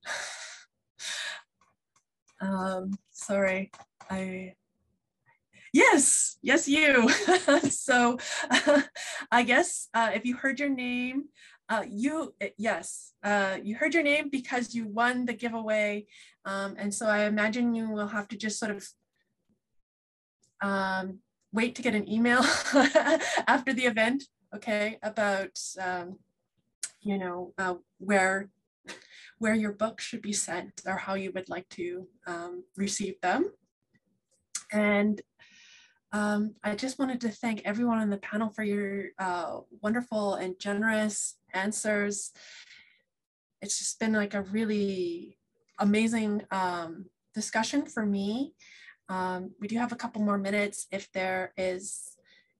*sighs* um, sorry, I, yes, yes, you. *laughs* so uh, *laughs* I guess uh, if you heard your name, uh, you, yes, uh, you heard your name because you won the giveaway. Um, and so I imagine you will have to just sort of um, wait to get an email *laughs* after the event, okay, about, um, you know, uh, where where your book should be sent or how you would like to um, receive them. And um, I just wanted to thank everyone on the panel for your uh, wonderful and generous answers. It's just been like a really amazing um, discussion for me. Um, we do have a couple more minutes if there is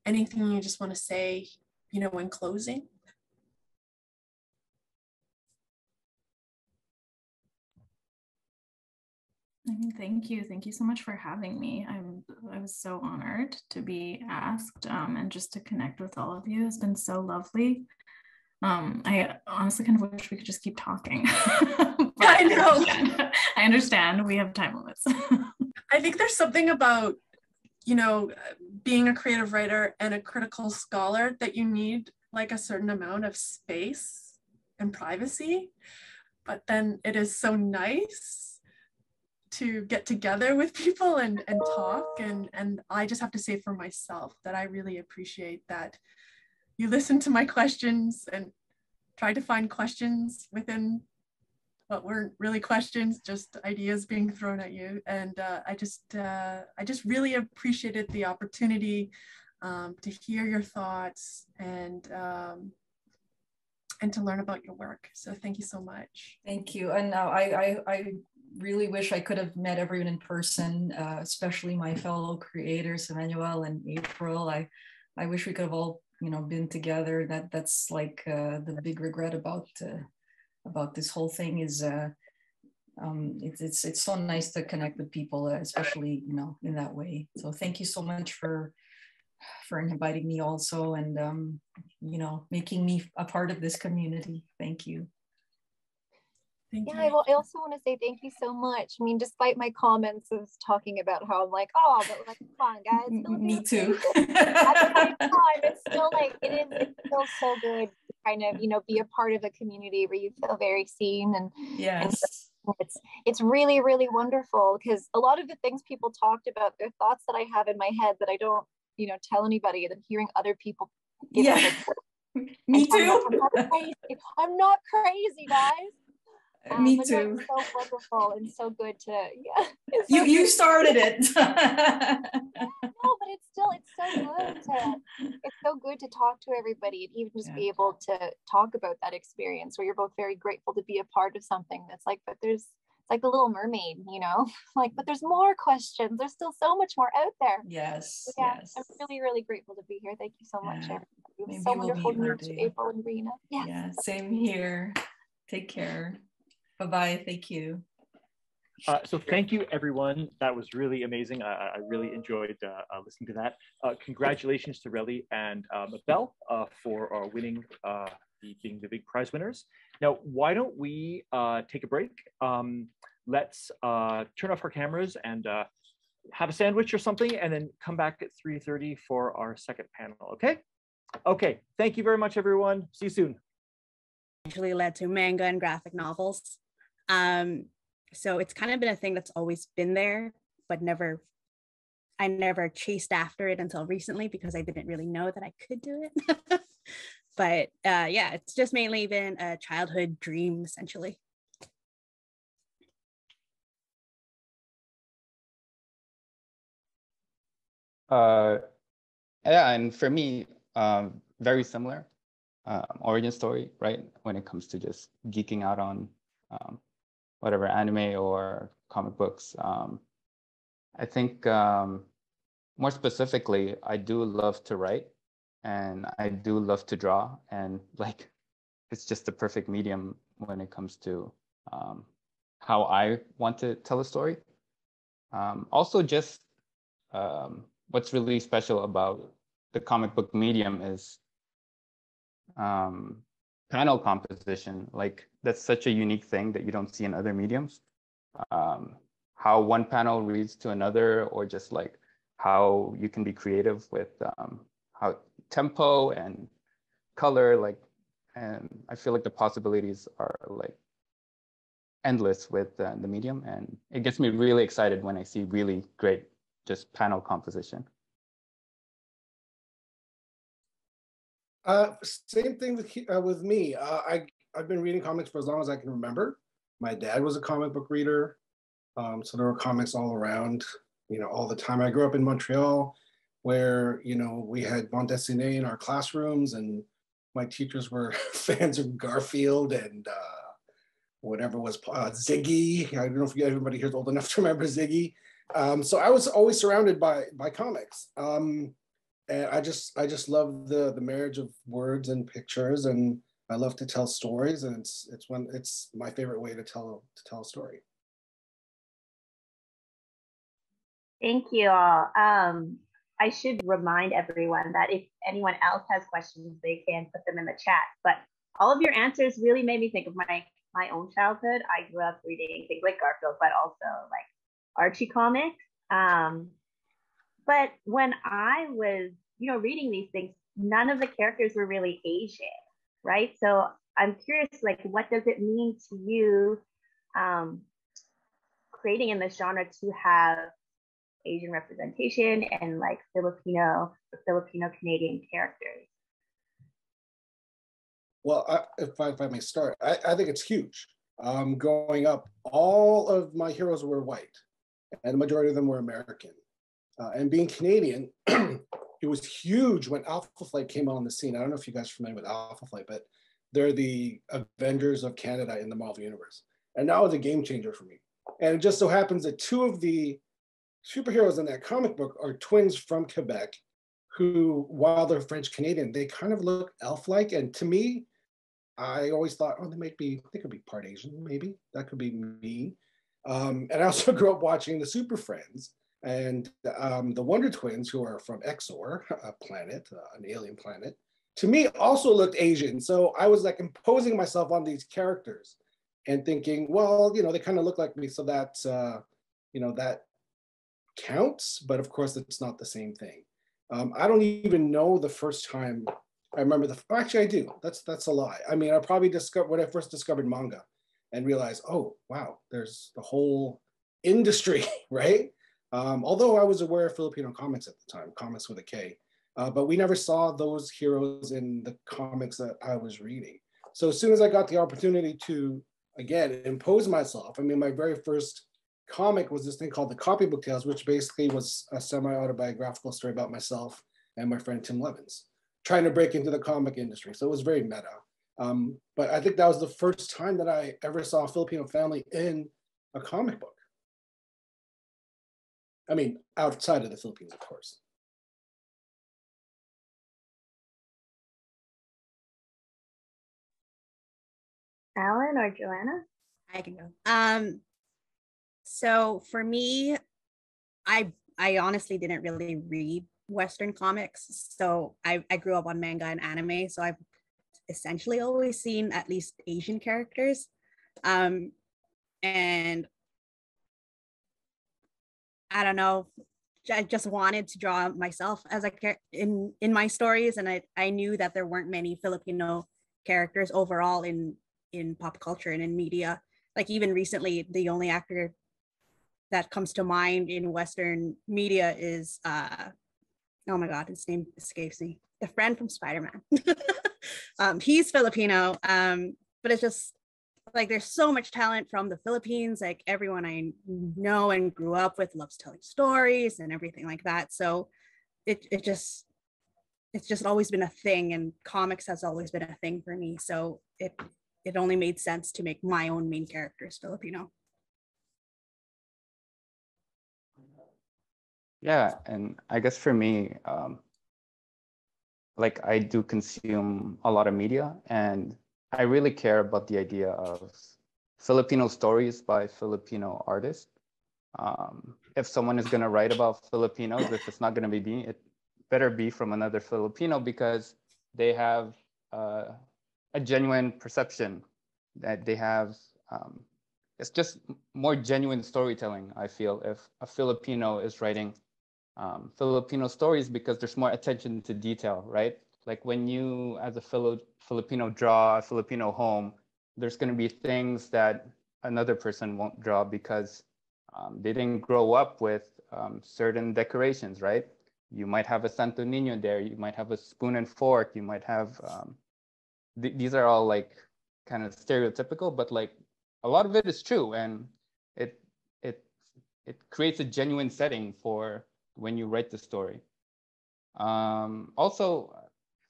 anything you just want to say, you know, in closing. Thank you. Thank you so much for having me. I'm I was so honored to be asked um, and just to connect with all of you. It's been so lovely. Um, I honestly kind of wish we could just keep talking. *laughs* I know. I understand. I understand. We have time limits. *laughs* I think there's something about, you know, being a creative writer and a critical scholar that you need like a certain amount of space and privacy. But then it is so nice to get together with people and, and talk. And, and I just have to say for myself that I really appreciate that you listen to my questions and try to find questions within what weren't really questions, just ideas being thrown at you. And uh, I just, uh, I just really appreciated the opportunity um, to hear your thoughts and um, and to learn about your work. So thank you so much. Thank you. And now I, I, I really wish I could have met everyone in person, uh, especially my fellow creators, Emmanuelle and April. I, I wish we could have all, you know, been together. That that's like uh, the big regret about uh, about this whole thing is uh, um, it's, it's it's so nice to connect with people, uh, especially you know in that way. So thank you so much for for inviting me also, and um, you know making me a part of this community. Thank you. Thank yeah, you. I, I also want to say thank you so much. I mean, despite my comments of talking about how I'm like, oh, but like, come on, guys. Me too. *laughs* At the same time, it's still like it is. It feels so good to kind of you know be a part of a community where you feel very seen and yes and it's it's really really wonderful because a lot of the things people talked about they're thoughts that i have in my head that i don't you know tell anybody and hearing other people yeah *laughs* Me too. I'm not crazy, I'm not crazy guys. Um, Me too. so wonderful and so good to *laughs* yeah. You so you started it. *laughs* No, but it's still it's so good to it's so good to talk to everybody and even just be able to talk about that experience where you're both very grateful to be a part of something that's like, but there's it's like the little mermaid, you know, *laughs* like, but there's more questions. There's still so much more out there. yes. So, yeah, yes. I'm really, really grateful to be here. Thank you so much, Yeah. everybody. It was Maybe so we'll wonderful to one meet you. April and Rena. Yes. Yeah. Same here. Take care. Bye bye. Thank you. Uh, so thank you, everyone. That was really amazing. I, I- I really enjoyed uh, uh, listening to that. Uh, congratulations to Relly and uh, Mabel uh, for uh, winning, uh, the, being the big prize winners. Now, why don't we uh, take a break? Um, let's uh, turn off our cameras and uh, have a sandwich or something, and then come back at 3.30 for our second panel, okay? Okay, thank you very much, everyone. See you soon. eventually led to manga and graphic novels. Um, so it's kind of been a thing that's always been there, but never, I never chased after it until recently because I didn't really know that I could do it. *laughs* but uh, yeah, it's just mainly been a childhood dream essentially. Uh, yeah, and for me, um, very similar um, origin story, right? When it comes to just geeking out on um, whatever anime or comic books. Um, I think um, more specifically, I do love to write and I do love to draw, and *laughs* like it's just the perfect medium when it comes to um, how I want to tell a story. Um, also, just um, what's really special about the comic book medium is um, panel composition. Like that's such a unique thing that you don't see in other mediums. Um, how one panel reads to another, or just like how you can be creative with um, how tempo and color, like, and I feel like the possibilities are like endless with uh, the medium, and it gets me really excited when I see really great just panel composition. Uh, same thing with uh, with me. Uh, I I've been reading comics for as long as I can remember. My dad was a comic book reader, um, so there were comics all around, you know, all the time. I grew up in Montreal, where you know we had bande dessinée in our classrooms, and my teachers were *laughs* fans of Garfield and uh, whatever was uh, Ziggy. I don't know if everybody here's old enough to remember Ziggy. Um, so I was always surrounded by by comics. Um, and I just I just love the the marriage of words and pictures, and I love to tell stories, and it's it's one it's my favorite way to tell to tell a story. Thank you all. Um, I should remind everyone that if anyone else has questions, they can put them in the chat. But all of your answers really made me think of my my own childhood. I grew up reading things like Garfield, but also like Archie comics. Um, but when I was, you know, reading these things, none of the characters were really Asian, right? So I'm curious, like, what does it mean to you um, creating in this genre to have Asian representation and like Filipino, Filipino Canadian characters? Well, I, if, I, if I may start, I, I think it's huge. Um, growing up, all of my heroes were white, and the majority of them were American. Uh, and being Canadian, *clears throat* it was huge when Alpha Flight came on the scene. I don't know if you guys are familiar with Alpha Flight, but they're the Avengers of Canada in the Marvel Universe. And now it's a game changer for me. And it just so happens that two of the superheroes in that comic book are twins from Quebec who, while they're French Canadian, they kind of look elf like. And to me, I always thought, oh, they might be, they could be part Asian, maybe. That could be me. Um, and I also *laughs* grew up watching the Super Friends and um, the Wonder Twins, who are from Exxor, a planet, uh, an alien planet, to me also looked Asian. So I was like imposing myself on these characters and thinking, well, you know, they kind of look like me. So that, uh, you know, that counts. But of course, it's not the same thing. Um, I don't even know the first time I remember the, oh, actually I do. That's, that's a lie. I mean, I probably discovered, when I first discovered manga and realized, oh, wow, there's the whole industry, *laughs* right? Um, although I was aware of Filipino comics at the time, comics with a K. uh, but we never saw those heroes in the comics that I was reading. So as soon as I got the opportunity to, again, impose myself, I mean, my very first comic was this thing called the Copybook Tales, which basically was a semi-autobiographical story about myself and my friend Tim Levins, trying to break into the comic industry. So it was very meta. Um, but I think that was the first time that I ever saw a Filipino family in a comic book. I mean, outside of the Philippines, of course. Allan or Joanna? I can go. Um, so for me, I I honestly didn't really read Western comics. So I, I grew up on manga and anime. So I've essentially always seen at least Asian characters. Um, and I don't know, I just wanted to draw myself as a in in my stories, and I I knew that there weren't many Filipino characters overall in in pop culture and in media. Like even recently, the only actor that comes to mind in Western media is uh oh my god, his name escapes me. The friend from Spider-Man. *laughs* um, he's Filipino, um, but it's just like there's so much talent from the Philippines. Like everyone I know and grew up with loves telling stories and everything like that. So it it just it's just always been a thing, and comics has always been a thing for me. So it it only made sense to make my own main characters Filipino. Yeah, and I guess for me, um, like I do consume a lot of media, and I really care about the idea of Filipino stories by Filipino artists. Um, if someone is going to write about Filipinos, if it's not going to be me, it better be from another Filipino because they have uh, a genuine perception that they have. Um, it's just more genuine storytelling. I feel if a Filipino is writing um, Filipino stories because there's more attention to detail, right? Like when you, as a Fili- Filipino, draw a Filipino home, there's going to be things that another person won't draw because um, they didn't grow up with um, certain decorations, right? You might have a Santo Nino there, you might have a spoon and fork, you might have, um, th- these are all like kind of stereotypical, but like a lot of it is true. And it, it, it creates a genuine setting for when you write the story. Um, also,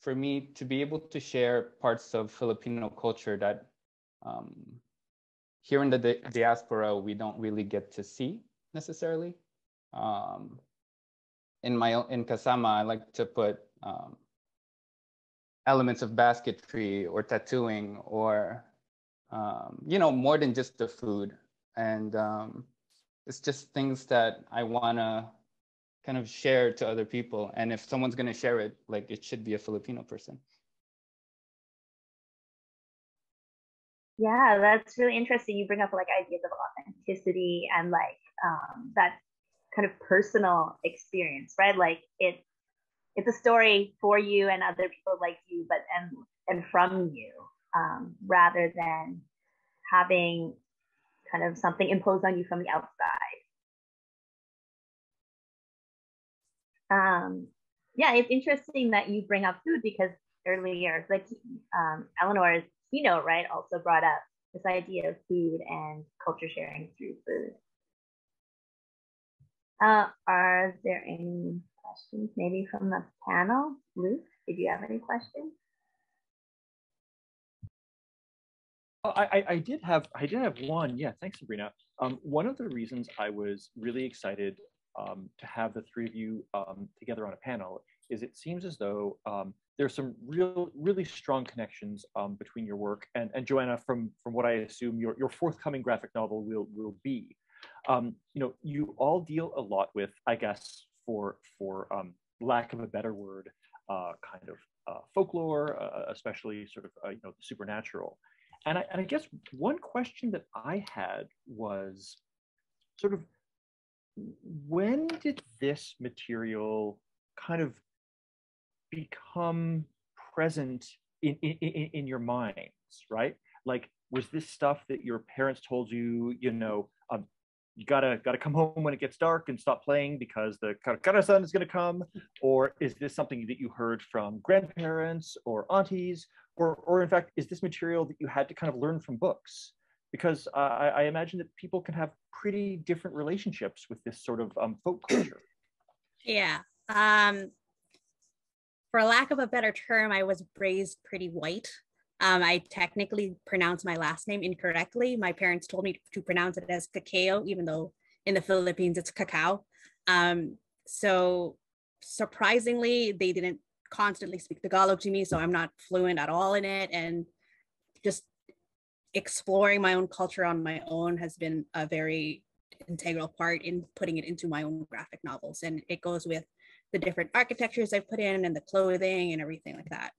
for me to be able to share parts of Filipino culture that um, here in the di diaspora we don't really get to see necessarily. Um, in my in Kasama, I like to put um, elements of basketry or tattooing or um, you know more than just the food, and um, it's just things that I wanna kind of share to other people. And if someone's going to share it, like it should be a Filipino person. Yeah, that's really interesting. You bring up like ideas of authenticity and like um, that kind of personal experience, right? Like it, it's a story for you and other people like you, but and and from you, um, rather than having kind of something imposed on you from the outside. Um, yeah, it's interesting that you bring up food because earlier, like um, Eleanor's keynote, right, also brought up this idea of food and culture sharing through food. Uh, are there any questions maybe from the panel? Luke, did you have any questions? Oh, I, I, did have I did have one. Yeah, thanks, Sabrina. Um, one of the reasons I was really excited um, to have the three of you um, together on a panel is it seems as though um, there's some real, really strong connections um, between your work and, and Joanna, from, from what I assume your, your forthcoming graphic novel will, will be. Um, you know, you all deal a lot with, I guess, for, for um, lack of a better word, uh, kind of uh, folklore, uh, especially sort of, uh, you know, the supernatural. And I, and I guess one question that I had was sort of when did this material kind of become present in, in, in, your minds, right? Like, was this stuff that your parents told you, you know, um, you gotta gotta come home when it gets dark and stop playing because the Karakara-san is gonna come? Or is this something that you heard from grandparents or aunties? Or, or in fact, is this material that you had to kind of learn from books? Because uh, I, I, imagine that people can have pretty different relationships with this sort of um, folk *clears throat* culture. Yeah. Um, for lack of a better term, I was raised pretty white. Um, I technically pronounced my last name incorrectly. My parents told me to pronounce it as cacao, even though in the Philippines it's cacao. Um, so surprisingly, they didn't constantly speak Tagalog to me, so I'm not fluent at all in it. And just exploring my own culture on my own has been a very integral part in putting it into my own graphic novels. And it goes with the different architectures I've put in and the clothing and everything like that.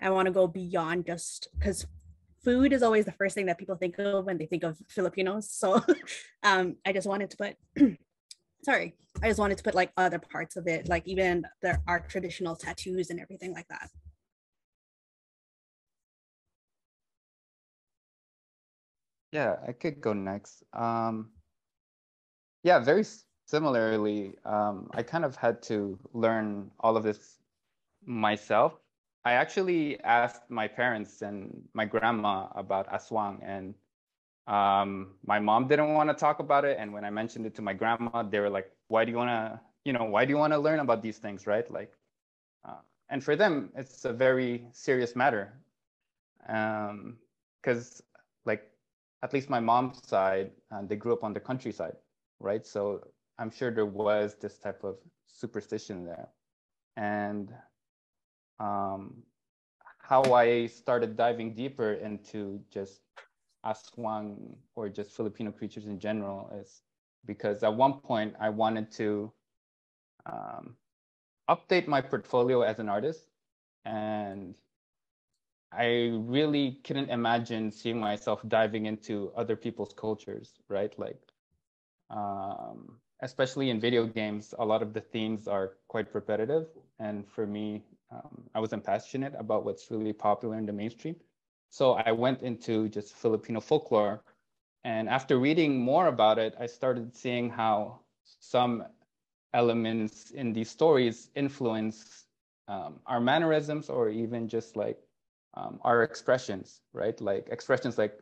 I want to go beyond just because food is always the first thing that people think of when they think of Filipinos. So *laughs* um, I just wanted to put, *clears throat* sorry, I just wanted to put like other parts of it, like even there are traditional tattoos and everything like that. Yeah, I could go next. Um, yeah, very similarly, um, I kind of had to learn all of this myself. I actually asked my parents and my grandma about Aswang, and um, my mom didn't want to talk about it. And when I mentioned it to my grandma, they were like, "Why do you want to, you know, why do you want to learn about these things, right?" Like, uh, and for them, it's a very serious matter, because, um, like, at least my mom's side, uh, they grew up on the countryside, right? So I'm sure there was this type of superstition there. And um, how I started diving deeper into just Aswang or just Filipino creatures in general is because at one point I wanted to um, update my portfolio as an artist. And I really couldn't imagine seeing myself diving into other people's cultures, right? Like, um, especially in video games, a lot of the themes are quite repetitive. And for me, um, I wasn't passionate about what's really popular in the mainstream. So I went into just Filipino folklore. And after reading more about it, I started seeing how some elements in these stories influence um, our mannerisms or even just like um, our expressions, right? Like expressions like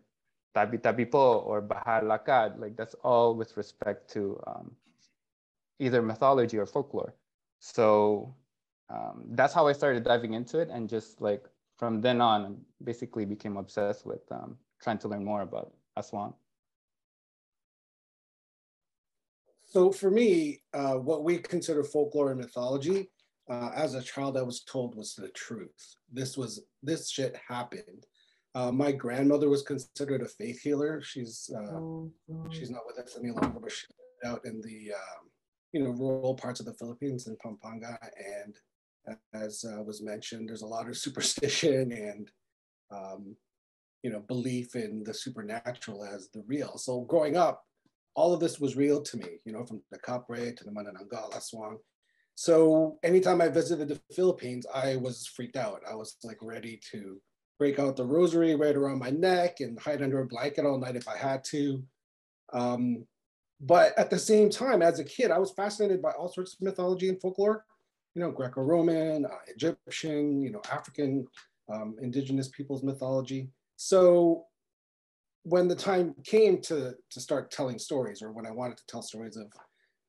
tabi tabi po or bahal lakad, like that's all with respect to um, either mythology or folklore. So um, that's how I started diving into it, and just like from then on, basically became obsessed with um, trying to learn more about Aswang. So for me, uh, what we consider folklore and mythology, uh, as a child, I was told was the truth. This was this shit happened. Uh, my grandmother was considered a faith healer. She's uh, oh, she's not with us any longer, but she's out in the um, you know, rural parts of the Philippines in Pampanga. And as uh, was mentioned, there's a lot of *laughs* superstition and, um, you know, belief in the supernatural as the real. So growing up, all of this was real to me, you know, from the Kapre to the Manananggal, Aswang. So anytime I visited the Philippines, I was freaked out. I was like ready to break out the rosary right around my neck and hide under a blanket all night if I had to. Um, but at the same time, as a kid, I was fascinated by all sorts of mythology and folklore, you know, Greco-Roman, uh, Egyptian, you know, African, um, indigenous peoples mythology. So when the time came to, to start telling stories or when I wanted to tell stories of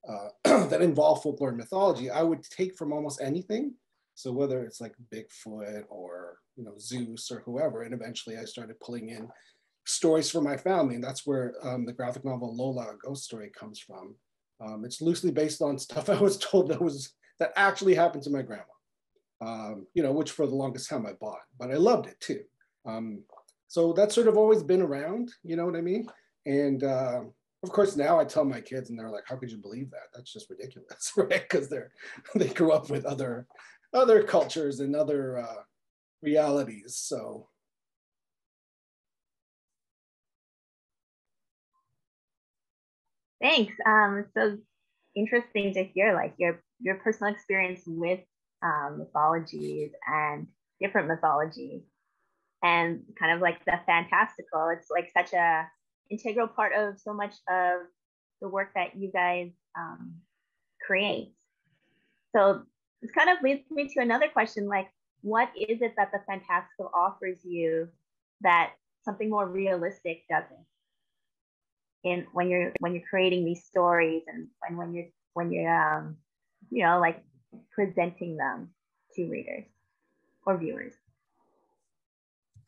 uh, *clears throat* that involve folklore and mythology, I would take from almost anything. So whether it's like Bigfoot or, you know, Zeus or whoever, and eventually I started pulling in stories for my family. And that's where um, the graphic novel Lola, a ghost story comes from. Um, it's loosely based on stuff *laughs* I was told that was that actually happened to my grandma. Um, you know, which for the longest time I bought, but I loved it too. Um, so that's sort of always been around, you know what I mean? And uh, of course, now I tell my kids, and they're like, "How could you believe that? That's just ridiculous, *laughs* right?" Because they're *laughs* they grew up with other other cultures and other uh, realities. So Thanks. Um, so interesting to hear like your your personal experience with um, mythologies and different mythologies, and kind of like the fantastical. It's like such a integral part of so much of the work that you guys um, create. So this kind of leads me to another question like, what is it that the fantastical offers you that something more realistic doesn't? In when you're when you're creating these stories and, and when you're when you're um, you know like presenting them to readers or viewers?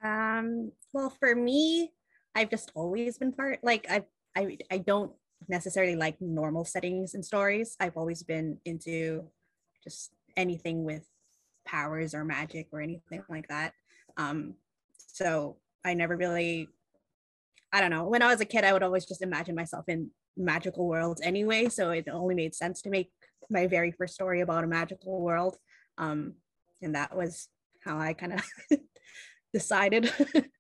Um, well, for me, I've just always been part like I I I don't necessarily like normal settings and stories. I've always been into just anything with powers or magic or anything like that. Um, so I never really, I don't know. When I was a kid, I would always just imagine myself in magical worlds anyway. So it only made sense to make my very first story about a magical world. Um, and that was how I kind of *laughs* decided. *laughs*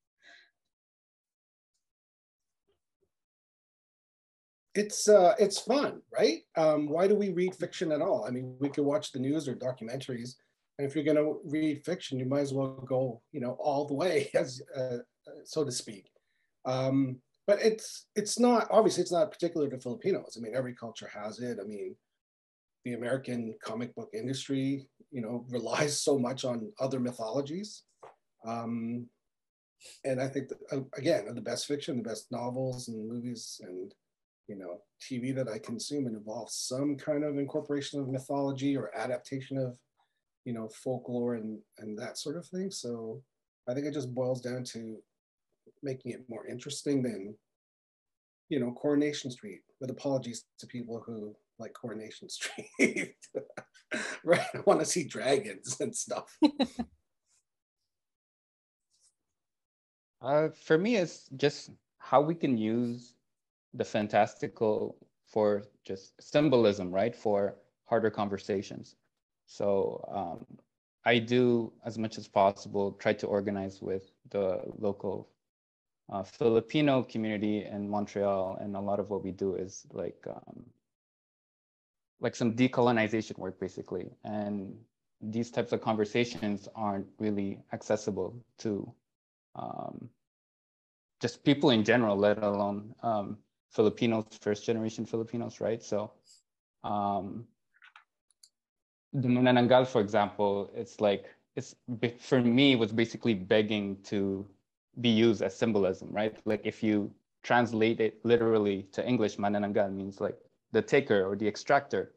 it's uh, it's fun, right? Um, why do we read fiction at all? I mean, we could watch the news or documentaries, and if you're going to read fiction, you might as well go, you know, all the way, *laughs* as uh, so to speak. Um, but it's it's not obviously it's not particular to Filipinos. I mean, every culture has it. I mean, the American comic book industry, you know, *laughs* relies so much on other mythologies. Um, and I think that, uh, again, the best fiction, the best novels and movies and you know TV that I consume involves some kind of incorporation of mythology or adaptation of you know folklore and and that sort of thing. So I think it just boils down to making it more interesting than you know Coronation Street. With apologies to people who like Coronation *laughs* Street, *laughs* right? I want to see dragons and stuff. *laughs* uh, for me, it's just how we can use the fantastical for just symbolism, right? For harder conversations. So um, I do, as much as possible, try to organize with the local uh, Filipino community in Montreal, and a lot of what we do is like um, like some decolonization work, basically. And these types of conversations aren't really accessible to um, just people in general, let alone um, Filipinos, first generation Filipinos, right? So um, the Manananggal, for example, it's like, it's for me, was basically begging to be used as symbolism, right? Like if you translate it literally to English, Manananggal means like the taker or the extractor.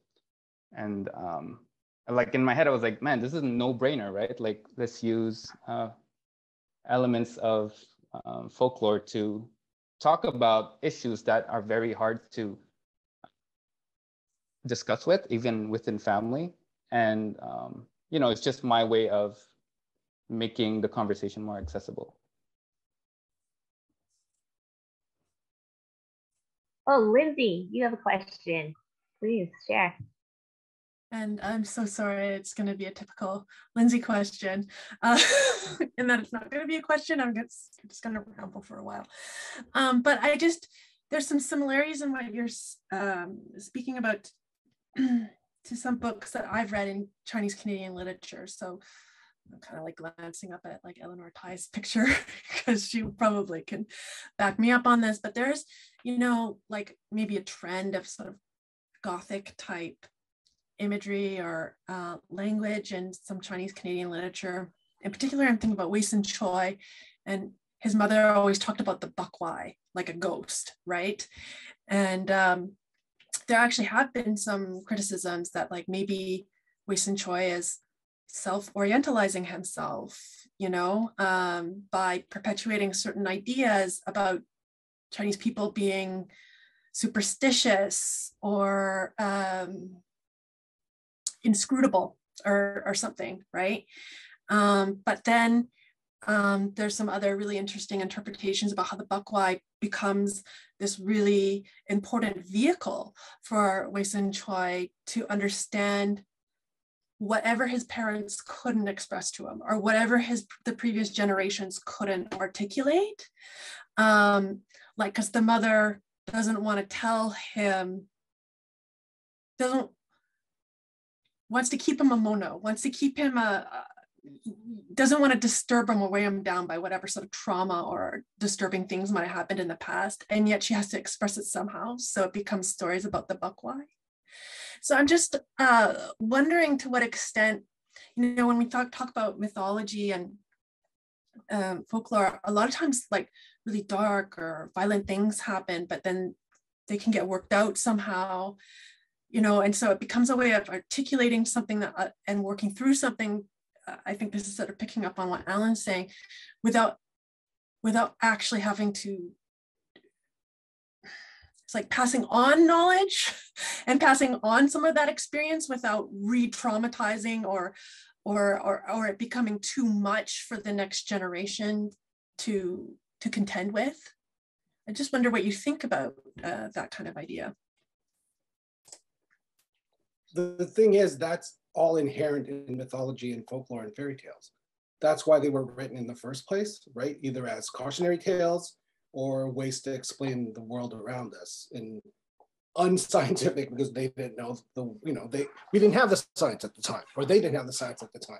And um, like in my head, I was like, man, this is a no brainer, right? Like let's use uh, elements of um, folklore to talk about issues that are very hard to discuss with, even within family. And, um, you know, it's just my way of making the conversation more accessible. Oh, Lindsay, you have a question. Please share. And I'm so sorry, it's going to be a typical Lindsay question. Uh, *laughs* and that it's not going to be a question. I'm just, just going to ramble for a while. Um, but I just, there's some similarities in what you're um, speaking about *clears throat* to some books that I've read in Chinese Canadian literature. So I'm kind of like glancing up at like Eleanor Ty's picture *laughs* because she probably can back me up on this. But there's, you know, like maybe a trend of sort of gothic type imagery or uh, language and some Chinese Canadian literature. In particular, I'm thinking about Wayson Choy, and his mother always talked about the bakwai, like a ghost, right? And um, there actually have been some criticisms that like maybe Wayson Choy is self-orientalizing himself, you know, um, by perpetuating certain ideas about Chinese people being superstitious or um, inscrutable or, or something, right? Um, but then um, there's some other really interesting interpretations about how the bakwai becomes this really important vehicle for Wayson Choy to understand whatever his parents couldn't express to him or whatever his the previous generations couldn't articulate um like because the mother doesn't want to tell him doesn't wants to keep him a mono, wants to keep him a, doesn't want to disturb him or weigh him down by whatever sort of trauma or disturbing things might have happened in the past. And yet she has to express it somehow. So it becomes stories about the buckwai. So I'm just uh, wondering to what extent, you know, when we talk, talk about mythology and um, folklore, a lot of times like really dark or violent things happen, but then they can get worked out somehow, you know, and so it becomes a way of articulating something that, uh, and working through something. Uh, I think this is sort of picking up on what Allan's saying, without without actually having to it's like passing on knowledge *laughs* and passing on some of that experience without re-traumatizing or or or or it becoming too much for the next generation to to contend with i just wonder what you think about uh, that kind of idea the, the thing is that's all inherent in mythology and folklore and fairy tales. That's why they were written in the first place right? Either as cautionary tales or ways to explain the world around us and unscientific because they didn't know the you know they we didn't have the science at the time or they didn't have the science at the time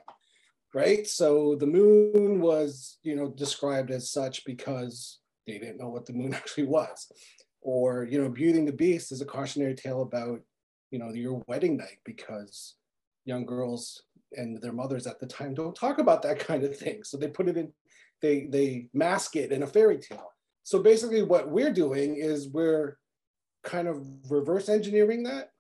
right? So the moon was you know described as such because they didn't know what the moon *laughs* actually was. Or you know beauty and the beast is a cautionary tale about you know your wedding night because young girls and their mothers at the time don't talk about that *laughs* kind of thing. So they put it in they they mask it in a fairy tale. So basically what we're doing is we're kind of reverse engineering that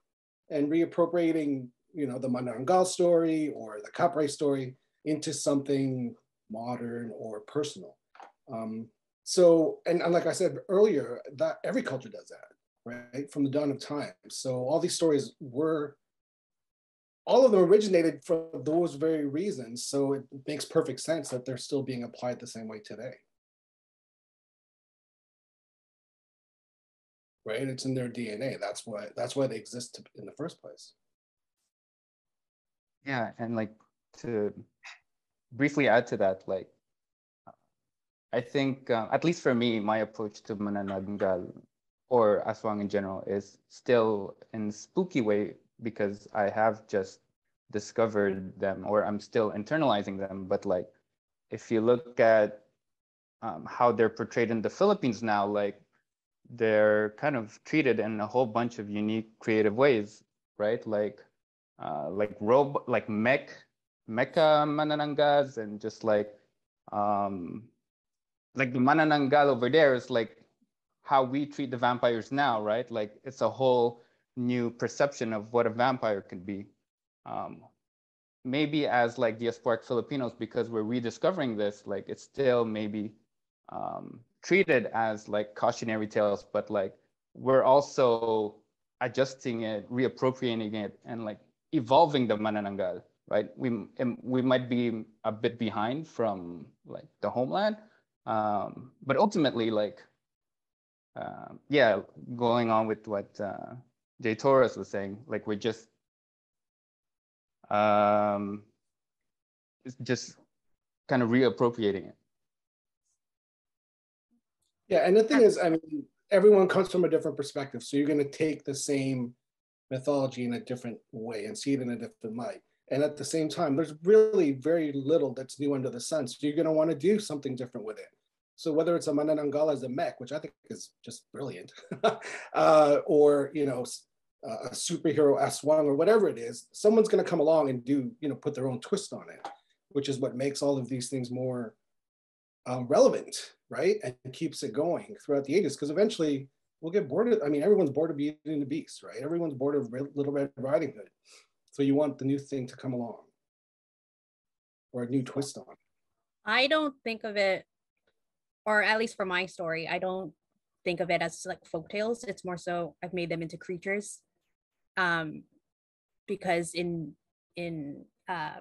and reappropriating, you know, the Manananggal story or the Kapre story into something modern or personal. Um, so, and, and like I said earlier, that every culture does that, right? From the dawn of time. So all these stories were, all of them originated for those very reasons. So it makes perfect sense that they're still being applied the same way today. right? It's in their DNA. That's why that's why they exist in the first place. Yeah, and like to briefly add to that, like I think uh, at least for me, my approach to Manananggal or Aswang in general is still in spooky way because I have just discovered them or I'm still internalizing them. But like if you look at um, how they're portrayed in the Philippines now, like they're kind of treated in a whole bunch of unique creative ways right like uh, like rob like mech mecha manananggas and just like um like the manananggal over there is like how we treat the vampires now right like it's a whole new perception of what a vampire can be um maybe as like diasporic filipinos because we're rediscovering this like it's still maybe um treated as like cautionary tales, but like we're also adjusting it, reappropriating it, and like evolving the manananggal, right? We we might be a bit behind from like the homeland, um, but ultimately, like, uh, yeah, going on with what uh, J. Torres was saying, like we're just um, just kind of reappropriating it. Yeah, and the thing is, I mean, everyone comes from a different perspective. So you're going to take the same mythology in a different way and see it in a different light. And at the same time, there's really very little that's new under the sun. So you're going to want to do something different with it. So whether it's a Manananggal as a mech, which I think is just brilliant, *laughs* uh, or you know a superhero Aswang or whatever it is, someone's going to come along and do you know put their own twist on it, which is what makes all of these things more um, relevant, right? And keeps it going throughout the ages because eventually we'll get bored of, I mean, everyone's bored of Beauty and the Beast, right? Everyone's bored of Little Red Riding Hood. So you want the new thing to come along or a new twist on. I don't think of it, or at least for my story, I don't think of it as like folk tales. It's more so I've made them into creatures. Um, because in in uh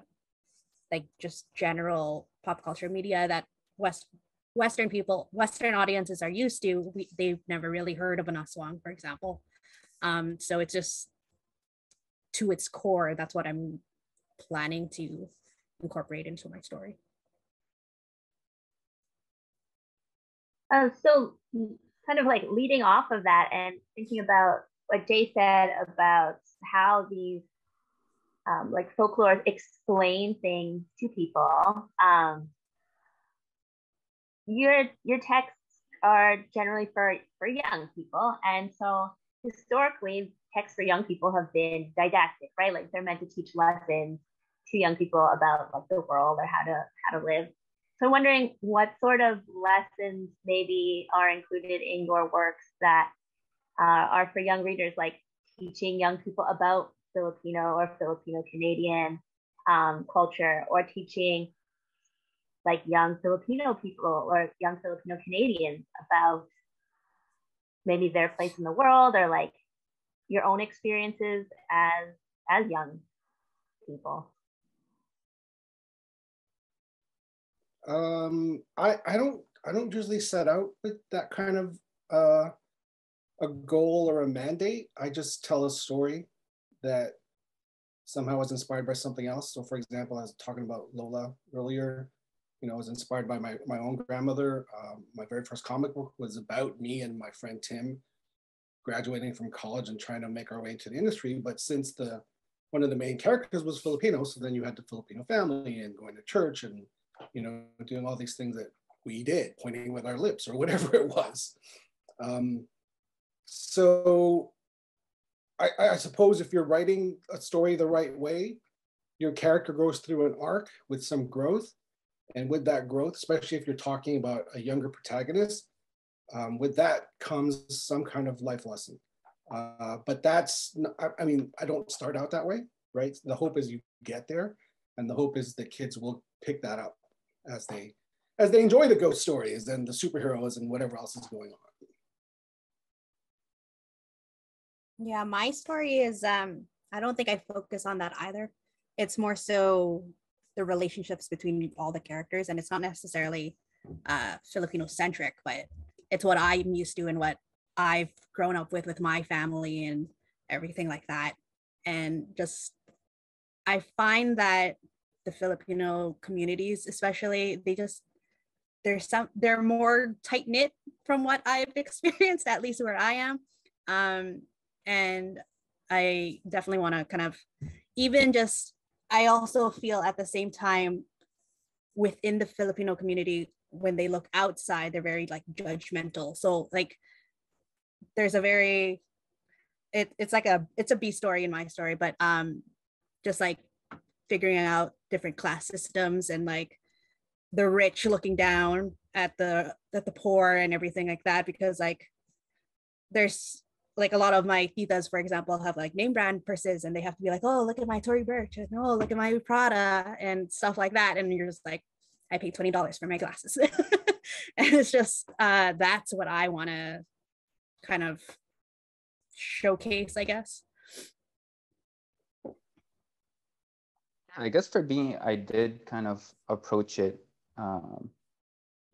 like just general pop culture media that West Western people, Western audiences are used to. We, they've never really heard of an aswang, for example. Um, so it's just to its core. That's what I'm planning to incorporate into my story. Uh, so kind of like leading off of that and thinking about what Jay said about how these um, like folklore explain things to people. Um, your your texts are generally for for young people, and so historically, texts for young people have been didactic, right? Like they're meant to teach lessons to young people about like the world or how to how to live. So I'm wondering what sort of lessons maybe are included in your works that uh, are for young readers, like teaching young people about Filipino or Filipino Canadian um, culture, or teaching like young Filipino people or young Filipino Canadians about maybe their place in the world or like your own experiences as as young people. Um, I I don't I don't usually set out with that kind of uh, a goal or a mandate. I just tell a story that somehow was inspired by something else. So, for example, I was talking about Lola earlier. You know, I was inspired by my my own grandmother. Um, my very first comic book was about me and my friend Tim graduating from college and trying to make our way into the industry. But since the one of the main characters was Filipino, so then you had the Filipino family and going to church and you know, doing all these things that we did, pointing with our lips or whatever *laughs* it was. Um, so I, I suppose if you're writing a story the right way, your character goes through an arc with some growth. And with that growth, especially if you're talking about a younger protagonist, um, with that comes some kind of life lesson. Uh, but that's, I, I mean, I don't start out that way, right? The hope is you get there, and the hope is the kids will pick that up as they as they enjoy the ghost stories and the superheroes and whatever else is going on. Yeah, my story is um I don't think I focus on that either. It's more so the relationships between all the characters and it's not necessarily uh Filipino centric, but it's what I'm used to and what I've grown up with with my family and everything like that. And just I find that the Filipino communities, especially, they just there's some they're more tight knit from what I've *laughs* experienced, at least where I am. Um, and I definitely want to kind of even just I also feel at the same time within the Filipino community when they look outside they're very like judgmental so like there's a very it, it's like a it's a b story in my story but um just like figuring out different class systems and like the rich looking down at the at the poor and everything like that because like there's like a lot of my titas for example have like name brand purses and they have to be like oh look at my Tory Burch and oh look at my Prada and stuff like that. And you're just like I paid $20 for my glasses. *laughs* And it's just uh that's what I want to kind of showcase I guess I guess for me, I did kind of approach it um,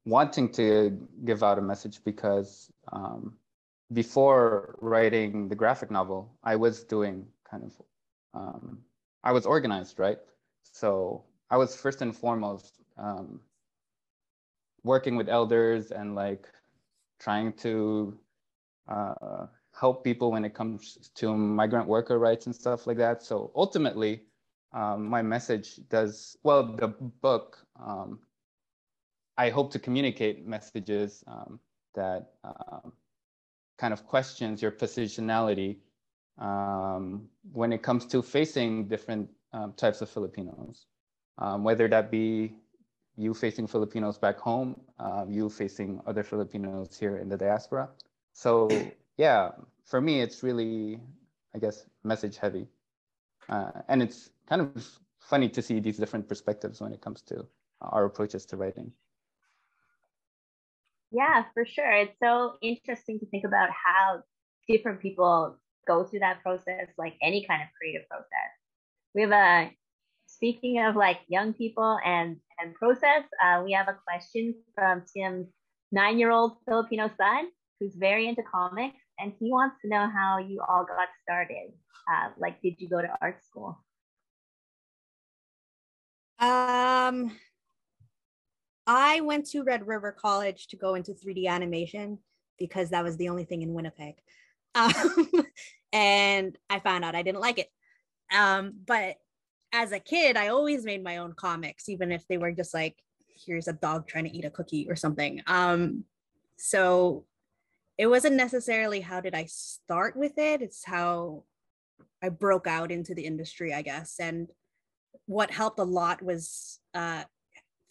wanting to give out a message because um, before writing the graphic novel, I was doing kind of, um, I was organized, right? So I was first and foremost um, working with elders and like trying to uh, help people when it comes to migrant worker rights and stuff like that. So ultimately, um, my message does well the book um, i hope to communicate messages um, that um, kind of questions your positionality um, when it comes to facing different um, types of filipinos. Whether that be you facing filipinos back home you facing other filipinos here in the diaspora. So yeah for me it's really i guess message heavy uh, and it's kind of funny to see these different perspectives when it comes to our approaches to writing. Yeah, for sure. It's so interesting to think about how different people go through that process, like any kind of creative process. We have a speaking of like young people and and process, uh, we have a question from Tim's nine-year-old Filipino son who's very into comics, and he wants to know how you all got started. Uh, like, did you go to art school? Um, I went to Red River College to go into 3D animation because that was the only thing in Winnipeg. *laughs* Um, and I found out I didn't like it. Um, but as a kid, I always made my own comics, even if they were just like, here's a dog trying to eat a cookie or something. Um, so it wasn't necessarily how did I start with it, it's how I broke out into the industry, I guess. And what helped a lot was uh,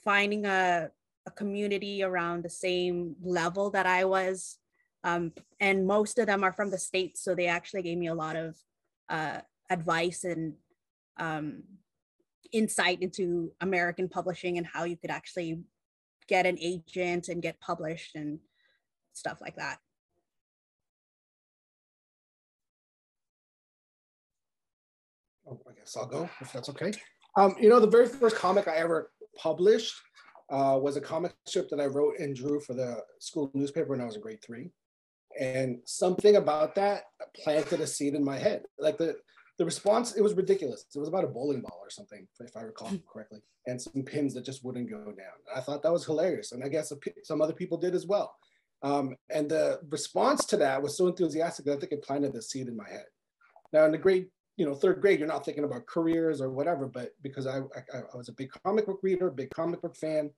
finding a, a community around the same level that I was. Um, and most of them are from the States. So they actually gave me a lot of uh, advice and um, insight into American publishing and how you could actually get an agent and get published and stuff like that. Guess I'll go if that's okay. Um, you know, the very first comic I ever published uh, was a comic strip that I wrote and drew for the school newspaper when I was in grade three. And something about that planted a seed in my head. Like the the response, it was ridiculous. It was about a bowling ball or something, if I recall correctly, and some pins that just wouldn't go down. I thought that was hilarious, and I guess some other people did as well. Um, and the response to that was so enthusiastic that I think it planted the seed in my head. Now, in the grade, you know, third grade, you're not thinking about careers or whatever, but because I, I, I was a big comic book reader, big comic book fan,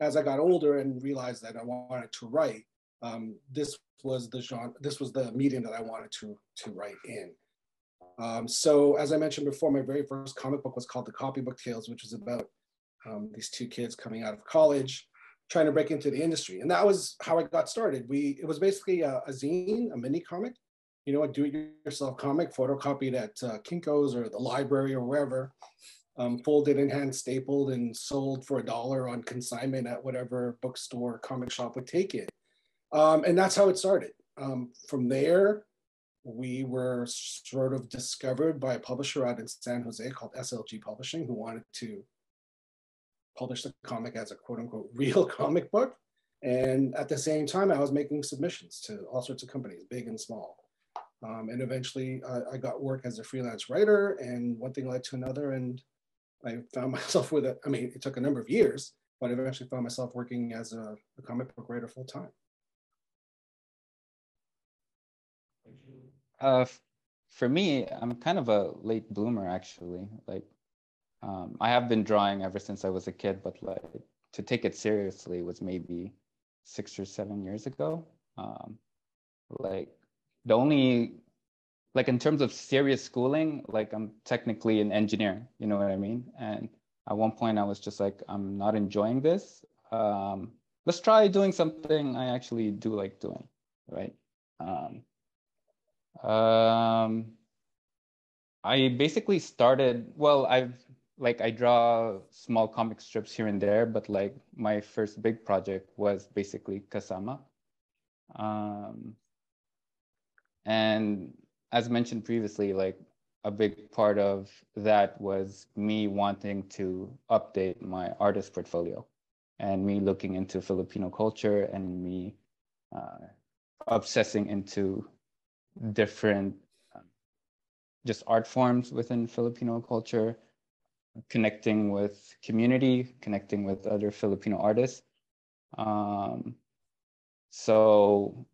as I got older and realized that I wanted to write, um, this was the genre, this was the medium that I wanted to to write in. Um, so as I mentioned before, my very first comic book was called The Copybook Tales, which was about um, these two kids coming out of college, trying to break into the industry. And that was how I got started. We It was basically a, a zine, a mini comic, you know, a do-it-yourself comic, photocopied at uh, Kinko's or the library or wherever, um, folded in hand, stapled, and sold for a dollar on consignment at whatever bookstore, comic shop would take it. Um, and that's how it started. Um, from there, we were sort of discovered by a publisher out in San Jose called SLG Publishing, who wanted to publish the comic as a quote unquote *laughs* real comic book. And at the same time, I was making submissions to all sorts of companies, big and small. Um, and eventually uh, I got work as a freelance writer and one thing led to another. And I found *laughs* myself with it. I mean, it took a number of years, but I eventually found myself working as a, a comic book writer full time. Uh, for me, I'm kind of a late bloomer actually. Like, um, I have been drawing ever since I was a kid, but like to take it seriously was maybe six or seven years ago. Um, like the only, like in terms of serious schooling, like I'm technically an engineer. You know what I mean? And at one point, I was just like, I'm not enjoying this. Um, let's try doing something I actually do like doing, right? Um, um, I basically started, well, I've like I draw small comic strips here and there, but like my first big project was basically Kasama. Um, and as mentioned previously, like a big part of that was me wanting to update my artist portfolio and me looking into Filipino culture and me uh, obsessing into different um, just art forms within Filipino culture, connecting with community, connecting with other Filipino artists. Um, so,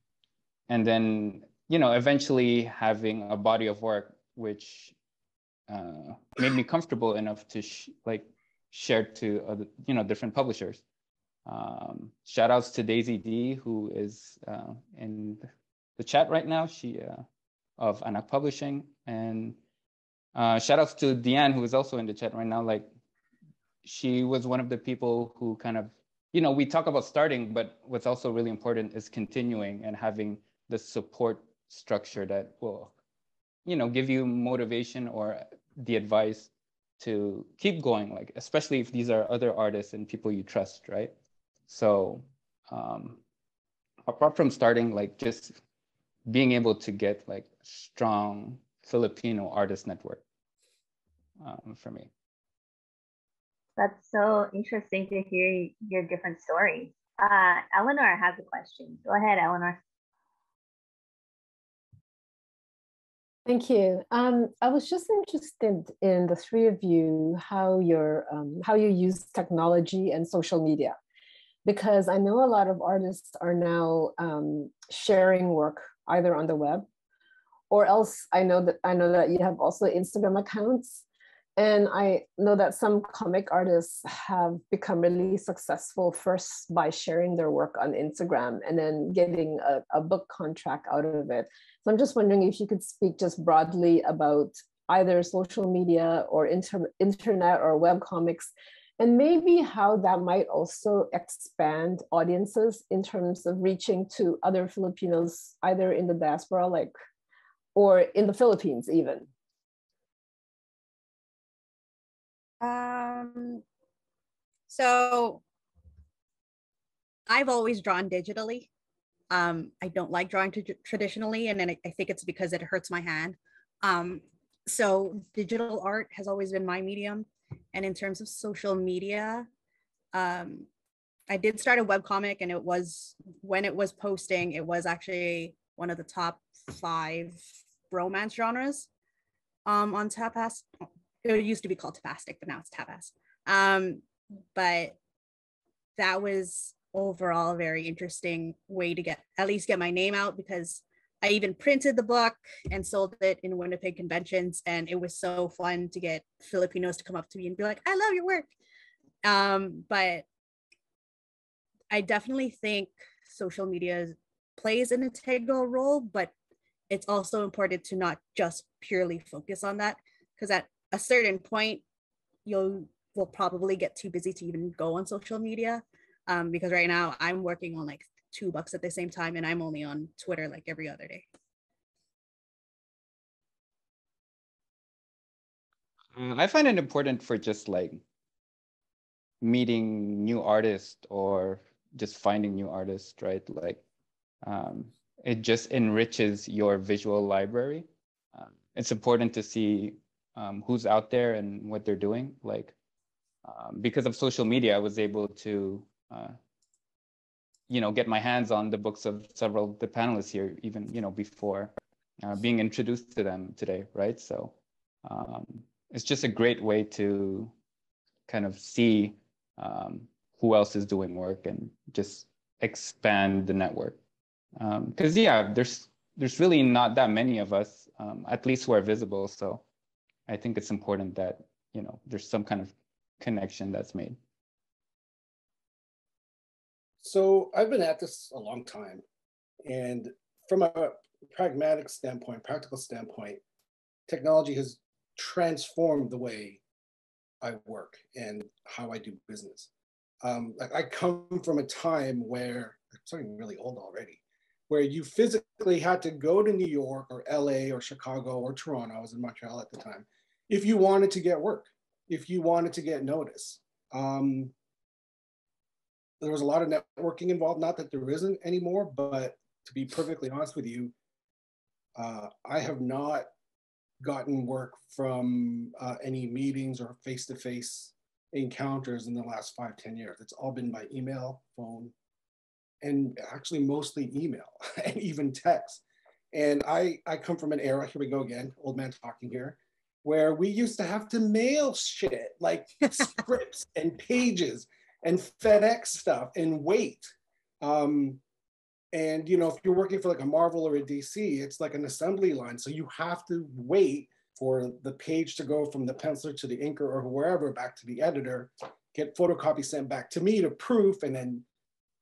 and then, you know, eventually having a body of work which uh, made me comfortable enough to sh- like share to other, you know, different publishers. Um, shout outs to Daisy D, who is uh, in the chat right now. She uh, of Anak Publishing, and uh, shout outs to Deanne, who is also in the chat right now. Like, she was one of the people who kind of, you know, we talk about starting, but what's also really important is continuing and having the support structure that will, you know, give you motivation or the advice to keep going. Like, especially if these are other artists and people you trust, right? So, um, apart from starting, like, just being able to get like strong Filipino artist network um, for me. That's so interesting to hear your different stories. Uh, Eleanor has a question. Go ahead, Eleanor. Thank you. Um, I was just interested in the three of you, how you um, how you use technology and social media, because I know a lot of artists are now um, sharing work either on the web or else I know that I know that you have also Instagram accounts. And I know that some comic artists have become really successful first by sharing their work on Instagram and then getting a, a book contract out of it. So I'm just wondering if you could speak just broadly about either social media or inter- internet or web comics and maybe how that might also expand audiences in terms of reaching to other Filipinos either in the diaspora like or in the Philippines even. Um, so I've always drawn digitally. Um, I don't like drawing t- traditionally, and then I, I, think it's because it hurts my hand. Um, so digital art has always been my medium. And in terms of social media, um, I did start a web comic, and it was when it was posting, it was actually one of the top five romance genres um, on Tapas it used to be called Tapastic, but now it's Tapas. Um, but that was overall a very interesting way to get at least get my name out because I even printed the book and sold it in Winnipeg conventions, and it was so fun to get Filipinos to come up to me and be like, "I love your work." Um, but I definitely think social media plays an integral role, but it's also important to not just purely focus on that because at a certain point, you'll will probably get too busy to even go on social media. Um, because right now I'm working on like two books at the same time and I'm only on Twitter like every other day. Uh, I find it important for just like meeting new artists or just finding new artists, right? Like um, it just enriches your visual library. Uh, it's important to see um, who's out there and what they're doing. Like um, because of social media, I was able to, uh, you know, get my hands on the books of several the panelists here, even you know before uh, being introduced to them today, right? So um, it's just a great way to kind of see um, who else is doing work and just expand the network. Because um, yeah, there's there's really not that many of us, um, at least who are visible. So I think it's important that, you know, there's some kind of connection that's made. So I've been at this a long time. And from a pragmatic standpoint, practical standpoint, technology has transformed the way I work and how I do business. Um, like I come from a time where I'm starting really old already, where you physically had to go to New York or LA or Chicago or Toronto. I was in Montreal at the time if you wanted to get work, if you wanted to get notice. Um, there was a lot of networking involved, not that there isn't anymore, but to be perfectly honest with you, uh, I have not gotten work from uh, any meetings or face-to-face encounters in the last five, ten years. It's all been by email, phone, and actually mostly email *laughs* and even text. And I, I come from an era, here we go again, old man talking here, where we used to have to mail shit like *laughs* scripts and pages and FedEx stuff and wait. Um, and you know, if you're working for like a Marvel or a DC, it's like an assembly line. So you have to wait for the page to go from the penciler to the inker or wherever back to the editor, get photocopy sent back to me to proof, and then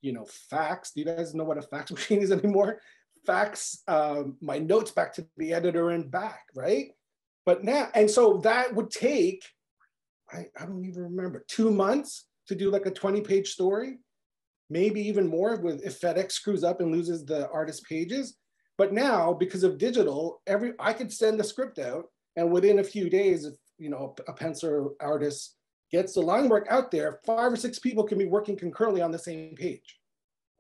you know, fax. Do you guys know what a fax *laughs* machine is anymore? Fax um, my notes back to the editor and back, right? But now, and so that would take, I, I don't even remember, two months to do like a 20 page story, maybe even more with if FedEx screws up and loses the artist pages. But now, because of digital, every I could send the script out, and within a few days, if you know a pencil artist gets the line work out there, five or six people can be working concurrently on the same page,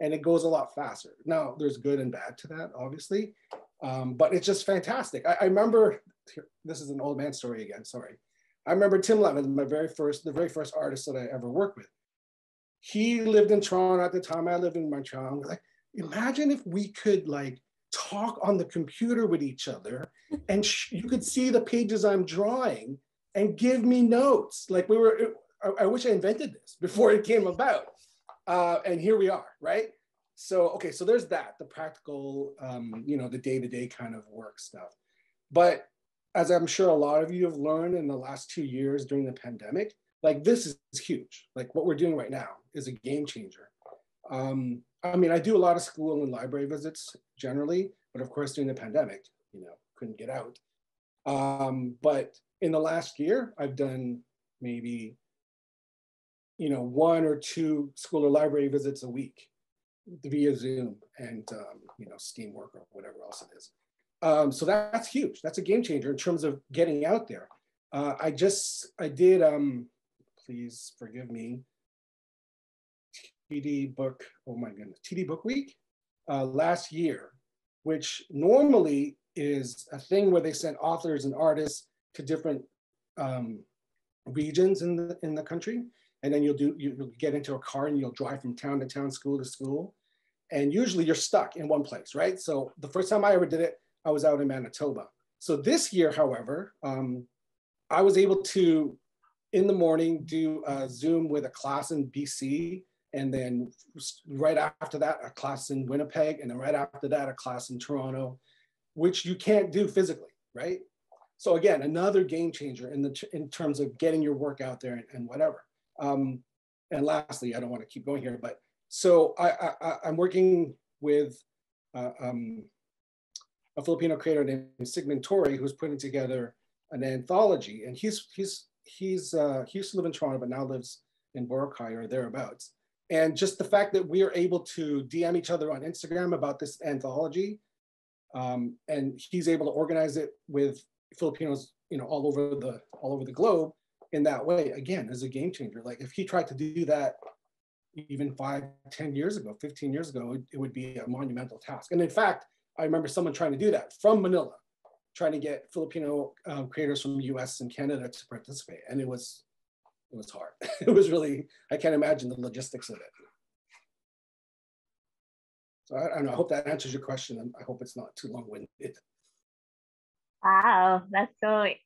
and it goes a lot faster. Now, there's good and bad to that, obviously, um, but it's just fantastic. I, I remember this is an old man story again, sorry. I remember Tim Levins, my very first, the very first artist that I ever worked with. He lived in Toronto at the time. I lived in Montreal. I'm like, imagine if we could like talk on the computer with each other and sh- you could see the pages I'm drawing and give me notes. Like we were, I, I wish I invented this before it came about. Uh, and here we are, right? So, okay, so there's that, the practical, um, you know, the day to day kind of work stuff. But as I'm sure a lot of you have learned in the last two years during the pandemic, like this is huge. Like what we're doing right now is a game changer. Um, I mean, I do a lot of school and library visits generally, but of course during the pandemic, you know, couldn't get out. Um, but in the last year, I've done maybe, you know, one or two school or library visits a week via Zoom and, um, you know, Steamwork or whatever else it is. Um, so that, that's huge. That's a game changer in terms of getting out there. Uh, I just, I did, um, please forgive me, TD Book, oh my goodness, TD Book Week uh, last year, which normally is a thing where they send authors and artists to different um, regions in the in the country, and then you'll do you'll get into a car and you'll drive from town to town, school to school, and usually you're stuck in one place, right? So the first time I ever did it, I was out in Manitoba. So this year, however, um, I was able to in the morning do a Zoom with a class in BC and then right after that a class in winnipeg and then right after that a class in toronto which you can't do physically right so again another game changer in the in terms of getting your work out there and, and whatever um, and lastly i don't want to keep going here but so i, am working with uh, um, a filipino creator named sigmund torre who's putting together an anthology and he's he's he's uh, he used to live in toronto but now lives in boracay or thereabouts. And just the fact that we are able to DM each other on Instagram about this anthology, um, and he's able to organize it with Filipinos, you know, all over the all over the globe in that way. Again, is a game changer. Like if he tried to do that even five, ten years ago, 15 years ago, it, it would be a monumental task. And in fact, I remember someone trying to do that from Manila, trying to get Filipino um, creators from the US and Canada to participate. And it was it was hard. *laughs* it was really, I can't imagine the logistics of it. So I, I, know, I hope that answers your question I hope it's not too long-winded. Wow, that's so, like,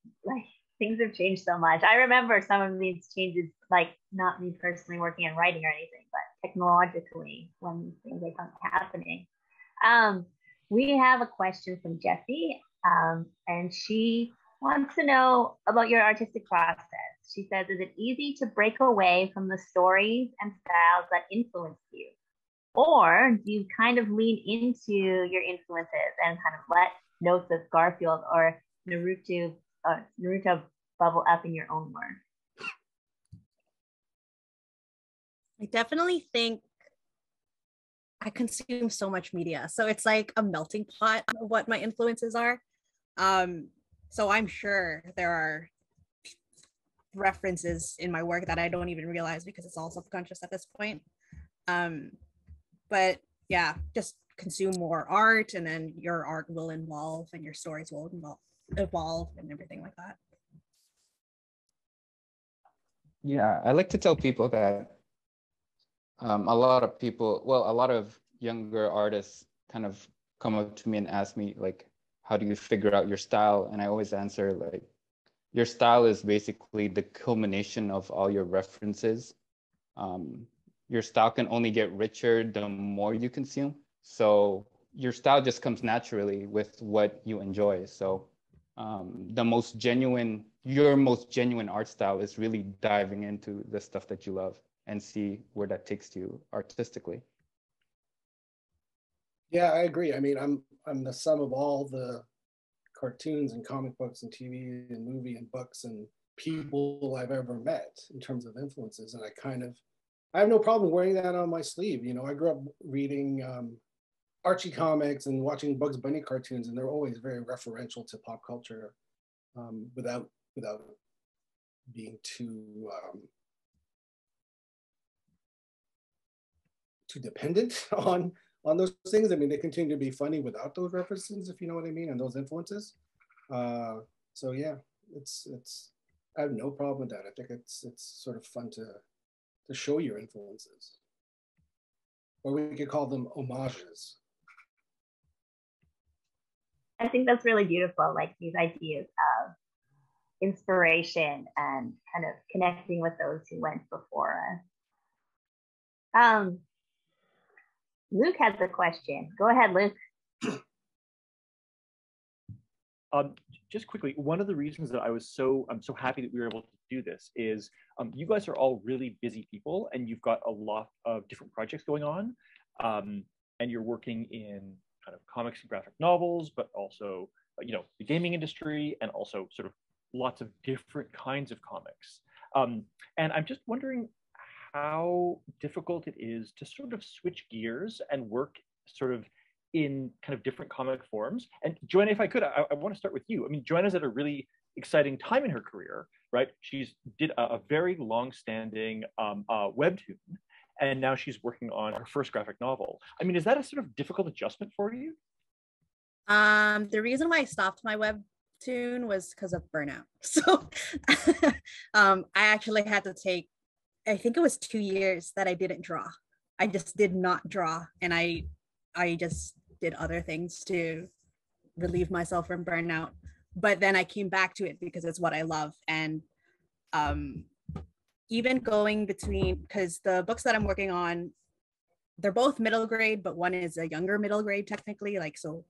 things have changed so much. I remember some of these changes, like not me personally working in writing or anything, but technologically when things are happening. Um, we have a question from Jessie, um, and she wants to know about your artistic process. She says, Is it easy to break away from the stories and styles that influence you? Or do you kind of lean into your influences and kind of let notes of Garfield or Naruto, uh, Naruto bubble up in your own work? I definitely think I consume so much media. So it's like a melting pot of what my influences are. Um, so I'm sure there are references in my work that I don't even realize because it's all subconscious at this point. Um, but yeah, just consume more art and then your art will evolve and your stories will evolve, evolve and everything like that. Yeah, I like to tell people that um, a lot of people, well, a lot of younger artists kind of come up to me and ask me like, how do you figure out your style? And I always answer like, your style is basically the culmination of all your references. Um, your style can only get richer the more you consume. So your style just comes naturally with what you enjoy. So um, the most genuine, your most genuine art style is really diving into the stuff that you love and see where that takes you artistically. Yeah, I agree. I mean, I'm I'm the sum of all the cartoons and comic books and TV and movie and books and people I've ever met in terms of influences. And I kind of, I have no problem wearing that on my sleeve. You know, I grew up reading um, Archie comics and watching Bugs Bunny cartoons, and they're always very referential to pop culture um, without without being too um, too dependent *laughs* on on those things. I mean, they continue to be funny without those references, if you know what I mean, and those influences. Uh, so yeah, it's it's. I have no problem with that. I think it's it's sort of fun to to show your influences, or we could call them homages. I think that's really beautiful, like these ideas of inspiration and kind of connecting with those who went before us. Um, Luke has a question. Go ahead, Luke. *clears throat* Um, just quickly, one of the reasons that I was so I'm so happy that we were able to do this is um, you guys are all really busy people and you've got a lot of different projects going on, um, and you're working in kind of comics and graphic novels, but also uh, you know the gaming industry and also sort of lots of different kinds of comics. Um, and I'm just wondering how difficult it is to sort of switch gears and work sort of in kind of different comic forms. And Joanna, if I could, I, I want to start with you. I mean, Joanna's at a really exciting time in her career, right? She's did a, a very long-standing um, uh, webtoon, and now she's working on her first graphic novel. I mean, is that a sort of difficult adjustment for you? Um, the reason why I stopped my webtoon was because of burnout. *laughs* So *laughs* um, I actually had to take, I think it was two years that I didn't draw. I just did not draw, and I, I just did other things to relieve myself from burnout. But then I came back to it because it's what I love. And um, even going between, because the books that I'm working on, they're both middle grade, but one is a younger middle grade technically, like so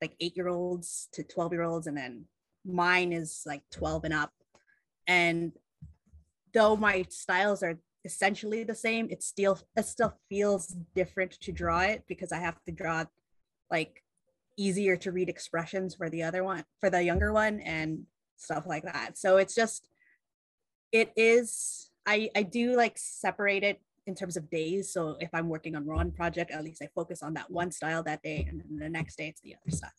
like eight year olds to 12 year olds. And then mine is like 12 and up. And though my styles are essentially the same, it still it still feels different to draw it because I have to draw like easier to read expressions for the other one for the younger one and stuff like that so it's just it is i i do like separate it in terms of days. So if i'm working on one project at least i focus on that one style that day and then the next day it's the other style.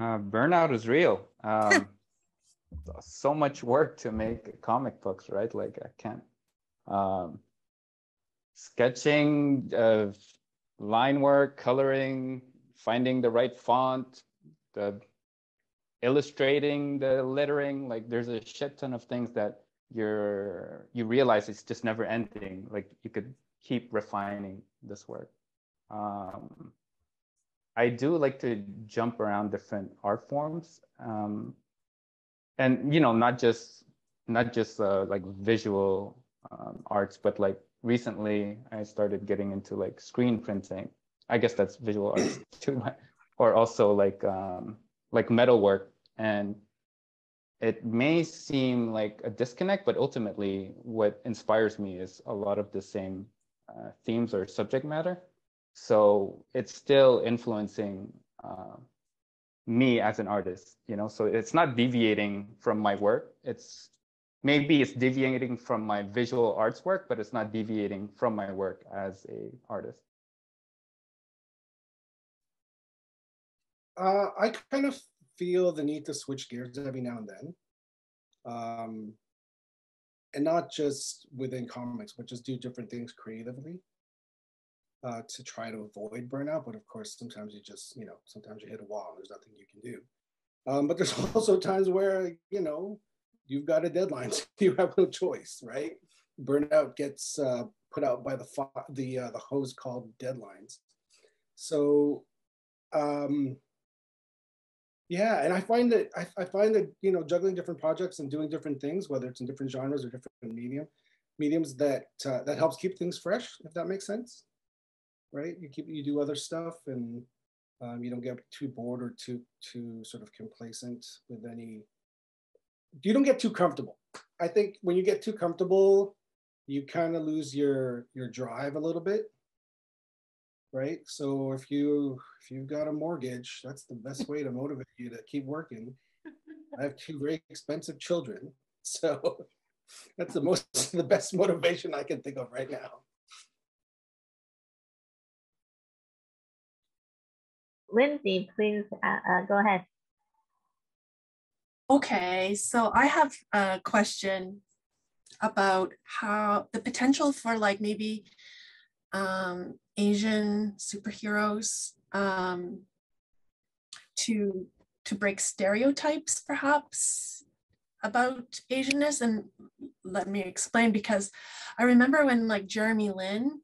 Uh, burnout is real. Um, *laughs* so much work to make comic books right? Like i can't um, sketching, uh, line work, coloring, finding the right font, the illustrating the lettering. Like there's a shit ton of things that you're you realize it's just never ending. Like you could keep refining this work. Um, I do like to jump around different art forms, um, and you know, not just not just uh, like visual um, arts, but like recently I started getting into like screen printing. I guess that's visual arts *laughs* too, or also like um, like metal work. And it may seem like a disconnect, but ultimately, what inspires me is a lot of the same uh, themes or subject matter. So it's still influencing uh, me as an artist, you know. So it's not deviating from my work. It's maybe it's deviating from my visual arts work, but it's not deviating from my work as a artist. Uh, I kind of feel the need to switch gears every now and then. Um, and not just within comics, but just do different things creatively uh, to try to avoid burnout. But of course, sometimes you just, you know, sometimes you hit a wall and there's nothing you can do. Um, but there's *laughs* also times where, you know, you've got a deadline. So *laughs* you have no choice, right? Burnout gets uh, put out by the the uh, the hose called deadlines. So, um, yeah, and I find that I, I find that you know juggling different projects and doing different things, whether it's in different genres or different medium mediums, that uh, that helps keep things fresh. If that makes sense, right? You keep you do other stuff and um, you don't get too bored or too too sort of complacent with any you don't get too comfortable. I think when you get too comfortable, you kind of lose your your drive a little bit, right? So if you if you've got a mortgage, that's the best way to motivate you to keep working. I have two very expensive children, *laughs* so that's the most *laughs* the best motivation I can think of right now. Lindsay, please uh, uh, go ahead. Okay, so I have a question about how the potential for like maybe um, Asian superheroes um, to to break stereotypes, perhaps about Asianness. And let me explain because I remember when like Jeremy Lin,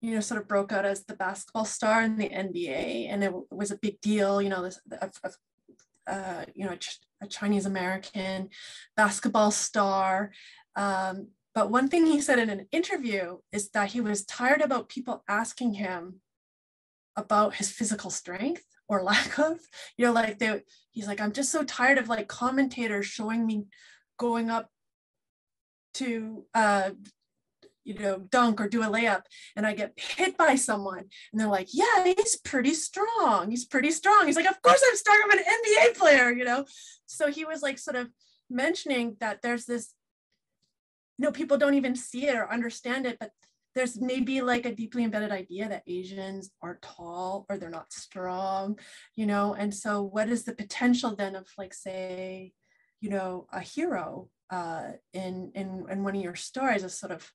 you know, sort of broke out as the basketball star in the NBA, and it was a big deal. You know, this uh, you know, a Chinese American basketball star. Um, but one thing he said in an interview is that he was tired about people asking him about his physical strength or *laughs* lack of. You know, like they, he's like, I'm just so tired of like commentators showing me going up to uh you know dunk or do a layup and i get hit by someone. And they're like yeah he's pretty strong. He's pretty strong. He's like of course i'm strong. I'm an nba player you know? So he was like sort of mentioning that there's this you know people don't even see it or understand it but there's maybe like a deeply embedded idea that asians are tall or they're not strong you know? And so what is the potential then of like say you know a hero uh, in, in in one of your stories is sort of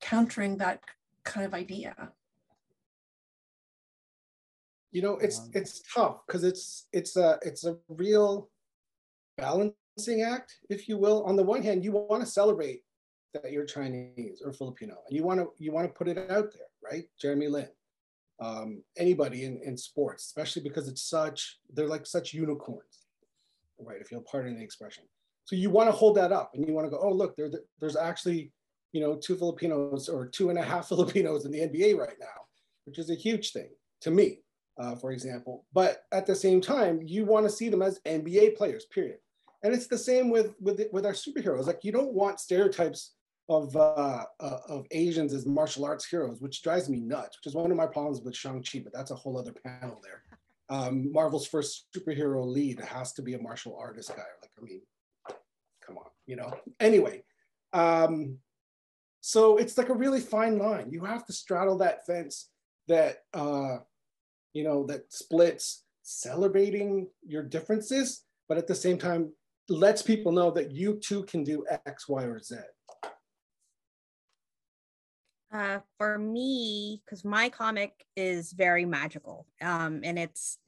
countering that kind of idea? You know it's it's tough because it's it's a it's a real balancing act if you will. On the one hand you want to celebrate that you're chinese or filipino and you want to you want to put it out there right jeremy lin um, anybody in, in sports especially because it's such they're like such unicorns right if you'll pardon the expression so you want to hold that up and you want to go oh look there, there's actually you know, two Filipinos or two and a half *laughs* Filipinos in the NBA right now, which is a huge thing to me, uh, for example. But at the same time, you want to see them as NBA players, period. And it's the same with with with our superheroes. Like you don't want stereotypes of uh, uh, of Asians as martial arts heroes, which drives me nuts. Which is one of my problems with Shang Chi, but that's a whole other panel there. Um, Marvel's first superhero lead has to be a martial artist guy. Like I mean, come on, you know. Anyway, um, so it's like a really fine line. You have to straddle that fence that uh, you know that splits celebrating your differences, but at the same time lets people know that you too can do X, Y, or Z. Uh, for me, because my comic is very magical, um, and it's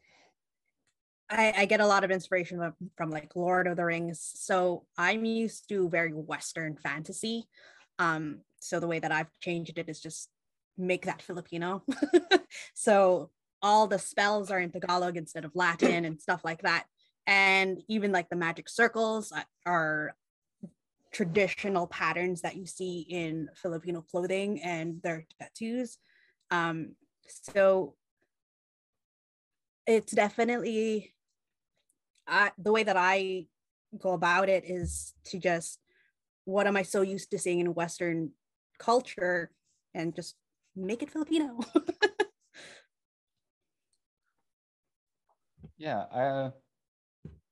I, I, get a lot of inspiration from, from, like Lord of the Rings. So I'm used to very Western fantasy. Um, so the way that I've changed it is just make that Filipino. *laughs* so all the spells are in Tagalog instead of Latin and stuff like that. And even like the magic circles are traditional patterns that you see in Filipino clothing and their tattoos. Um, so it's definitely uh, the way that I go about it is to just what am I so used to seeing in Western culture and just make it Filipino. *laughs* yeah, I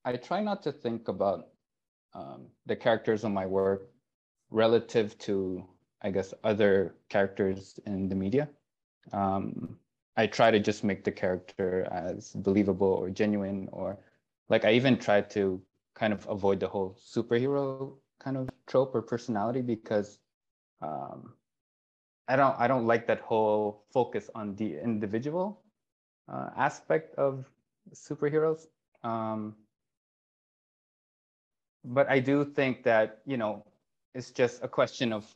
I try not to think about um, the characters of my work relative to I guess other characters in the media. Um, I try to just make the character as believable or genuine or like I even try to kind of avoid the whole superhero kind of trope or personality because um, I don't I don't like that whole focus on the individual uh, aspect of superheroes. Um, but I do think that you know it's just a question of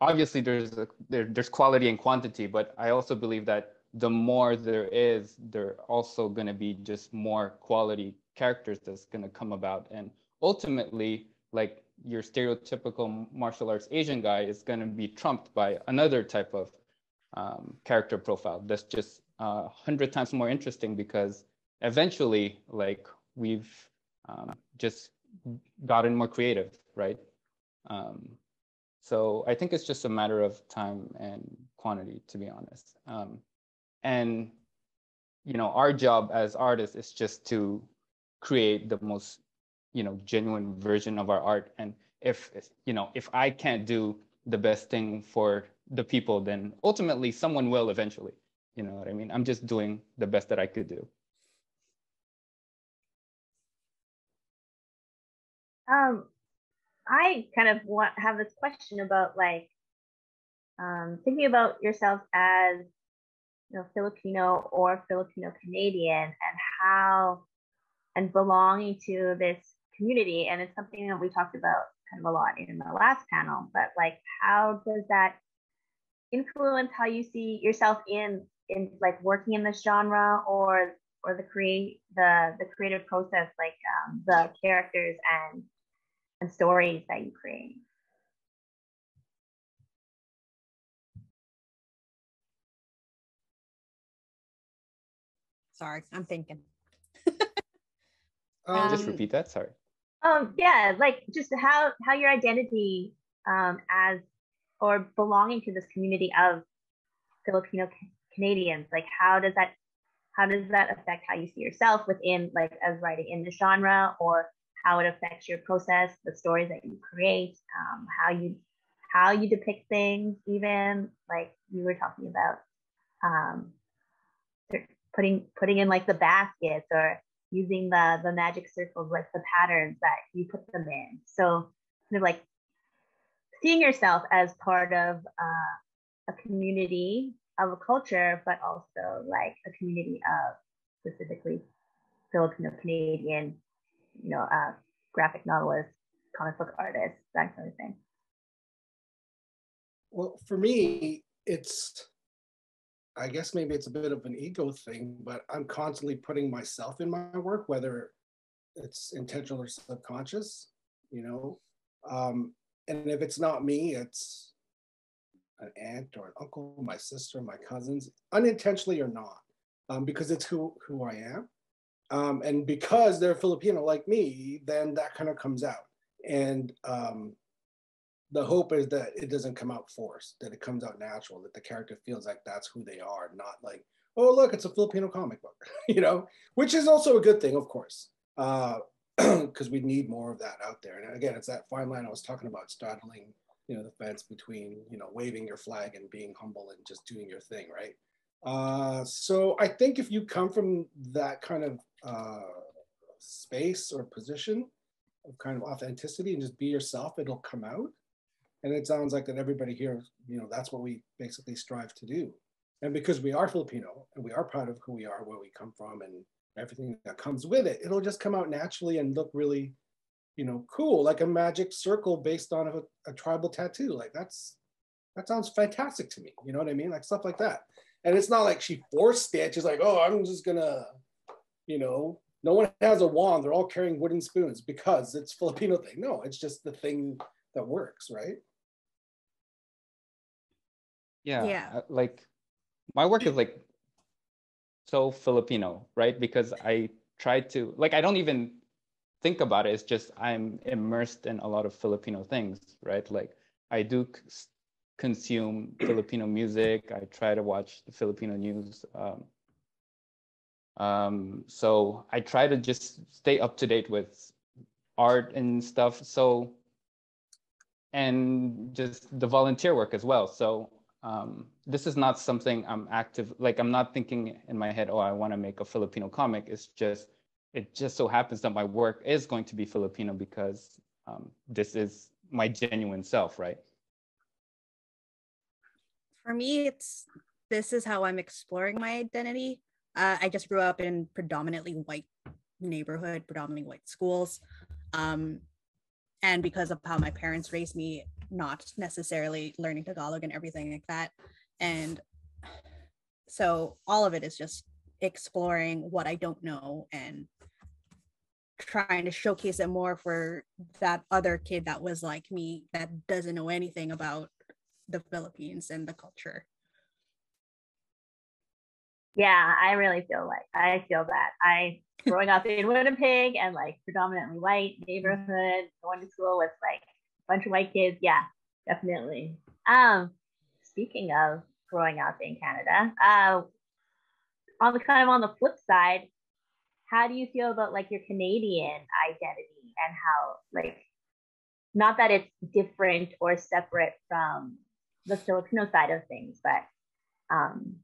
obviously there's a, there, there's quality and quantity, but I also believe that the more there is, there also going to be just more quality characters that's going to come about, and ultimately like your stereotypical martial arts Asian guy is going to be trumped by another type of um, character profile that's just a uh, hundred times more interesting because eventually, like we've um, just gotten more creative, right? Um, so I think it's just a matter of time and quantity, to be honest. Um, and you know, our job as artists is just to create the most you know genuine version of our art and if you know if i can't do the best thing for the people then ultimately someone will eventually you know what i mean i'm just doing the best that i could do um i kind of want have this question about like um thinking about yourself as you know filipino or filipino canadian and how and belonging to this community. And it's something that we talked about kind of a lot in the last panel, but like, how does that influence how you see yourself in, in like working in this genre or, or the create the, the creative process, like um, the characters and, and stories that you create? Sorry, I'm thinking. Um, just repeat that. Sorry. Um, yeah, like just how how your identity um, as or belonging to this community of Filipino Canadians, like how does that how does that affect how you see yourself within like as writing in the genre, or how it affects your process, the stories that you create, um, how you how you depict things, even like you were talking about um, putting putting in like the baskets or using the the magic circles like the patterns that you put them in. So kind of like seeing yourself as part of uh, a community of a culture but also like a community of specifically filipino canadian you know uh, graphic novelists comic book artists that kind of thing Well, for me, it's, I guess maybe it's a bit of an ego thing, but I'm constantly putting myself in my work, whether it's intentional or subconscious, you know. Um, and if it's not me, it's an aunt or an uncle, my sister, my cousins, unintentionally or not, um, because it's who who I am. Um, and because they're Filipino like me, then that kind of comes out. And um, the hope is that it doesn't come out forced, that it comes out natural, that the character feels like that's who they are, not like, oh, look, it's a Filipino comic book, *laughs* you know, which is also a good thing, of course, *clears throat* because we need more of that out there. And again, it's that fine line I was talking about, straddling, you know, the fence between, you know, waving your flag and being humble and just doing your thing, right? Uh, so I think if you come from that kind of uh, space or position of kind of authenticity and just be yourself, it'll come out. And it sounds like that everybody here, you know, that's what we basically strive to do. And because we are Filipino and we are proud of who we are, where we come from, and everything that comes with it, it'll just come out naturally and look really, you know, cool, like a magic circle based on a, a tribal tattoo. Like that's that sounds fantastic to me. You know what I mean? Like stuff like that. And it's not like she forced it. She's like, oh, I'm just gonna, you know, no one has a wand. They're all carrying wooden spoons because it's Filipino thing. No, it's just the thing that works, right? Yeah. Yeah. Like my work is like so Filipino, right? Because I try to like I don't even think about it. It's just I'm immersed in a lot of Filipino things, right? Like I do c- s- consume Filipino music. I try to watch the Filipino news. Um, um, so I try to just stay up to date with art and stuff. So and just the volunteer work as well. So um, this is not something I'm active, like I'm not thinking in my head, oh, I want to make a Filipino comic. It's just, it just so happens that my work is going to be Filipino because um, this is my genuine self, right? For me, it's this is how I'm exploring my identity. Uh, I just grew up in predominantly white neighborhood, predominantly white schools. Um, and because of how my parents raised me, not necessarily learning Tagalog and everything like that. And so all of it is just exploring what I don't know and trying to showcase it more for that other kid that was like me that doesn't know anything about the Philippines and the culture. Yeah, I really feel like I feel that. I growing up in Winnipeg and like predominantly white neighborhood, going to school with like a bunch of white kids. Yeah, definitely. Um, speaking of growing up in Canada, uh, on the kind of on the flip side, how do you feel about like your Canadian identity and how like not that it's different or separate from the Filipino side of things, but um,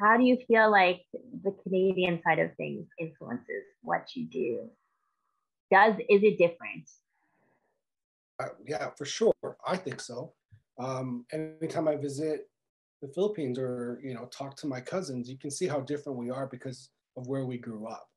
how do you feel like the Canadian side of things influences what you do? Does is it different? Uh, yeah, for sure. I think so. Um, anytime I visit the Philippines or you know talk to my cousins, you can see how different we are because of where we grew up.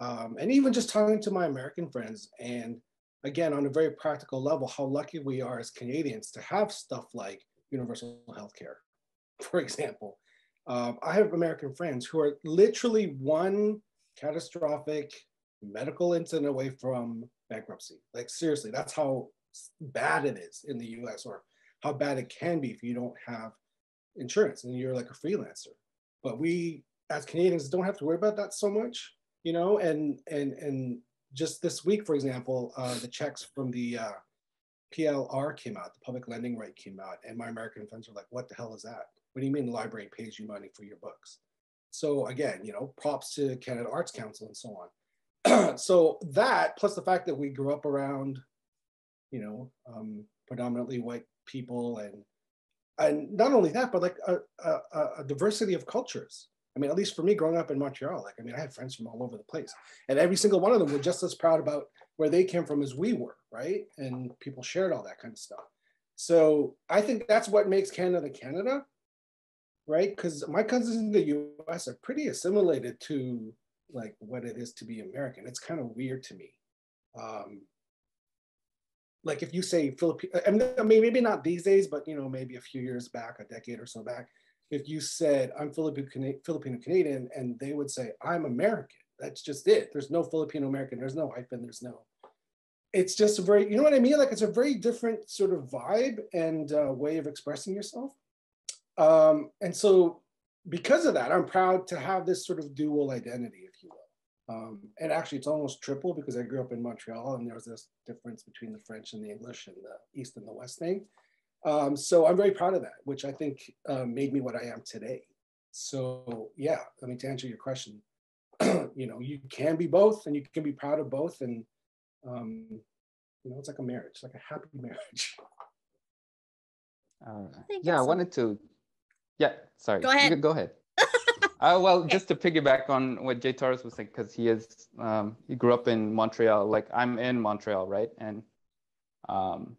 Um, and even just talking to my American friends, and again on a very practical level, how lucky we are as Canadians to have stuff like universal health care, *laughs* for example. Um, I have American friends who are literally one catastrophic medical incident away from bankruptcy. Like seriously, that's how bad it is in the US or how bad it can be if you don't have insurance and you're like a freelancer. But we as Canadians don't have to worry about that so much, you know, and and and just this week, for example, uh, the checks from the uh, PLR came out, the public lending rate came out, and my American friends were like, "What the hell is that? What do you mean the library pays you money for your books?" So again, you know, props to Canada Arts Council and so on. *clears throat* so that plus the fact that we grew up around, you know, um, predominantly white people and and not only that, but like a, a, a, diversity of cultures. I mean, at least for me growing up in Montreal, like, I mean, I had friends from all over the place and every single one of them were just as proud about where they came from as we were, right? And people shared all that kind of stuff. So I think that's what makes Canada Canada, right? Because my cousins in the US are pretty assimilated to like what it is to be American. It's kind of weird to me. Um, like if you say Philippine, I mean, maybe not these days, but you know, maybe a few years back, a decade or so back, if you said I'm Filipino Canadian, and they would say I'm American. That's just it. There's no Filipino American. There's no hyphen. There's no. It's just a very, you know what I mean? Like it's a very different sort of vibe and uh, way of expressing yourself. Um, and so, because of that, I'm proud to have this sort of dual identity, if you will. Um, and actually, it's almost triple because I grew up in Montreal and there was this difference between the French and the English and the East and the West thing. Um, so I'm very proud of that, which I think um, made me what I am today. So yeah, I mean, to answer your question, *clears throat* you know, you can be both and you can be proud of both. And, um, you know, it's like a marriage, like a happy *laughs* marriage. Uh, yeah, I wanted to, yeah, sorry. Go ahead. Go ahead. *laughs* Uh, well, just to piggyback on what J. Torres was saying, because he is um, he grew up in Montreal. Like I'm in Montreal, right? And um,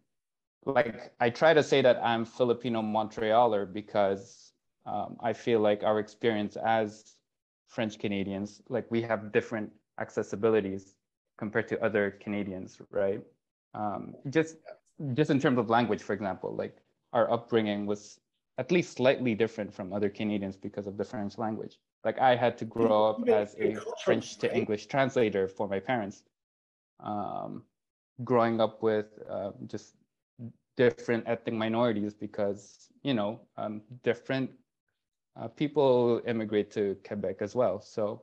like I try to say that I'm Filipino Montrealer because um, I feel like our experience as French Canadians, like we have different accessibilities compared to other Canadians, right? Um, just just in terms of language, for example, like our upbringing was at least slightly different from other Canadians because of the French language. Like I had to grow up as a French to English translator for my parents. Um, growing up with uh, just different ethnic minorities because you know um, different uh, people immigrate to Quebec as well. So,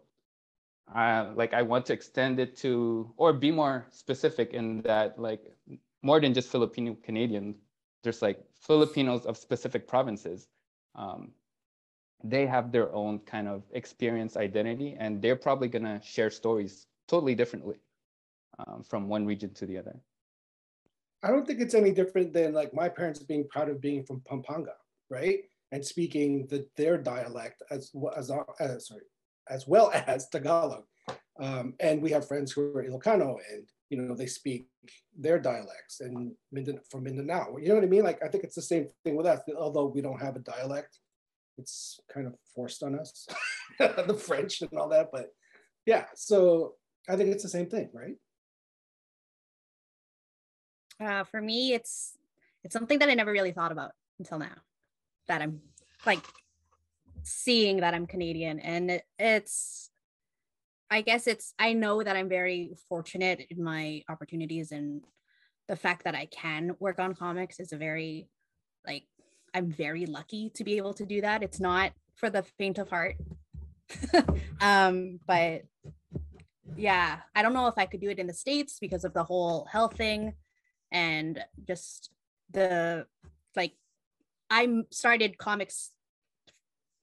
uh, like I want to extend it to or be more specific in that like more than just Filipino Canadians there's like Filipinos of specific provinces. Um, they have their own kind of experience identity, and they're probably gonna share stories totally differently um, from one region to the other. I don't think it's any different than like my parents being proud of being from Pampanga, right? And speaking the, their dialect as as uh, sorry, as well *laughs* as Tagalog. Um, and we have friends who are Ilocano and you know, they speak their dialects and from Mindanao. You know what I mean? Like, I think it's the same thing with us, although we don't have a dialect, it's kind of forced on us, *laughs* the French and all that. But yeah, so I think it's the same thing, right? Uh, for me, it's it's something that I never really thought about until now. That I'm like seeing that I'm Canadian, and it, it's I guess it's I know that I'm very fortunate in my opportunities and the fact that I can work on comics is a very like I'm very lucky to be able to do that. It's not for the faint of heart. *laughs* um but yeah, I don't know if I could do it in the states because of the whole health thing and just the like I started comics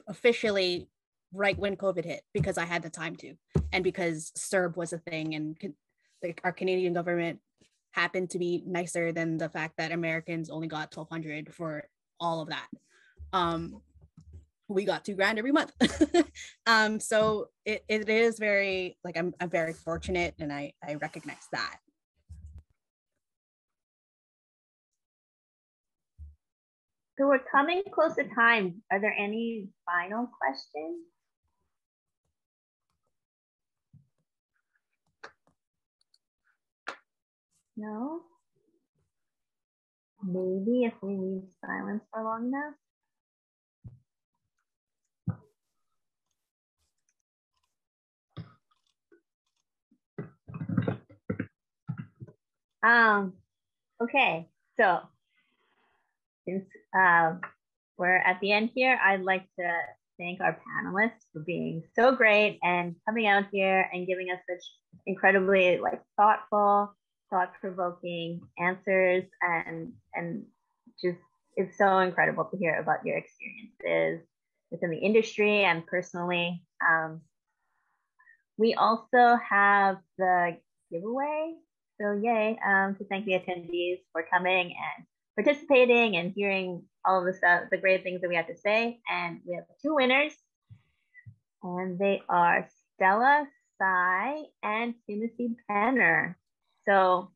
officially right when COVID hit because I had the time to, and because CERB was a thing, and our Canadian government happened to be nicer than the fact that Americans only got 1200 for all of that. Um, we got two grand every month. *laughs* um, so it, it is very like I'm, I'm very fortunate and I, I recognize that. So we're coming close to time. Are there any final questions? No? Maybe if we leave silence for long enough. Um, okay, so since uh, we're at the end here, I'd like to thank our panelists for being so great and coming out here and giving us such incredibly like thoughtful, thought-provoking answers and and just it's so incredible to hear about your experiences within the industry and personally. Um, we also have the giveaway. So yay, um, to thank the attendees for coming and participating and hearing all of the stuff, the great things that we have to say. And we have two winners, and they are Stella Sai and Timothy Penner. So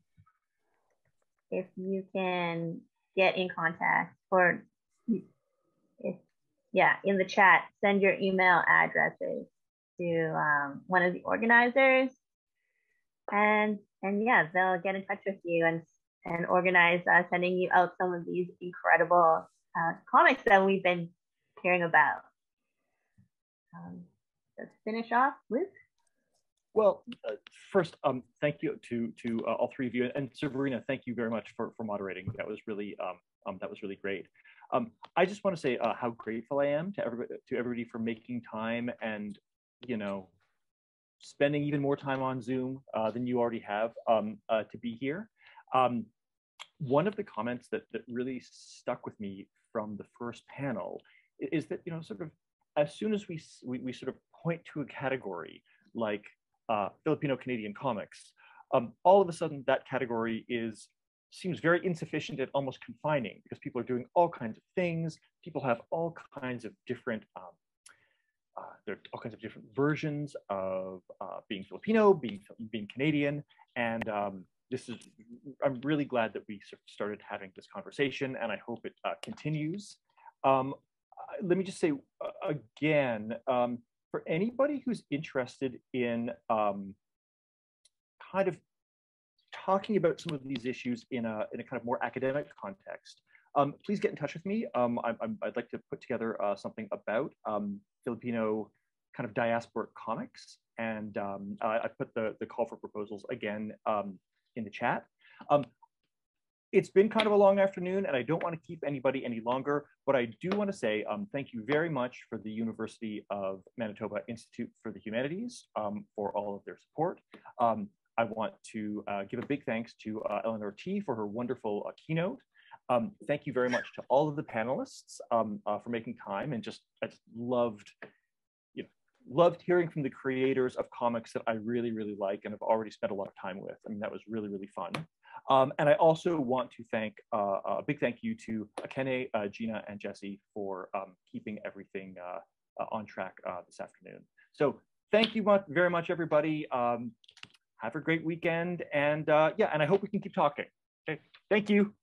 if you can get in contact or if yeah, in the chat, send your email addresses to um, one of the organizers and and yeah, they'll get in touch with you and and organize uh, sending you out some of these incredible uh, comics that we've been hearing about. Um, let's finish off with. Well, uh, first, um, thank you to to uh, all three of you, and Severina, thank you very much for for moderating. That was really um, um that was really great. Um, I just want to say uh, how grateful I am to everybody to everybody for making time and you know spending even more time on Zoom uh, than you already have um, uh, to be here. Um, one of the comments that, that really stuck with me from the first panel is that, you know, sort of as soon as we, we, we sort of point to a category like uh, Filipino Canadian comics, um, all of a sudden that category is seems very insufficient and almost confining because people are doing all kinds of things. People have all kinds of different, um, uh, there are all kinds of different versions of uh, being Filipino, being being Canadian, and um, this is, I'm really glad that we started having this conversation and I hope it uh, continues. Um, let me just say uh, again, um, for anybody who's interested in um, kind of talking about some of these issues in a, in a kind of more academic context, um, please get in touch with me. Um, I, would like to put together uh, something about um, Filipino kind of diasporic comics. And um, I, I put the, the call for proposals again um, in the chat. It's been kind of a long afternoon and I don't want to keep anybody any longer, but I do want to say um, thank you very much for the University of Manitoba Institute for the Humanities um, for all of their support. Um, I want to uh, give a big thanks to uh, Eleanor Ty for her wonderful uh, keynote. Um, thank you very much to all of the panelists um, uh, for making time and just I just loved loved hearing from the creators of comics that I really, really like and have already spent a lot of time with. I mean, that was really, really fun. Um, and I also want to thank uh, a big thank you to Akene, uh, Gina, and Jesse for um, keeping everything uh, uh on track uh, this afternoon. So thank you much, very much, everybody. Um, have a great weekend. And uh, yeah, and I hope we can keep talking. Okay, thank you.